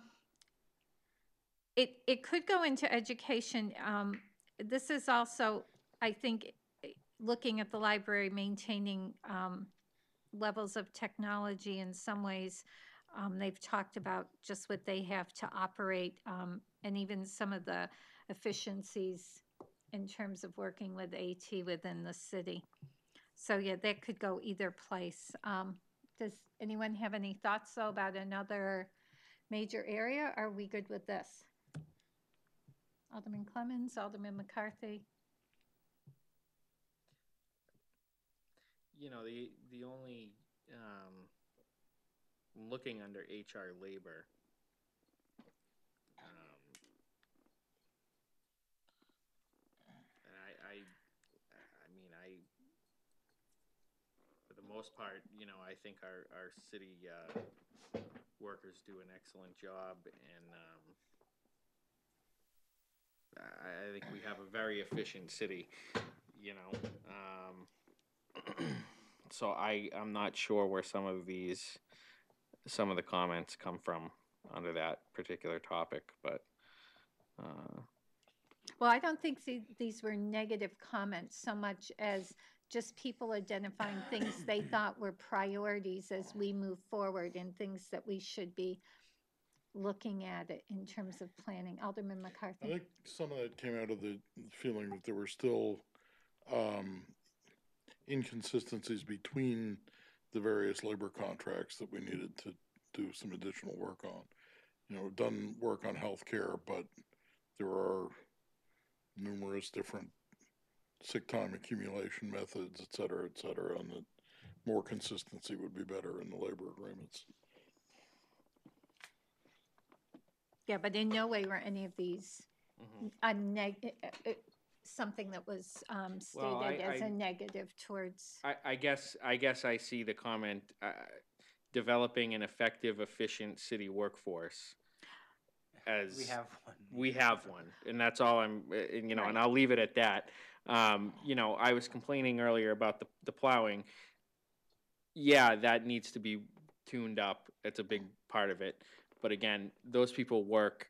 it, it could go into education. Um, this is also, I think, looking at the library maintaining, um, levels of technology in some ways. Um, they've talked about just what they have to operate, um, and even some of the efficiencies in terms of working with IT within the city. So yeah, that could go either place. Um, does anyone have any thoughts though about another major area? Are we good with this? Alderman Clemons, Alderman McCarthy? you know, the, the only, um, looking under HR labor. um, And I, I, I mean, I, for the most part, you know, I think our, our city, uh, workers do an excellent job and, um, I, I think we have a very efficient city, you know, um, so I, I'm not sure where some of these, some of the comments come from under that particular topic, but, uh, Well, I don't think the- these were negative comments so much as just people identifying things they thought were priorities as we move forward and things that we should be looking at it in terms of planning. Alderman McCarthy I McCarthy? think some of that came out of the feeling that there were still um, inconsistencies between the various labor contracts that we needed to do some additional work on. You know, we've done work on healthcare, but there are numerous different sick time accumulation methods, et cetera, et cetera, and that more consistency would be better in the labor agreements. Yeah, but in no way were any of these mm-hmm. a neg, uh, uh, something that was um, Well, I- stated as I- a negative towards, I, I guess, I guess I see the comment, uh, developing an effective, efficient city workforce as. We have one. We have one, and that's all I'm, uh, and, you know, and I'll leave it at that. Um, you know, I was complaining earlier about the, the plowing. Yeah, that needs to be tuned up. It's a big part of it. But again, those people work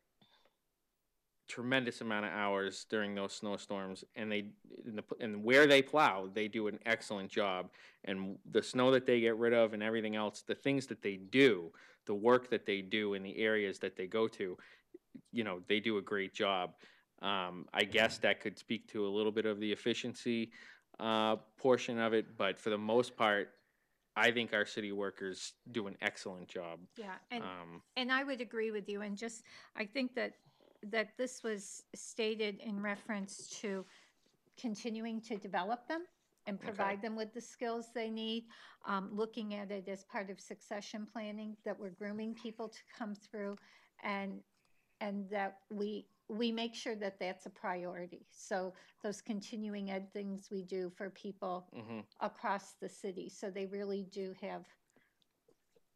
tremendous amount of hours during those snowstorms and they in the, and where they plow they do an excellent job. And the snow that they get rid of and everything else the things that they do the work that they do in the areas that they go to you know they do a great job. Um, i guess that could speak to a little bit of the efficiency uh, portion of it but for the most part i think our city workers do an excellent job. Yeah. And, um, and I would agree with you, and just, I think that, that this was stated in reference to continuing to develop them and provide them with the skills they need, um, looking at it as part of succession planning, that we're grooming people to come through, and, and that we, we make sure that that's a priority. So those continuing ed things we do for people mhm. across the city, so they really do have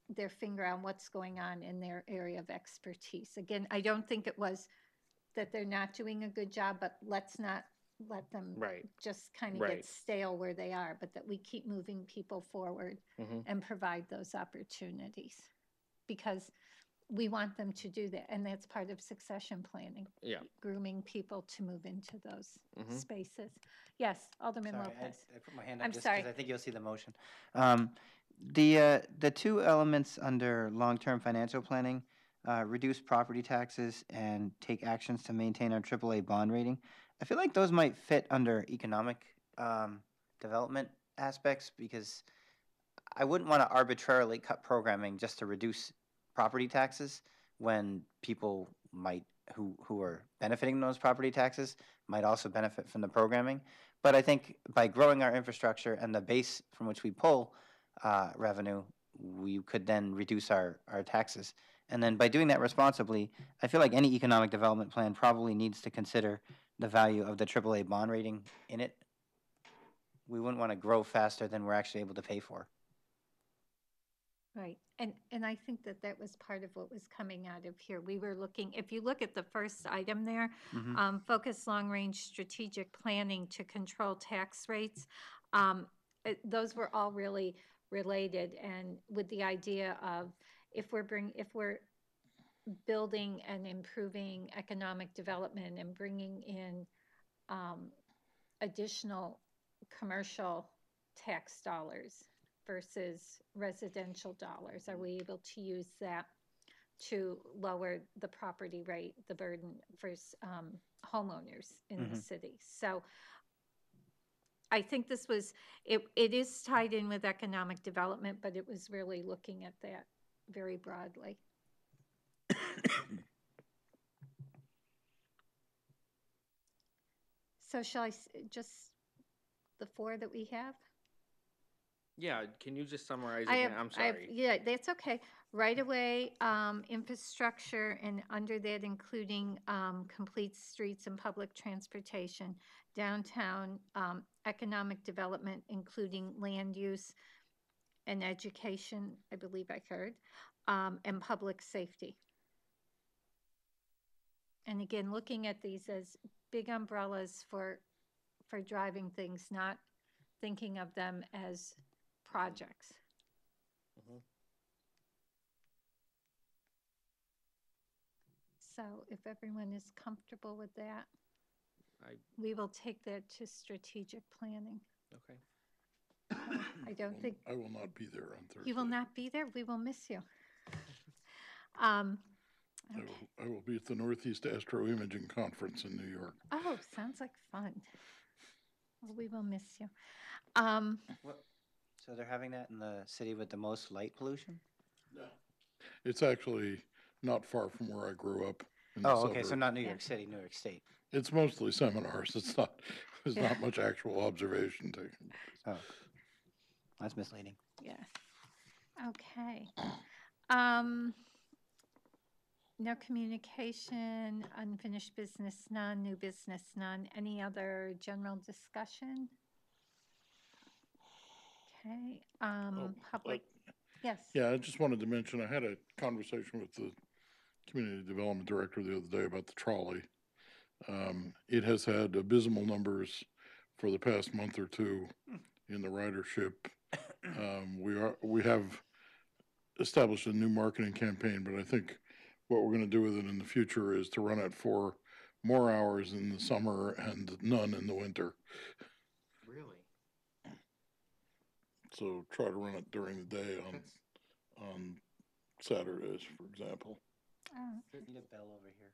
their finger on what's going on in their area of expertise. Again, I don't think it was that they're not doing a good job, but let's not let them right just kind of Right. get stale where they are, but that we keep moving people forward Mhm. and provide those opportunities. Because we want them to do that, and that's part of succession planning. Yeah. Grooming people to move into those Mhm. spaces. Yes, Alderman Sorry, Lopez. I, I put my hand I'm up just because I think you'll see the motion. Um, the uh, the two elements under long-term financial planning, uh, reduce property taxes and take actions to maintain our AAA bond rating. I feel like those might fit under economic um, development aspects because I wouldn't want to arbitrarily cut programming just to reduce property taxes when people might who who are benefiting from those property taxes might also benefit from the programming. But I think by growing our infrastructure and the base from which we pull uh, revenue, we could then reduce our, our taxes. And then by doing that responsibly, I feel like any economic development plan probably needs to consider the value of the AAA bond rating in it. We wouldn't want to grow faster than we're actually able to pay for. Right, and, and I think that that was part of what was coming out of here. We were looking, if you look at the first item there, Mhm. um, focus long-range strategic planning to control tax rates. Um, it- those were all really related and with the idea of if we're bring, if we're building and improving economic development and bringing in, um, additional commercial tax dollars versus residential dollars? Are we able to use that to lower the property rate, the burden for um, homeowners in the Mhm. city? So I think this was, it, it is tied in with economic development, but it was really looking at that very broadly. So shall I just the four that we have? Yeah can you just summarize I again have, i'm I have- sorry Yeah, that's okay. Right away, um, infrastructure and under that including, um, complete streets and public transportation. Downtown, um, economic development, including land use and education, I believe I heard, um, and public safety. And again, looking at these as big umbrellas for, for driving things, not thinking of them as projects. Mhm. So if everyone is comfortable with that, I, we will take that to strategic planning. okay. I don't Well, think, I will not be there on Thursday. you will not be there, we will miss you. Um, I okay. will, I will be at the Northeast Astro Imaging Conference in New York. Oh, sounds like fun. Well, we will miss you. Um, What, so they're having that in the city with the most light pollution? No. It's actually not far from where I grew up. in the Oh, okay, so suburbs. not New York City, New York State. It's mostly seminars. It's not, there's Yeah. not much actual observation taken. Oh, that's misleading. yes. Okay. Um, no communication, unfinished business, none, new business, none. Any other general discussion? Okay, um, Oh, public, yes. Yeah, I just wanted to mention, I had a conversation with the community development director the other day about the trolley. Um, it has had abysmal numbers for the past month or two in the ridership. Um, we are, we have established a new marketing campaign, but I think what we're gonna do with it in the future is to run it for more hours in the summer and none in the winter. Really? So try to run it during the day on, on Saturdays, for example. Oh, Need a bell over here.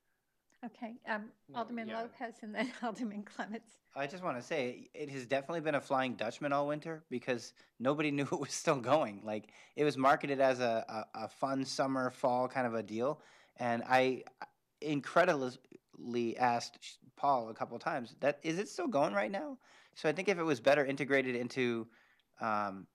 Okay, um, No, Alderman yeah. Lopez and then Alderman Clemons. I just want to say, it has definitely been a Flying Dutchman all winter because nobody knew it was still going. Like, it was marketed as a, a, a fun summer, fall kind of a deal. And I incredulously asked sh- Paul a couple of times, that, is it still going right now? So I think if it was better integrated into, um,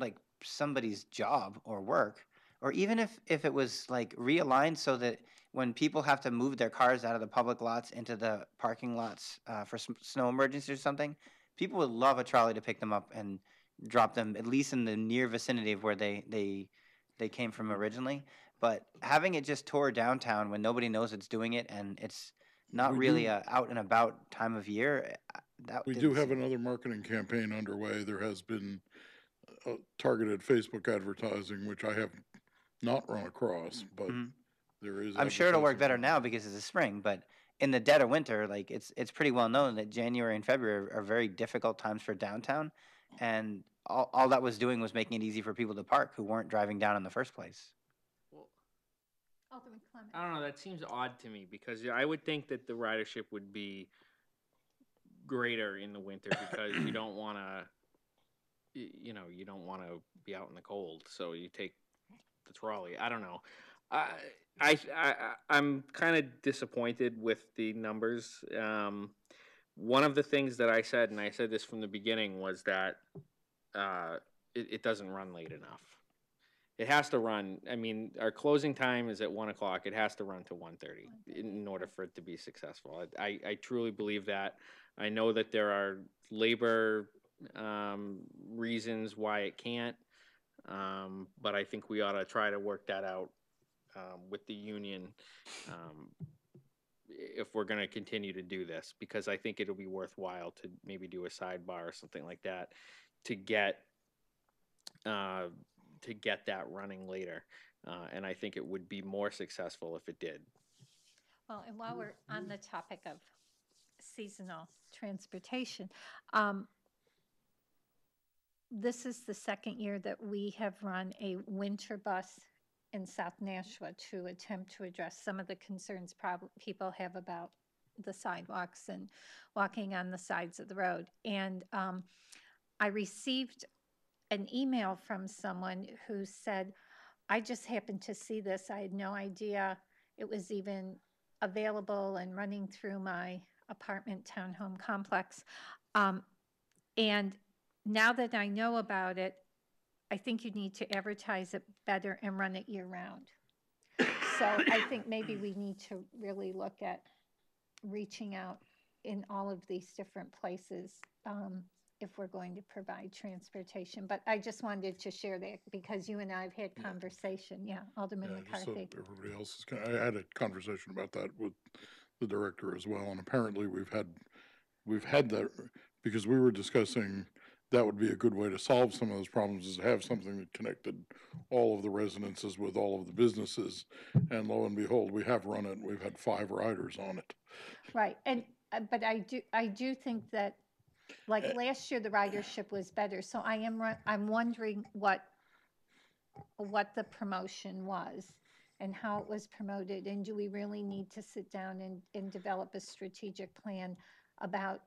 like somebody's job or work, or even if, if it was like realigned so that when people have to move their cars out of the public lots into the parking lots uh, for snow emergency or something, people would love a trolley to pick them up and drop them at least in the near vicinity of where they they they came from originally. But having it just tour downtown when nobody knows it's doing it and it's not We really do- a out and about time of year, uh, that We do have another marketing campaign underway. There has been uh, targeted Facebook advertising, which I have not run across, but Mhm. there is. I'm sure it'll work better now because it's the spring, but in the dead of winter, like it's it's pretty well known that January and February are, are very difficult times for downtown, and all, all that was doing was making it easy for people to park who weren't driving down in the first place. Well, Alderman Clemons. I don't know, that seems odd to me because I would think that the ridership would be greater in the winter because you don't wanna, y- you know, you don't wanna be out in the cold, so you take the trolley. I don't know. I, I, I, I'm kind of disappointed with the numbers. Um, one of the things that I said, and I said this from the beginning, was that uh, it, it doesn't run late enough. It has to run. I mean, our closing time is at one o'clock. It has to run to one thirty in order for it to be successful. I, I, I truly believe that. I know that there are labor um, reasons why it can't, um, but I think we ought to try to work that out um, with the union um, if we're going to continue to do this, because I think it'll be worthwhile to maybe do a sidebar or something like that to get uh, to get that running later. Uh, and I think it would be more successful if it did. Well, and while we're on the topic of seasonal transportation, um, this is the second year that we have run a winter bus in South Nashua to attempt to address some of the concerns people have about the sidewalks and walking on the sides of the road. And um, I received an email from someone who said, I just happened to see this. I had no idea it was even available and running through my apartment townhome complex. Um, and now that I know about it, I think you need to advertise it better and run it year round. So I think maybe we need to really look at reaching out in all of these different places um, if we're going to provide transportation. But I just wanted to share that because you and I have had conversation. Yeah, Alderman Yeah, just so McCarthy. everybody else is, kind I had a conversation about that with the director as well, and apparently we've had, we've had that, because we were discussing that would be a good way to solve some of those problems, is to have something that connected all of the residences with all of the businesses. And lo and behold, we have run it, we've had five riders on it. Right, and, uh, but I do, I do think that, like, last year, the ridership was better, so I am, ru- I'm wondering what, what the promotion was and how it was promoted, and do we really need to sit down and, and develop a strategic plan about,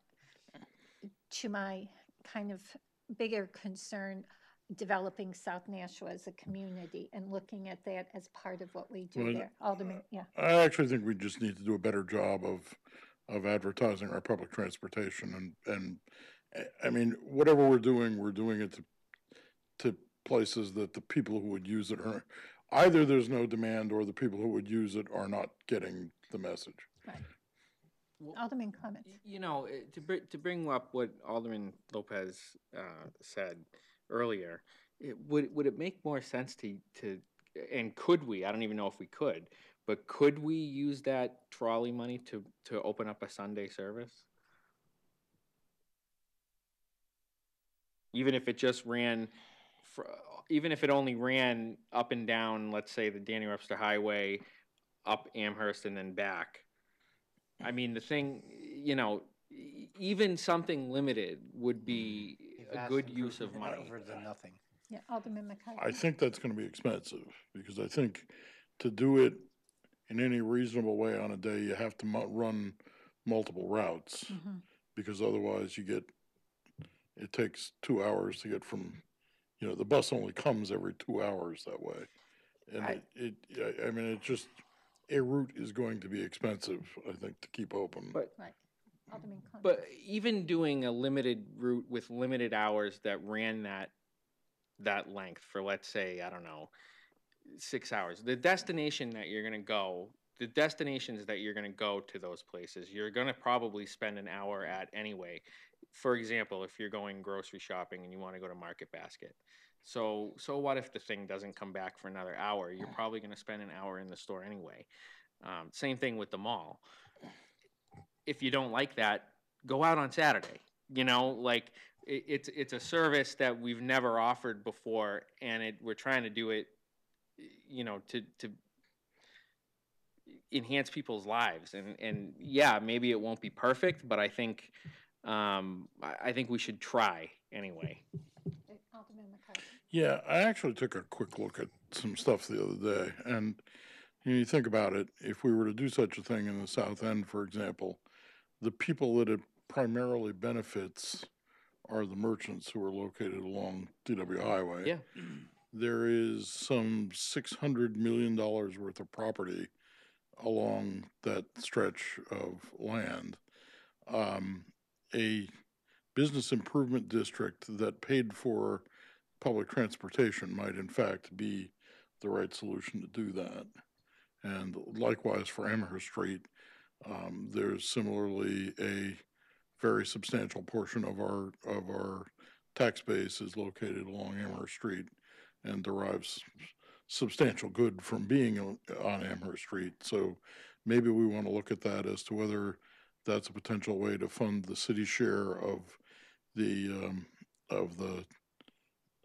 to my kind of bigger concern, developing South Nashua as a community and looking at that as part of what we do Well, there. Alderman, uh, yeah, I actually think we just need to do a better job of, of advertising our public transportation and, and, I- I mean, whatever we're doing, we're doing it to, to places that the people who would use it are, either there's no demand or the people who would use it are not getting the message. right. Well, Alderman Clemons. Y- You know, eh, to bring, to bring up what Alderman Lopez, uh, said earlier, it, would, would it make more sense to, to, and could we, I don't even know if we could, but could we use that trolley money to, to open up a Sunday service? Even if it just ran, fr- even if it only ran up and down, let's say the Daniel Webster Highway, up Amherst and then back. I mean, the thing, you know, even something limited would be a good use of money. Over the nothing. Yeah, Alderman McCarthy. I think that's gonna be expensive, because I think to do it in any reasonable way on a day, you have to mu- run multiple routes. Mhm. because otherwise you get, it takes two hours to get from, you know, the bus only comes every two hours that way. And I- it, it, I, I mean, it just, a route is going to be expensive, I think, to keep open. But Right. Alderman Clemons. But even doing a limited route with limited hours that ran that that length for let's say I don't know six hours, the destination that you're gonna go, the destinations that you're gonna go to those places, you're gonna probably spend an hour at anyway. For example, if you're going grocery shopping and you want to go to Market Basket. So so what if the thing doesn't come back for another hour? You're probably gonna spend an hour in the store anyway. Um, same thing with the mall if you don't like that, go out on Saturday. You know, like it, it's it's a service that we've never offered before, and it we're trying to do it, you know, to to enhance people's lives. And and yeah, maybe it won't be perfect, but I think um, I, I think we should try anyway. Alderman McCarthy. Yeah, I actually took a quick look at some stuff the other day, and you, know, you think about it, if we were to do such a thing in the South End, for example, the people that it primarily benefits are the merchants who are located along DW Highway. Yeah. There is some six hundred million dollars worth of property along that stretch of land. Um, a business improvement district that paid for public transportation might in fact be the right solution to do that. And likewise for Amherst Street, um, there's similarly a very substantial portion of our, of our tax base is located along Amherst Street and derives substantial good from being on Amherst Street. So maybe we want to look at that as to whether that's a potential way to fund the city share of the, um, of the,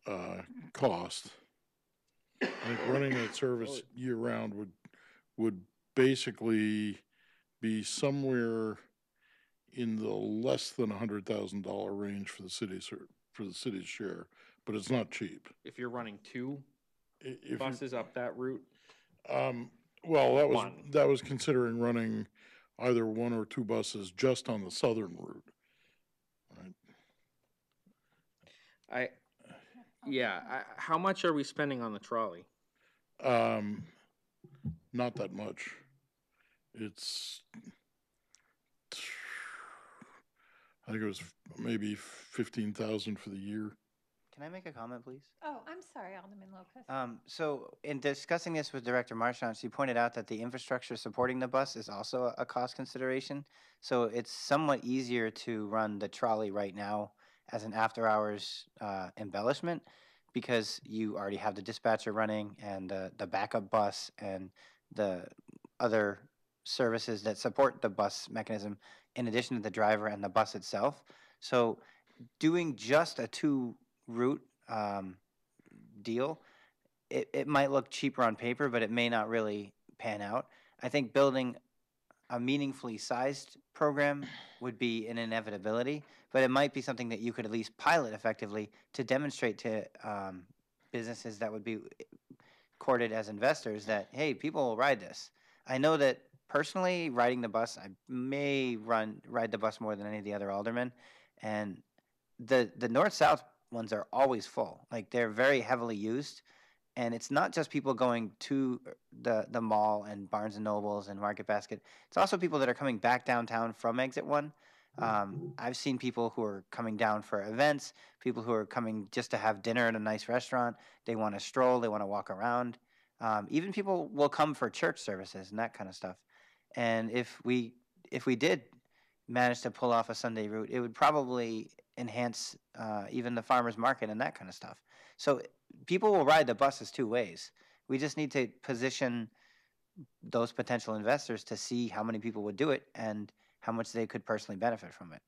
uh, cost. I think running that service year-round would, would basically be somewhere in the less than a hundred thousand dollar range for the city's, for the city's share, but it's not cheap. If you're running two I- If you- buses up that route, Um, well, that was, One. that was considering running either one or two buses just on the southern route. Right, I yeah. I, how much are we spending on the trolley? um, not that much. It's, I think it was maybe fifteen thousand for the year. Can I make a comment, please? Oh, I'm sorry, Alderman Lopez. Um, so in discussing this with Director Marchant, she pointed out that the infrastructure supporting the bus is also a, a cost consideration. So it's somewhat easier to run the trolley right now as an after-hours uh, embellishment because you already have the dispatcher running and the, the backup bus and the other services that support the bus mechanism in addition to the driver and the bus itself. So doing just a two route um, deal, it, it might look cheaper on paper, but it may not really pan out. I think building a meaningfully sized program would be an inevitability, but it might be something that you could at least pilot effectively to demonstrate to um, businesses that would be courted as investors that hey, people will ride this. I know that personally, riding the bus, I may run ride the bus more than any of the other aldermen, and the the north south ones are always full. Like they're very heavily used, and it's not just people going to the the mall and Barnes and Nobles and Market Basket. It's also people that are coming back downtown from Exit One. Um, I've seen people who are coming down for events, people who are coming just to have dinner at a nice restaurant. They want to stroll, they want to walk around. Um, even people will come for church services and that kind of stuff. And if we if we did manage to pull off a Sunday route, it would probably enhance uh, even the farmers market and that kind of stuff. So people will ride the buses two ways. We just need to position those potential investors to see how many people would do it and how much they could personally benefit from it.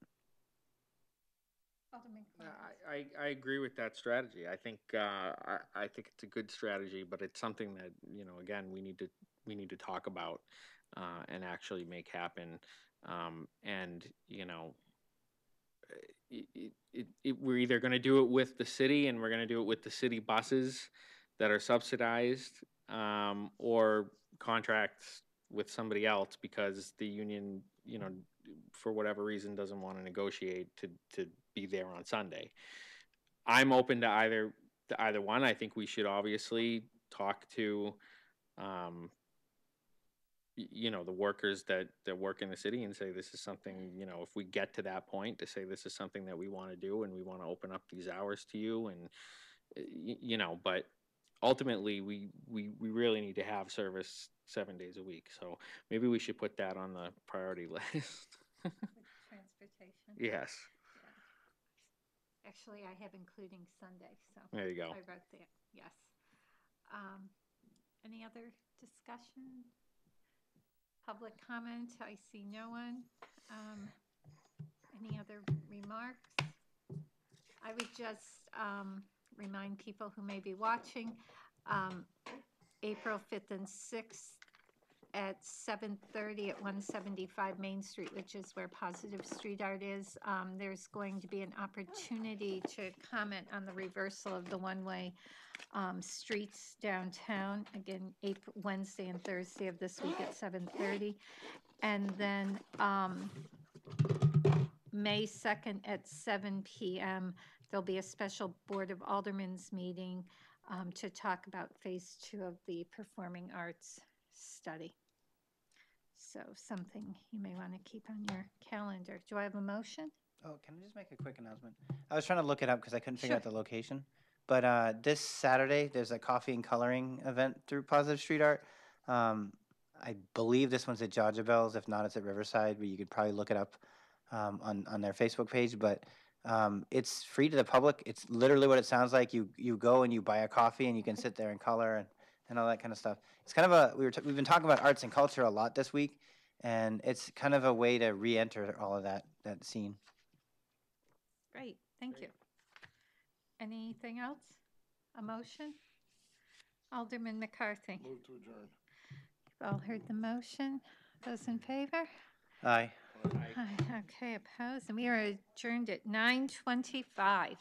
Alderman Clark. I, I, I agree with that strategy. I think uh, I, I think it's a good strategy, but it's something that you know again we need to we need to talk about uh, and actually make happen. Um, and you know, it, it, it, we're either going to do it with the city and we're going to do it with the city buses that are subsidized, um, or contracts with somebody else because the union, you know, for whatever reason doesn't want to negotiate to to be there on Sunday. I'm open to either to either one. I think we should obviously talk to, um, you know, the workers that that work in the city and say this is something. You know, if we get to that point, to say this is something that we want to do and we want to open up these hours to you and uh, you know, but ultimately we we we really need to have service seven days a week. So maybe we should put that on the priority list. Transportation. yes, Actually, I have including Sunday, so. there you go. I wrote that, yes. Um, Any other discussion? Public comment? I see no one. Um, Any other remarks? I would just um, remind people who may be watching, um, April 5th and 6th at 7:30 at 175 Main Street, which is where Positive Street Art is. Um, There's going to be an opportunity to comment on the reversal of the one-way um, streets downtown, again, April, Wednesday and Thursday of this week at 7:30. And then um, May 2nd at 7 PM, there'll be a special Board of Aldermen's meeting um, to talk about Phase Two of the Performing Arts study. So something you may want to keep on your calendar. Do I have a motion? Oh, can I just make a quick announcement? I was trying to look it up because I couldn't figure out the location. But uh, this Saturday, there's a coffee and coloring event through Positive Street Art. Um, I believe this one's at Georgia Bells. If not, it's at Riverside, but you could probably look it up um, on, on their Facebook page. But um, it's free to the public. It's literally what it sounds like. You you go and you buy a coffee and you can sit there and color and, and all that kind of stuff. It's kind of a we were t- we've been talking about arts and culture a lot this week, and it's kind of a way to re-enter all of that that scene. Great, thank you. Anything else? A motion? Alderman McCarthy. Move to adjourn. You've all heard the motion. Those in favor? Aye. Aye. Okay, opposed, and we are adjourned at 9:25.